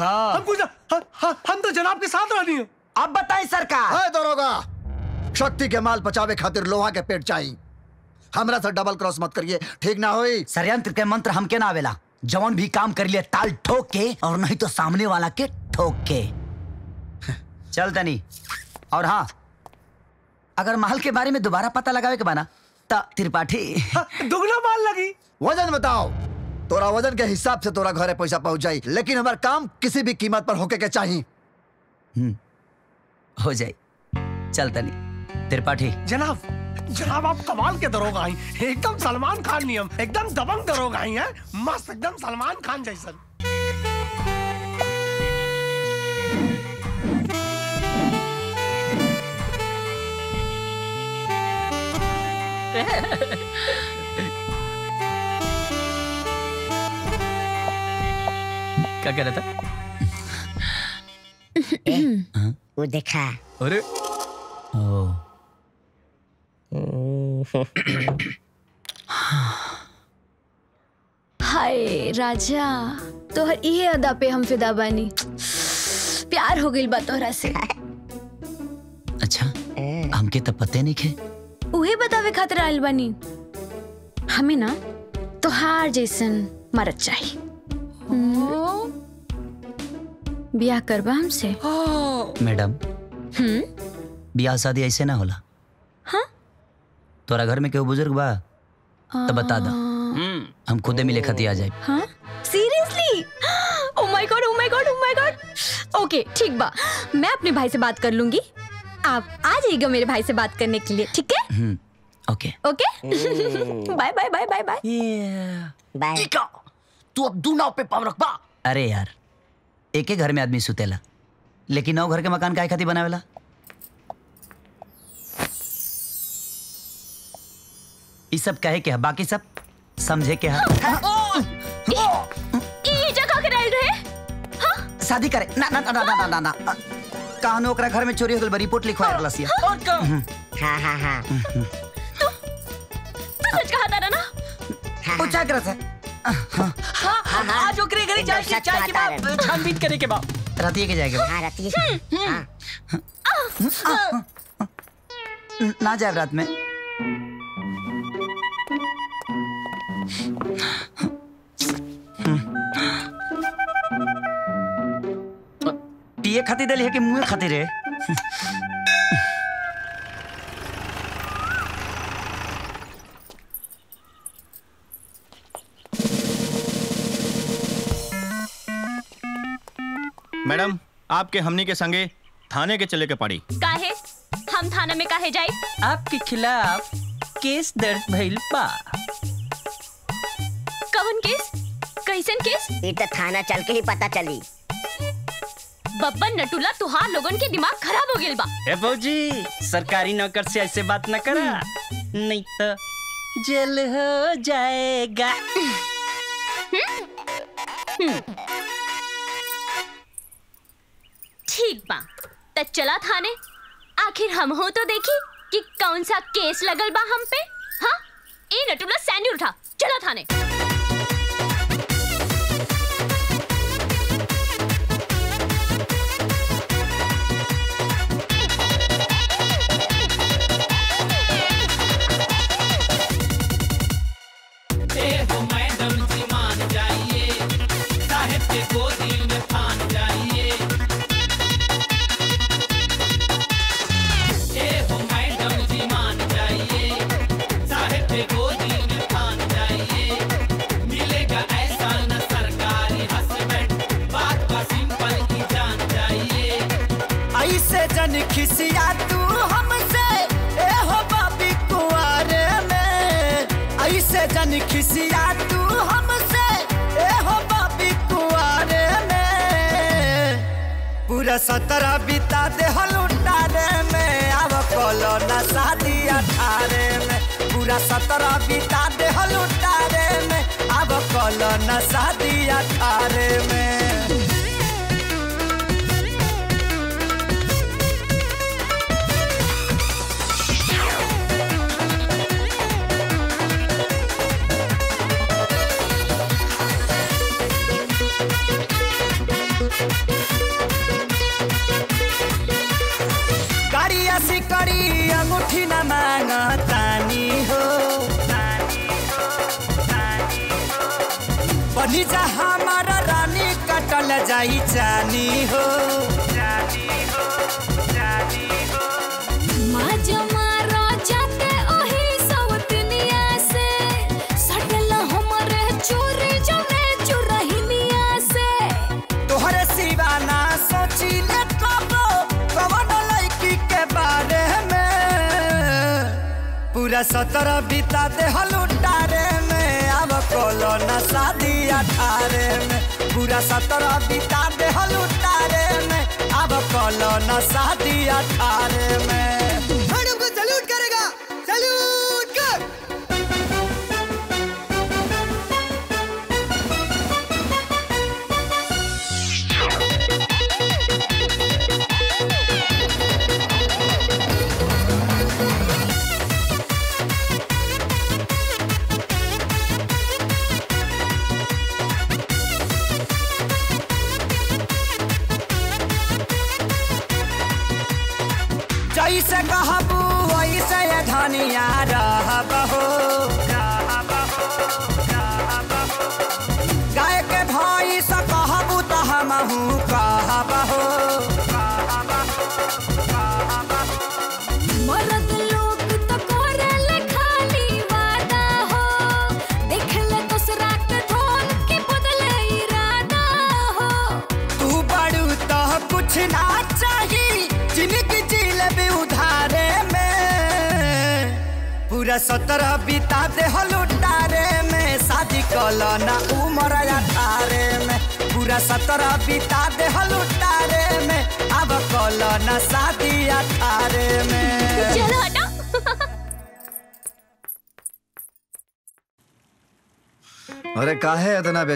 का हम कुछ ह- ह- हम तो जनाब के साथ रहनी है। अब बताएँ सरकार। है दरोगा शक्ति के माल बचावे खातिर लोहा के पेट चाहिए। हमरा से डबल क्रॉस मत करिए ठीक ना होई? षडयंत्र के मंत्र हमके ना आवेला। जवन भी काम कर लिए ताल ठोक के और नहीं तो सामने वाला के ठोक। के चल तनी। और हाँ अगर महल के बारे में दोबारा पता लगावे के बाना ता त्रिपाठी। दुगना माल लगी। वज़न बताओ। तोरा वज़न के हिसाब से तोरा घरे पैसा पहुँच जाई लेकिन हमार काम किसी भी कीमत पर होके के चाहिए हम्म, हो जाए। चल तनी त्रिपाठी जनाब जनाब आप कमाल के दरोगा आई एकदम सलमान खान नियम एकदम दबंग दरोगा आई है। मस्त एकदम सलमान खान जैसन। क्या कह रहा था? (clears throat) वो देखा। अरे। ओ। हाय राजा। तोहर इहे अदा पे हम फिदा बानी। प्यार हो गई बा तोहरा से। अच्छा हमके तो पते नहीं खे उहे बतावे खातिर आइल बानी। हमें ना तोहार जैसन मरद चाहिए? बियाह करबा हमसे मैडम। हम्म? ब्याह शादी ऐसे ना होला। हाँ? तोरा घर में केहू बुज़ुर्ग बा? तो बता दो। हम खुदे मिले खती आ जाए हाँ? Seriously oh my God oh my God oh my God okay ठीक बा। मैं अपने भाई से बात कर लूँगी। आप आ जाइएगा मेरे भाई से बात करने के लिए ठीक है? हम्म, okay okay bye bye bye bye bye bye तू अब दू नाव पे पाव रखबा अरे यार एक ही घर में आदमी सुतेला लेकिन नौ घर के मकान काय खाती बनावेला। ई सब कहे के है? बाकी सब समझे के है? ई जगह के रहल रहे शादी करे। ना ना ना ना ना ना ना कहानो ओकरा घर में चोरी हो गइल रिपोर्ट लिखवा रहला सिया और का हाँ हाँ हाँ। तू सच कहा था ना पूछा करत है। हाँ हाँ आज ओकरे घरे के चाय के बाद छानबीन करे के बाद के जाएगा। हाँ राती हाँ। ना जाए रात में। पिए खाती दिल है कि मुँह खाती रे मैडम आपके हमनी के संगे थाने के चले के पड़ी। काहे? हम थाना में काहे जाए आपके खिलाफ केस दर्ज भइल बा। कवन केस? कैसन केस? ये तो थाना चल के ही पता चली। बब्बन नटुला तुहार लोगन के दिमाग खराब हो गेल बा। ए भौजी सरकारी नौकर से ऐसे बात न करा। नहीं तो जेल हो जाएगा। ठीक बा। त चला थाने। आखिर हम हो तो देखी कि कौन सा केस लगल बा हम पे हाँ? ए नटुला सैंडल उठा चला थाने। खिसिया तू हमसे ए हो बाबी कुआरे में। पूरा सतरा बिता दे लुटारे में अब कलो न शादी अठारे में। पूरा सतरा बिता दे लुटारे में अब कलो न शादी अठारे में। हमारा रानी कटल जाई जानी हो। ओही सवतनिया से। सटल हमरे चोरी जमे चुरहिनिया से। तोहरे सिवा ना सोची ले कबो कवन लड़की के बारे में। पूरा सत्रह बिता दे में अब न शादी अठारे में, पूरा सत्रह बिता दे में। अब कल न शादी अठारे में?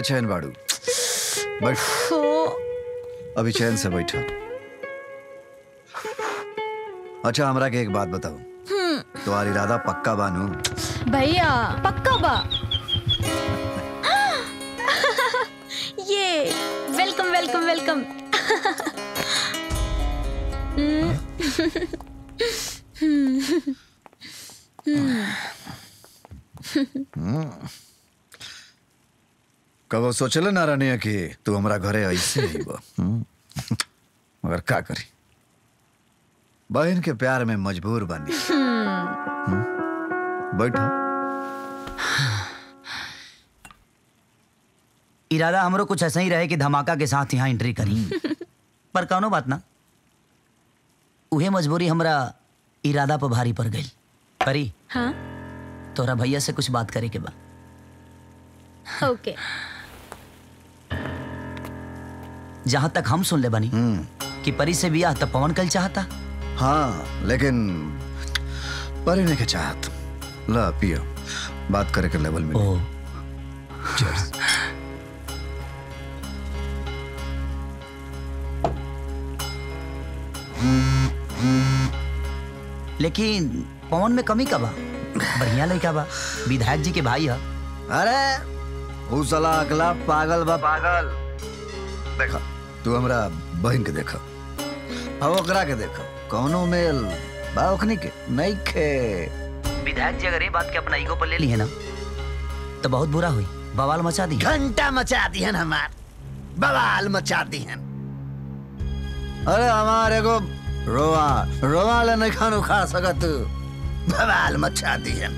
बेचैन बाड़ू। बैठ अभी चैन से बैठा। अच्छा हमरा के एक बात बताओ। तुम्हारी इरादा पक्का बानू? भैया। पक्का बा। ये वेलकम वेलकम वेलकम कबो सोचल ना रहने कि तू हमरा घरे ऐसे ही बा? हम्म? मगर का करी? बहन के प्यार में मजबूर बनी। बैठो। इरादा हमरो कुछ ऐसा ही रहे कि धमाका के साथ यहाँ एंट्री करी। पर कौनो बात ना। उहे मजबूरी हमरा इरादा पर भारी पड़ गई। परी हाँ? तोरा भैया से कुछ बात करे के बा। ओके। जहाँ तक हम सुन ले बनी कि परी से बियाह तब पवन कल चाहता। हाँ लेकिन परी ने के चाहत? ला पियो। बात करे के लेवल में. लेकिन पवन में कमी का बा बढ़िया लड़का बा। विधायक जी के भाई है। अरे ऊ साला अगला पागल बा। पागल। देखा तू हमरा बहन के देखा अब ओकरा के देखा कौनो मेल बा ओखनी के नहीं खे। विधायक जी अगर ये बात के अपना ईगो पर ले ली है ना तो बहुत बुरा हुई। बवाल मचा दी। घंटा मचा दिहन हमार। बवाल मचा दिहन। अरे हमारे को रोवा रोवा ले नहीं खानो खा सकत। बवाल मचा दिहन।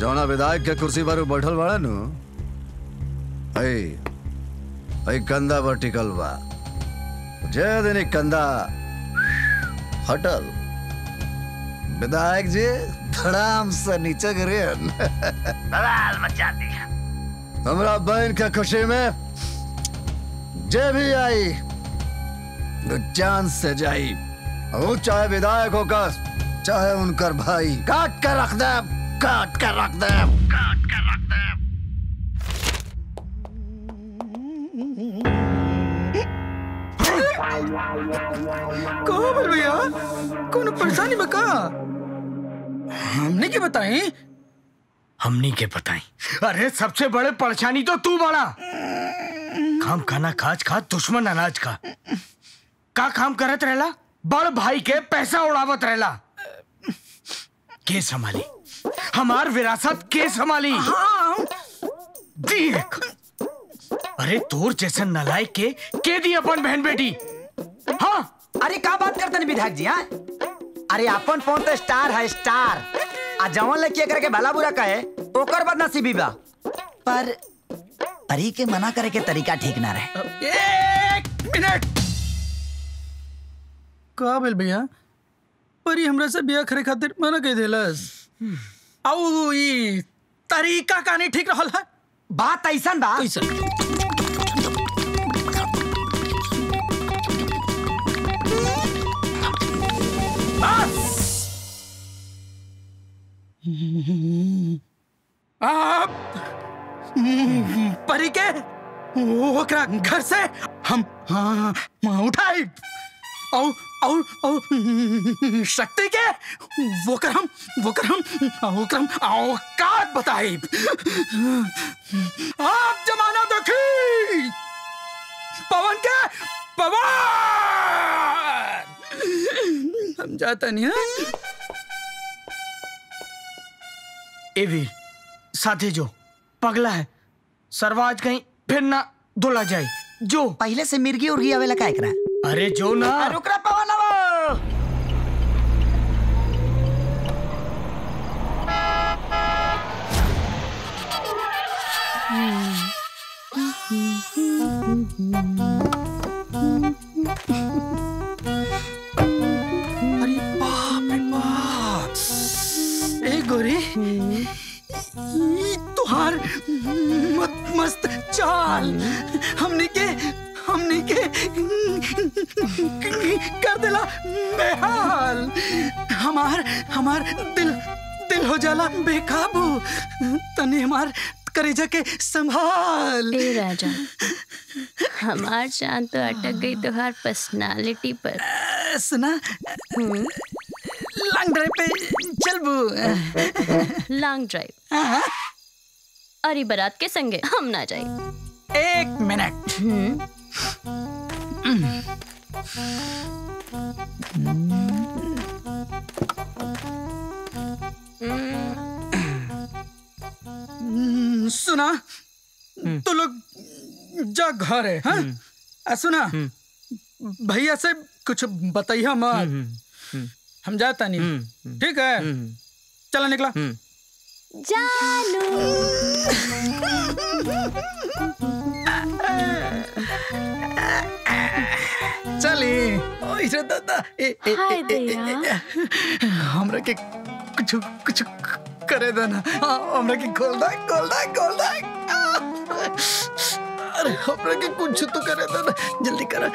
जौना विधायक के कुर्सी पर बैठल बड़ा नु ऐ कंधा पर टिकल बा। जे दिन कंधा हटल विधायक जी धड़ाम से नीचे गिरे हमरा बहन के खुशी में जे भी आई जान से जाई। वो चाहे विधायक होकर चाहे उनकर भाई काट कर रख दे काट कर रख दे। काट कर रख दे। कहो बोल भैया? कौन परेशानी बका हमने क्या बताई? हमनी के बताई? अरे सबसे बड़े परेशानी तो तू बड़ा काम खाना खाज खा दुश्मन अनाज का का काम करत रहला? बड़ भाई के पैसा उड़ावत रहला। के संभाली। हमार विरासत के संभाली। हाँ। देख अरे तोर जैसन नलायक के के दी अपन बहन बेटी। हाँ। अरे का बात करते विधायक जी हाँ? अरे अपन फ़ोन तो स्टार है स्टार। आ जवन लड़की करके भला बुरा कहे ओकर बदनसीबी बा। पर परी के मना करे के तरीका ठीक ना रहे। एक मिनट। का बोल भैया? परी हमरा से बियाह करे खातिर मना कह देलस। तरीका का नहीं ठीक रहल है। बात ऐसन बा। आप परी के ओकरा घर से हम हाँ, उठाई। औ औ औ शक्ति के? वोकर हम वोकर हम वोकर हम औकात बताई। आप जमाना देखी। पवन के पवन! हम जाता नहीं है। ए वीर साथे जो पगला है। सरवाज कहीं फिर ना धुला जाए। जो। पहले से मिर्गी उर्गी आवेला का अरे जो ना। रुक रहा मस्त चाल। हमने के हमने के कर दिला बेहाल। हमार हमार दिल दिल हो जाला बेकाबू। तने हमार करेजा के संभाल। ए राजा हमार जान तो अटक गई तुहार पर्सनालिटी पर। सुना। लॉन्ग ड्राइव पे चलबू। Long drive. अरे बारात के संगे हम ना जाए। एक मिनट। हम्म, सुना तो लोग जा घर है हाँ? सुना भैया से कुछ बताइए मत हम जाता नहीं। ठीक है। चला निकला। चली ओए रे दादा ए हाय ए, हमरा के कुछ कुछ करे देना हाँ, हमरा के खोल दे खोल दे खोल दे। अरे हमरा के कुछ तो करे देना जल्दी कर। ओए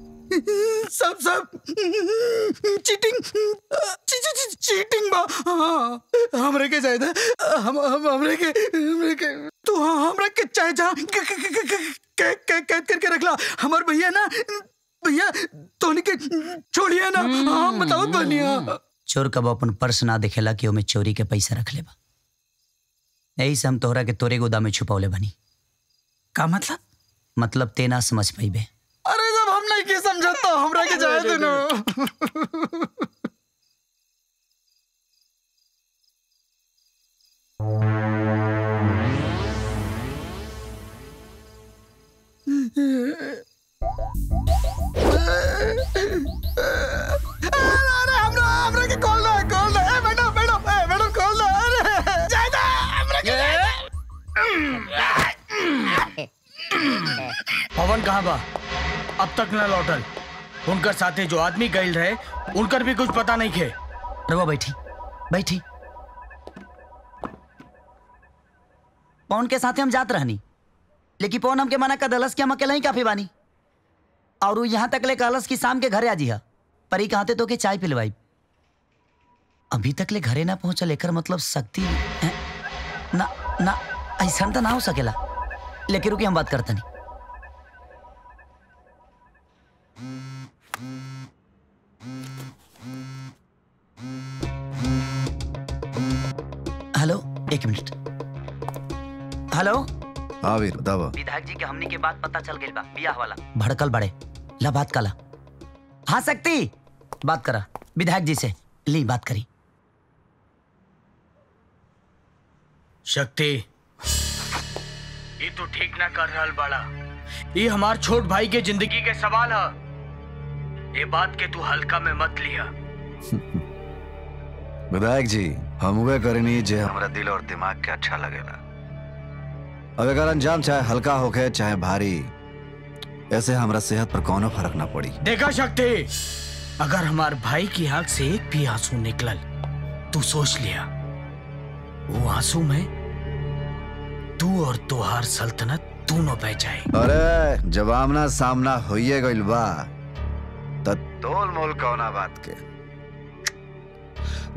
सब सब। चीटिंग चीटिंग बा। हाँ, हमरे के जायदा हम हम हमरे के हमरे के। तू हमरा के चाहे जा कैद करके रखला हमार भैया ना भैया तोनी के छोड़िए ना। हम बताओ बनिया चोर कब अपन पर्स ना देखेला कि ओमे चोरी के पैसा रख लेबा। यही से हम तोहरा के तोरे गोदा में छुपौले बनी। का मतलब? मतलब ते ना समझ हम नहीं के समझता हमरा के जाए देना हमरा हमरा के जाए दे पवन कहाँ बा अब तक न लौटल उनकर साथे जो आदमी गइल रहे, उनकर भी कुछ पता नहीं खे। रवा बैठी बैठी। पवन के साथे हम जात रहनी। लेकिन पवन हमके मना कर दलस कि हम अकेला ही काफ़ी बानी। और यहाँ तक ले कहलस कि शाम के घरे आ जिहा। परी कहते तो के चाय पिलवाई। अभी तक ले घरे ना पहुंचल, एकर मतलब शक्ति ना ना ऐसा तो ना हो सकेला। लेकिन रुकी हम बात करते नहीं हेलो एक मिनट। हेलो हाँ वीर बतावा विधायक जी के हमनी के बात पता चल गई बा बियाह वाला। भड़कल बड़े ला बात कला। हाँ शक्ति! बात करा विधायक जी से। ली बात करी। शक्ति ये तो ठीक ना कर रहा बाड़ा। ये हमार छोट भाई के ज़िंदगी के सवाल है। ये बात के तू हल्का में मत लिया। (laughs) विधायक जी हम उहे करनी जे हमरा दिल और दिमाग के अच्छा लगेला अब अगर अंजाम चाहे हल्का होके चाहे भारी ऐसे हमरा सेहत पर कोनो फ़र्क ना पड़ी। देखा शक्ति अगर हमार भाई की आँख से एक भी आँसू निकलल तू सोच लिया। वो आँसू में तू और तुहार सल्तनत दोनों बह जाए। अरे जब आमना सामना होइए गइल बा। तोल मोल कौना बात के?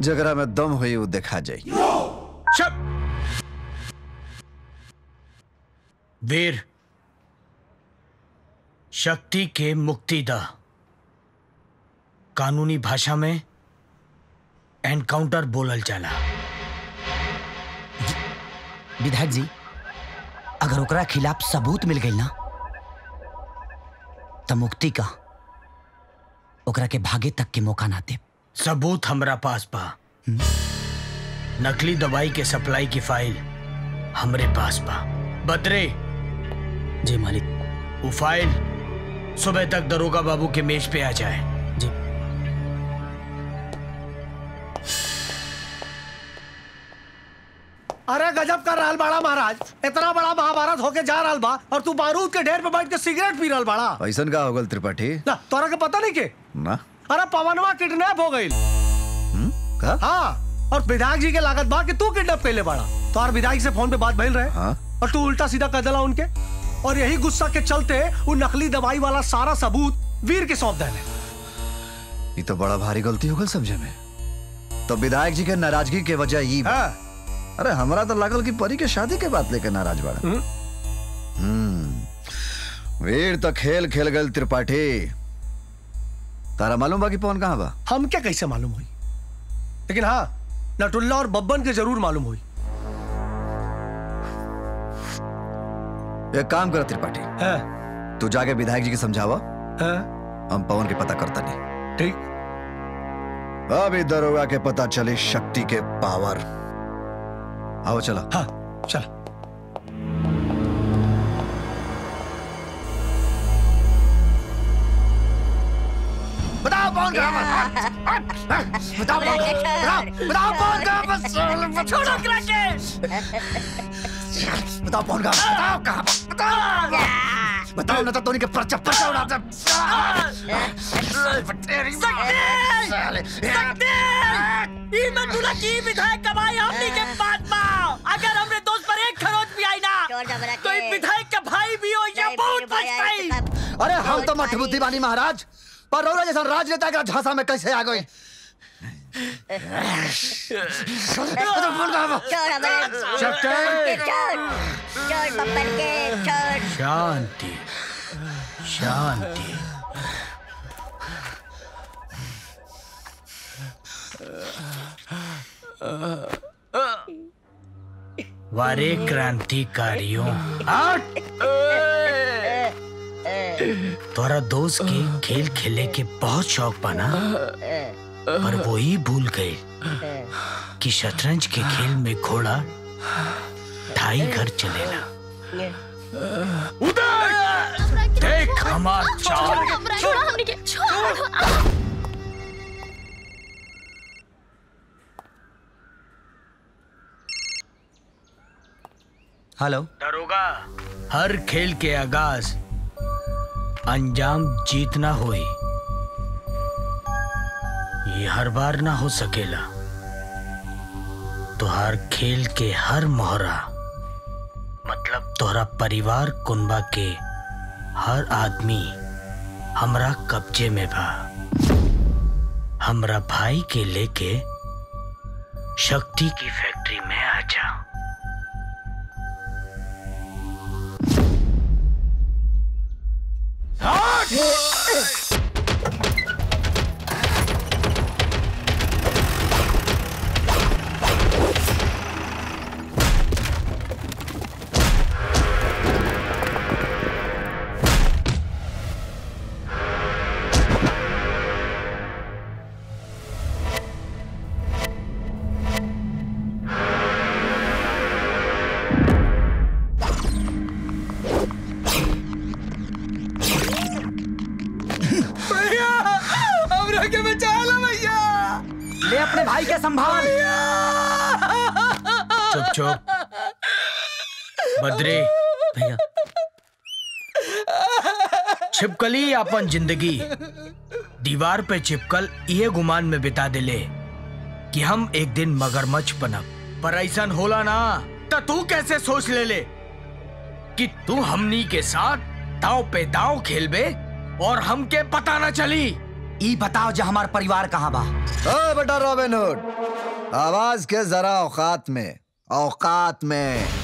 जगरा में दम हुई वो देखा जाई वीर शक्ति के मुक्ति दा कानूनी भाषा में एनकाउंटर बोलल जाला। विधायक जी अगर ओकरा खिलाफ सबूत मिल गई ना तो मुक्ति का ओकरा के भागे तक के मौका ना दे। सबूत हमरा पास बा। नकली दवाई के सप्लाई की फ़ाइल हमरे पास बा। बदरे जी मालिक। वो फ़ाइल सुबह तक दरोगा बाबू के मेज पे आ जाए। अरे गजब कर रहल बाड़ा महाराज। इतना बड़ा महाभारत होके जा रहल बा और तू बारूद के ढेर पे बैठ के सिगरेट पी रहल बाड़ा ऐसन का होगल त्रिपाठी? ना तोरा के पता नहीं के? ना। अरे पवनवा किडनैप हो गई। हाँ और विधायक जी के लागत बा कि तू किडनैप कैले बाड़ा। तो और विधायक से फ़ोन पे बात भइल रहे। हाँ? और तू उल्टा सीधा कर देला उनके। और यही गुस्सा के चलते वो नकली दवाई वाला सारा सबूत वीर के सौंप ये तो बड़ा भारी गलती होगल समझे में। तो विधायक जी के नाराज़गी के वजह ये बा। अरे हमरा तो लागल कि परी के शादी के बात लेके नाराज़ बाड़ा हम्म। वीर तो खेल खेल गल त्रिपाठी तारा मालूम बा कि पवन कहाँ बा? हम क्या कैसे मालूम हुई? लेकिन हाँ नटुल्ला और बब्बन के ज़रूर मालूम हुई। एक काम कर त्रिपाठी तू जाके विधायक जी के समझावा। हम पवन के पता करता नहीं। ठीक। अभी दरोगा के पता चले शक्ति के पावर। आओ चला। हाँ चल। बताओ कौन बस? बताओ कौन बताओ बताओ कौन बस? छोड़ो बताओ कौन कहाँ बताओ कहाँ बताओ। बताओ ना तो तोनी के पर्चा पर्चा उड़ा दे। ई मैं। दूल्हा की विधायक कमाई हमनी के बाद में। तो विधायक का भाई भी हो या बहुत पछताई। अरे हम तो मठबुद्धि बानी महाराज पर रौरा जैसा राजनेता के झांसा में कैसे आ गए? (laughs) शांति शांति। (laughs) वारे क्रांतिकारियों! तोरा दोस्त के खेल खेले के बहुत शौक बना पर वो ही भूल गए कि शतरंज के खेल में घोड़ा ढाई घर चलेला देख हमार चाल। छोड़ो हमने के छोड़ो हेलो दरोगा हर खेल के आगाज़ अंजाम जीतना होई ये हर बार ना हो सकेला। तुहार खेल के हर मोहरा मतलब तोहरा परिवार कुनबा के हर आदमी हमरा कब्जे में बा। हमरा भाई के लेके शक्ति की फैक्ट्री में आ जा। भैया अपन ज़िंदगी। दीवार पे चिपकल ये गुमान में बिता दिले कि हम एक दिन मगरमच्छ बनब। पर ऐसा होला ना तो तू कैसे सोच ले ले कि तू हमनी के साथ दाव पे दाव खेलबे और हमके पता ना चली? ई बताओ जो हमार परिवार कहाँ बा? ओ बेटा रॉबिन हुड आवाज़ के जरा औकात में औकात में।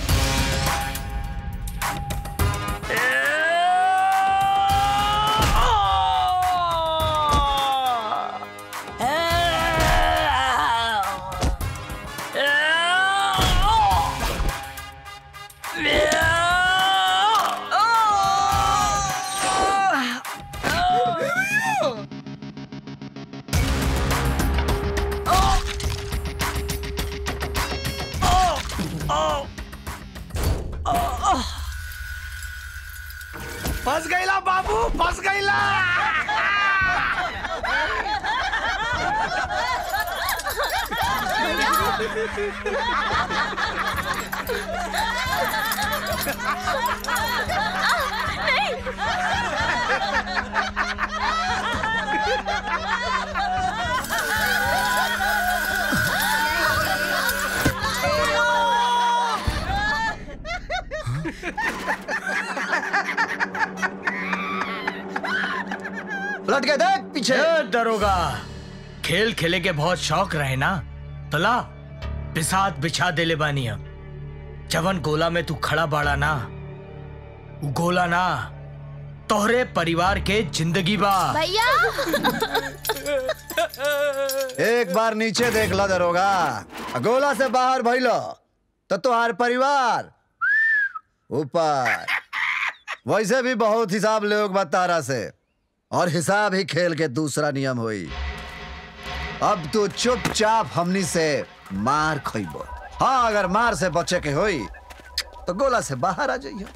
दरोगा खेल खेले के बहुत शौक रहे ना? तला पिसाद बिछा देले बानी हम जवन गोला में तू खड़ा बाड़ा ना उ गोला ना तोहरे परिवार के ज़िंदगी बा। भैया! एक बार नीचे देख ला दरोगा। गोला से बाहर भइलो तो तुम्हार परिवार ऊपर। वैसे भी बहुत हिसाब लोग बतारा से। और हिसाब ही खेल के दूसरा नियम हुई। अब तू चुपचाप हमनी से मार खोइबो। हाँ अगर मार से बचे के हो तो गोला से बाहर आ जाइए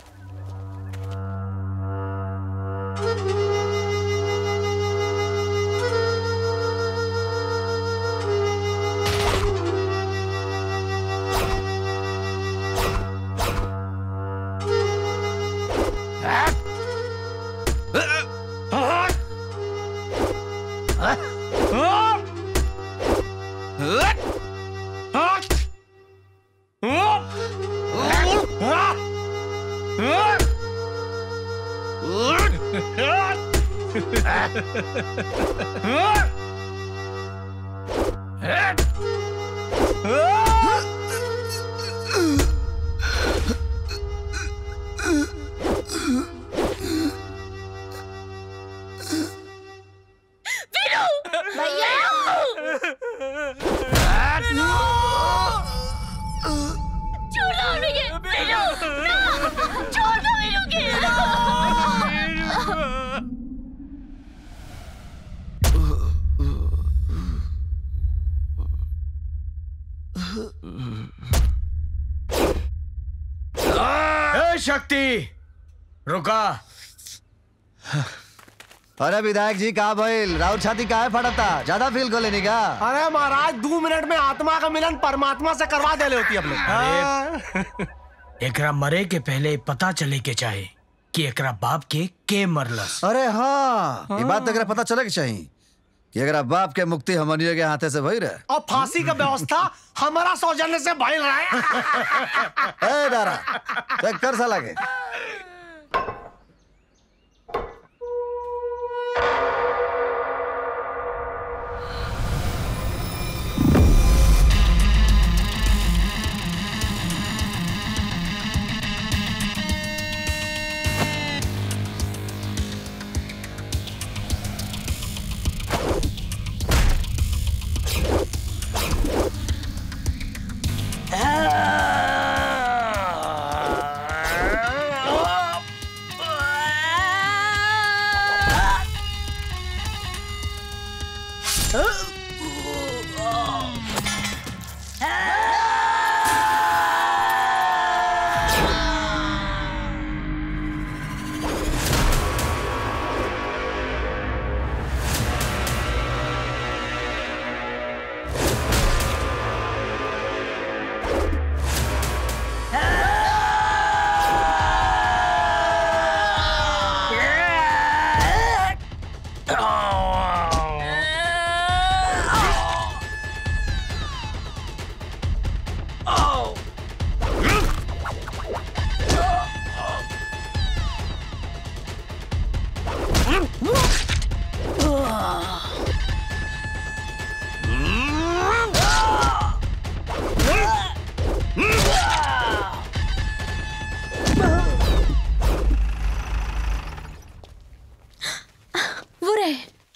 विधायक जी कहा भइल? राउत छाती काहे फटता ज़्यादा फील को लेनी का? अरे महाराज दो मिनट में आत्मा का मिलन परमात्मा से करवा देले होती अपने। अरे (laughs) एकरा मरे के पहले पता चले के चाहे कि एकरा बाप के के मरलस। अरे हाँ ये बात तो एकरा पता चले के चाहिए कि अगर बाप के मुक्ति हमनियो के हाथे से भई रहे। और फांसी का व्यवस्था हमारा सौजन्य से भइल रहा। है (laughs) ए दारा चेक कर साला के (laughs)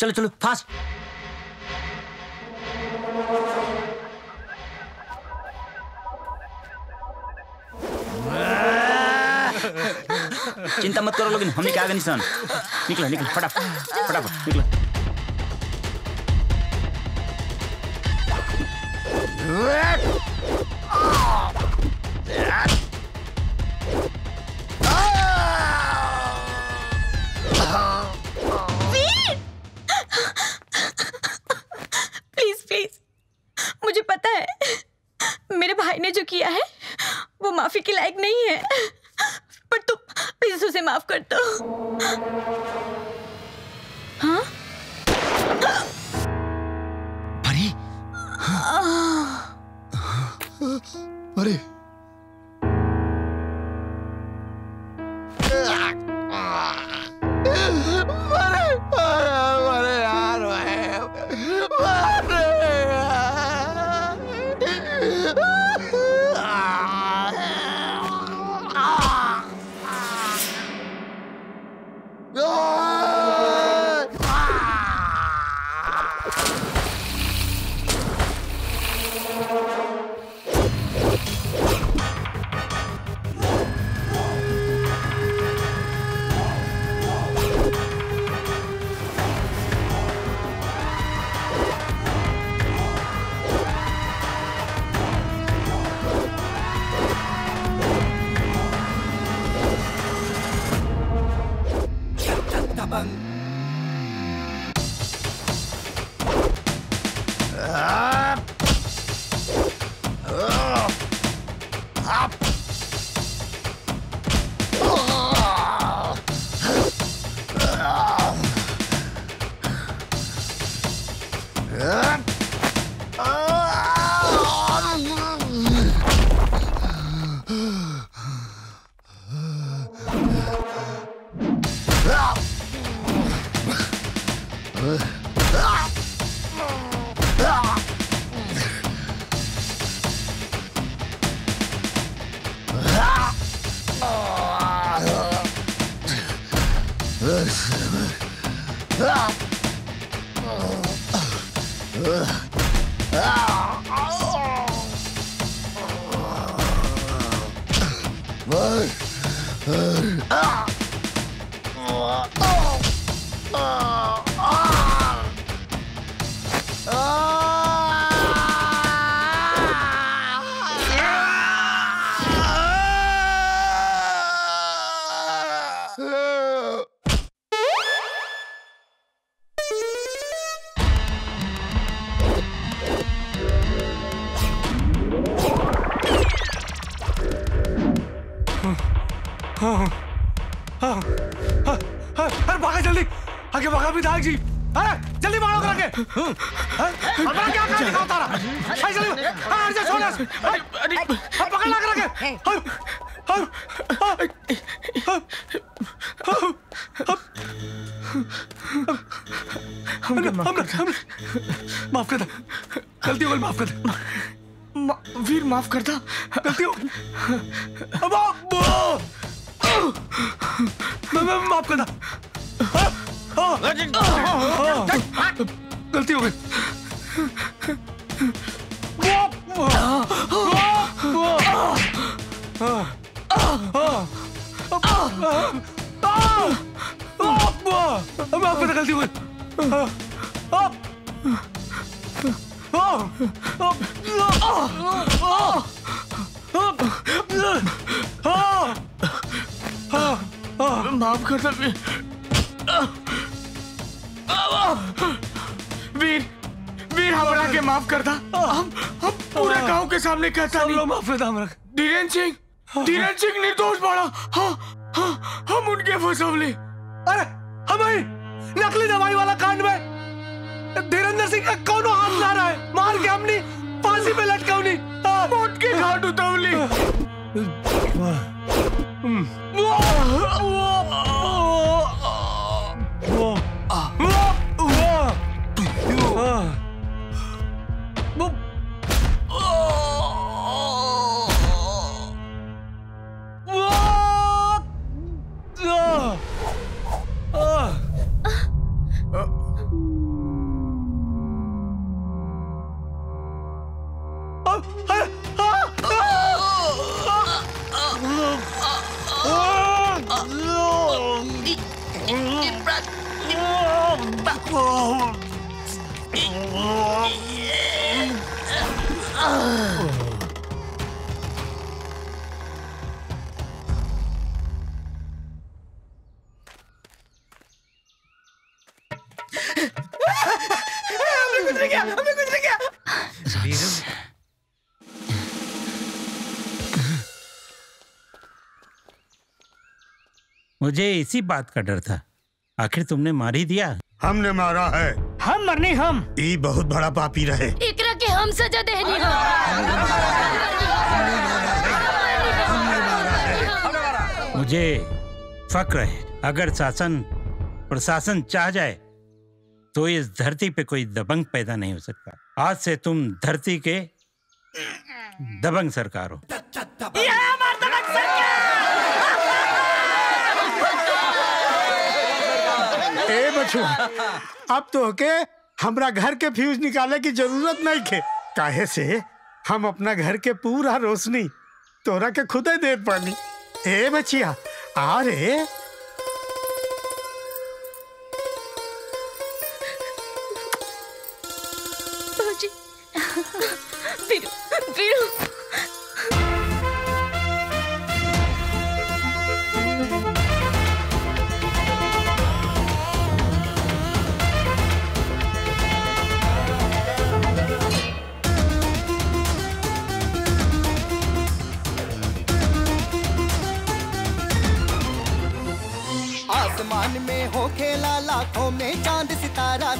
चलो चलो फास्ट। चिंता मत करो लोग हम निशान? निकला निकला फटाफट फटाफट निकला। अरे जल्दी मारो करा के हाँ, हमारा क्या काम दिखाओ तारा अरे जल्दी हाँ अर्जुन छोड़ अरे अरे पकड़ ला करा के हाँ, हाँ, हाँ, हाँ, हाँ, हम हम हम माफ़ कर दे गलती हो गई माफ़ कर दे वीर माफ़ कर दा गलती हो अब आप- मैं मैं माफ़ कर दा हाँ, हाँ, हाँ, गलती हो गई माफ़ कर गलती हो गई माफ़ कर दे वीर वीर हमरा के माफ़ कर दा। हम हम पूरे गाँव के सामने कहता नहीं। माफ़ कर दा हमरा। धीरेन सिंह धीरेन सिंह निर्दोष बड़ा। हाँ हाँ हम उनके फंसवले अरे हम ही नकली दवाई वाला कांड में। धीरेन्द्र सिंह का कौन हाथ ला रहा है? मार के हमने फांसी पे लटकावनी। मौत के घाट उतवली। मुझे इसी बात का डर था। आखिर तुमने मार ही दिया। हमने मारा है। हम मरनी हम। ई बहुत बड़ा पापी रहे। एकरा के हम सजा देनी हो। मुझे फक्र है अगर शासन प्रशासन चाह जाए तो इस धरती पे कोई दबंग पैदा नहीं हो सकता। आज से तुम धरती के दबंग सरकार हो। ए बछुआ अब तो के हमरा घर के फ्यूज निकाले की ज़रूरत नहीं थे काहे से हम अपना घर के पूरा रोशनी तोरा के खुदे दे पानी ए बचिया आ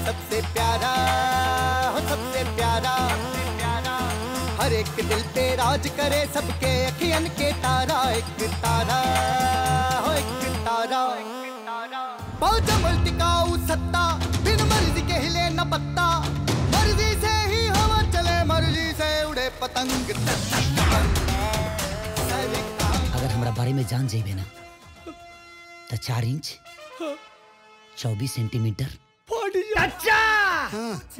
सबसे प्यारा, हो सबसे प्यारा हर एक दिल पे राज करे सबके, अखियन के तारा, एक तारा, हो एक तारा। बहुत टिकाऊ सत्ता बिन मर्ज़ी के हिले न पत्ता। मर्ज़ी से ही हवा चले, मर्ज़ी से उड़े पतंग। अगर हमरा बारे में जान जेबे ना तो चार इंच, चौबीस सेंटीमीटर अच्छा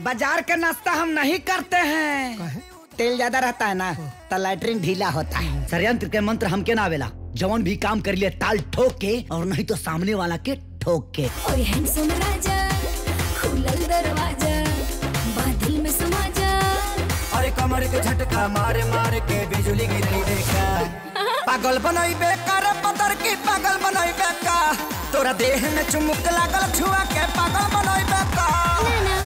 बाज़ार का नाश्ता हम नहीं करते हैं। तेल ज़्यादा रहता है ना तो लैट्रिन ढीला होता है। षडयंत्र के मंत्र हमके ना आवेला? जवन भी काम कर लिए ताल ठोक के और नहीं तो सामने वाला के ठोक। के ओए हैंडसम राजा खुलल दरवाज़ा बादल में समा जा अरे कमर के झटका मारे मारे के बिजली गिरई देखा। (laughs) पागल बनाई बेकार पतर की पागल बनई बेका तोरा देह में चुमुक लागल छुआ के पागल बनई ना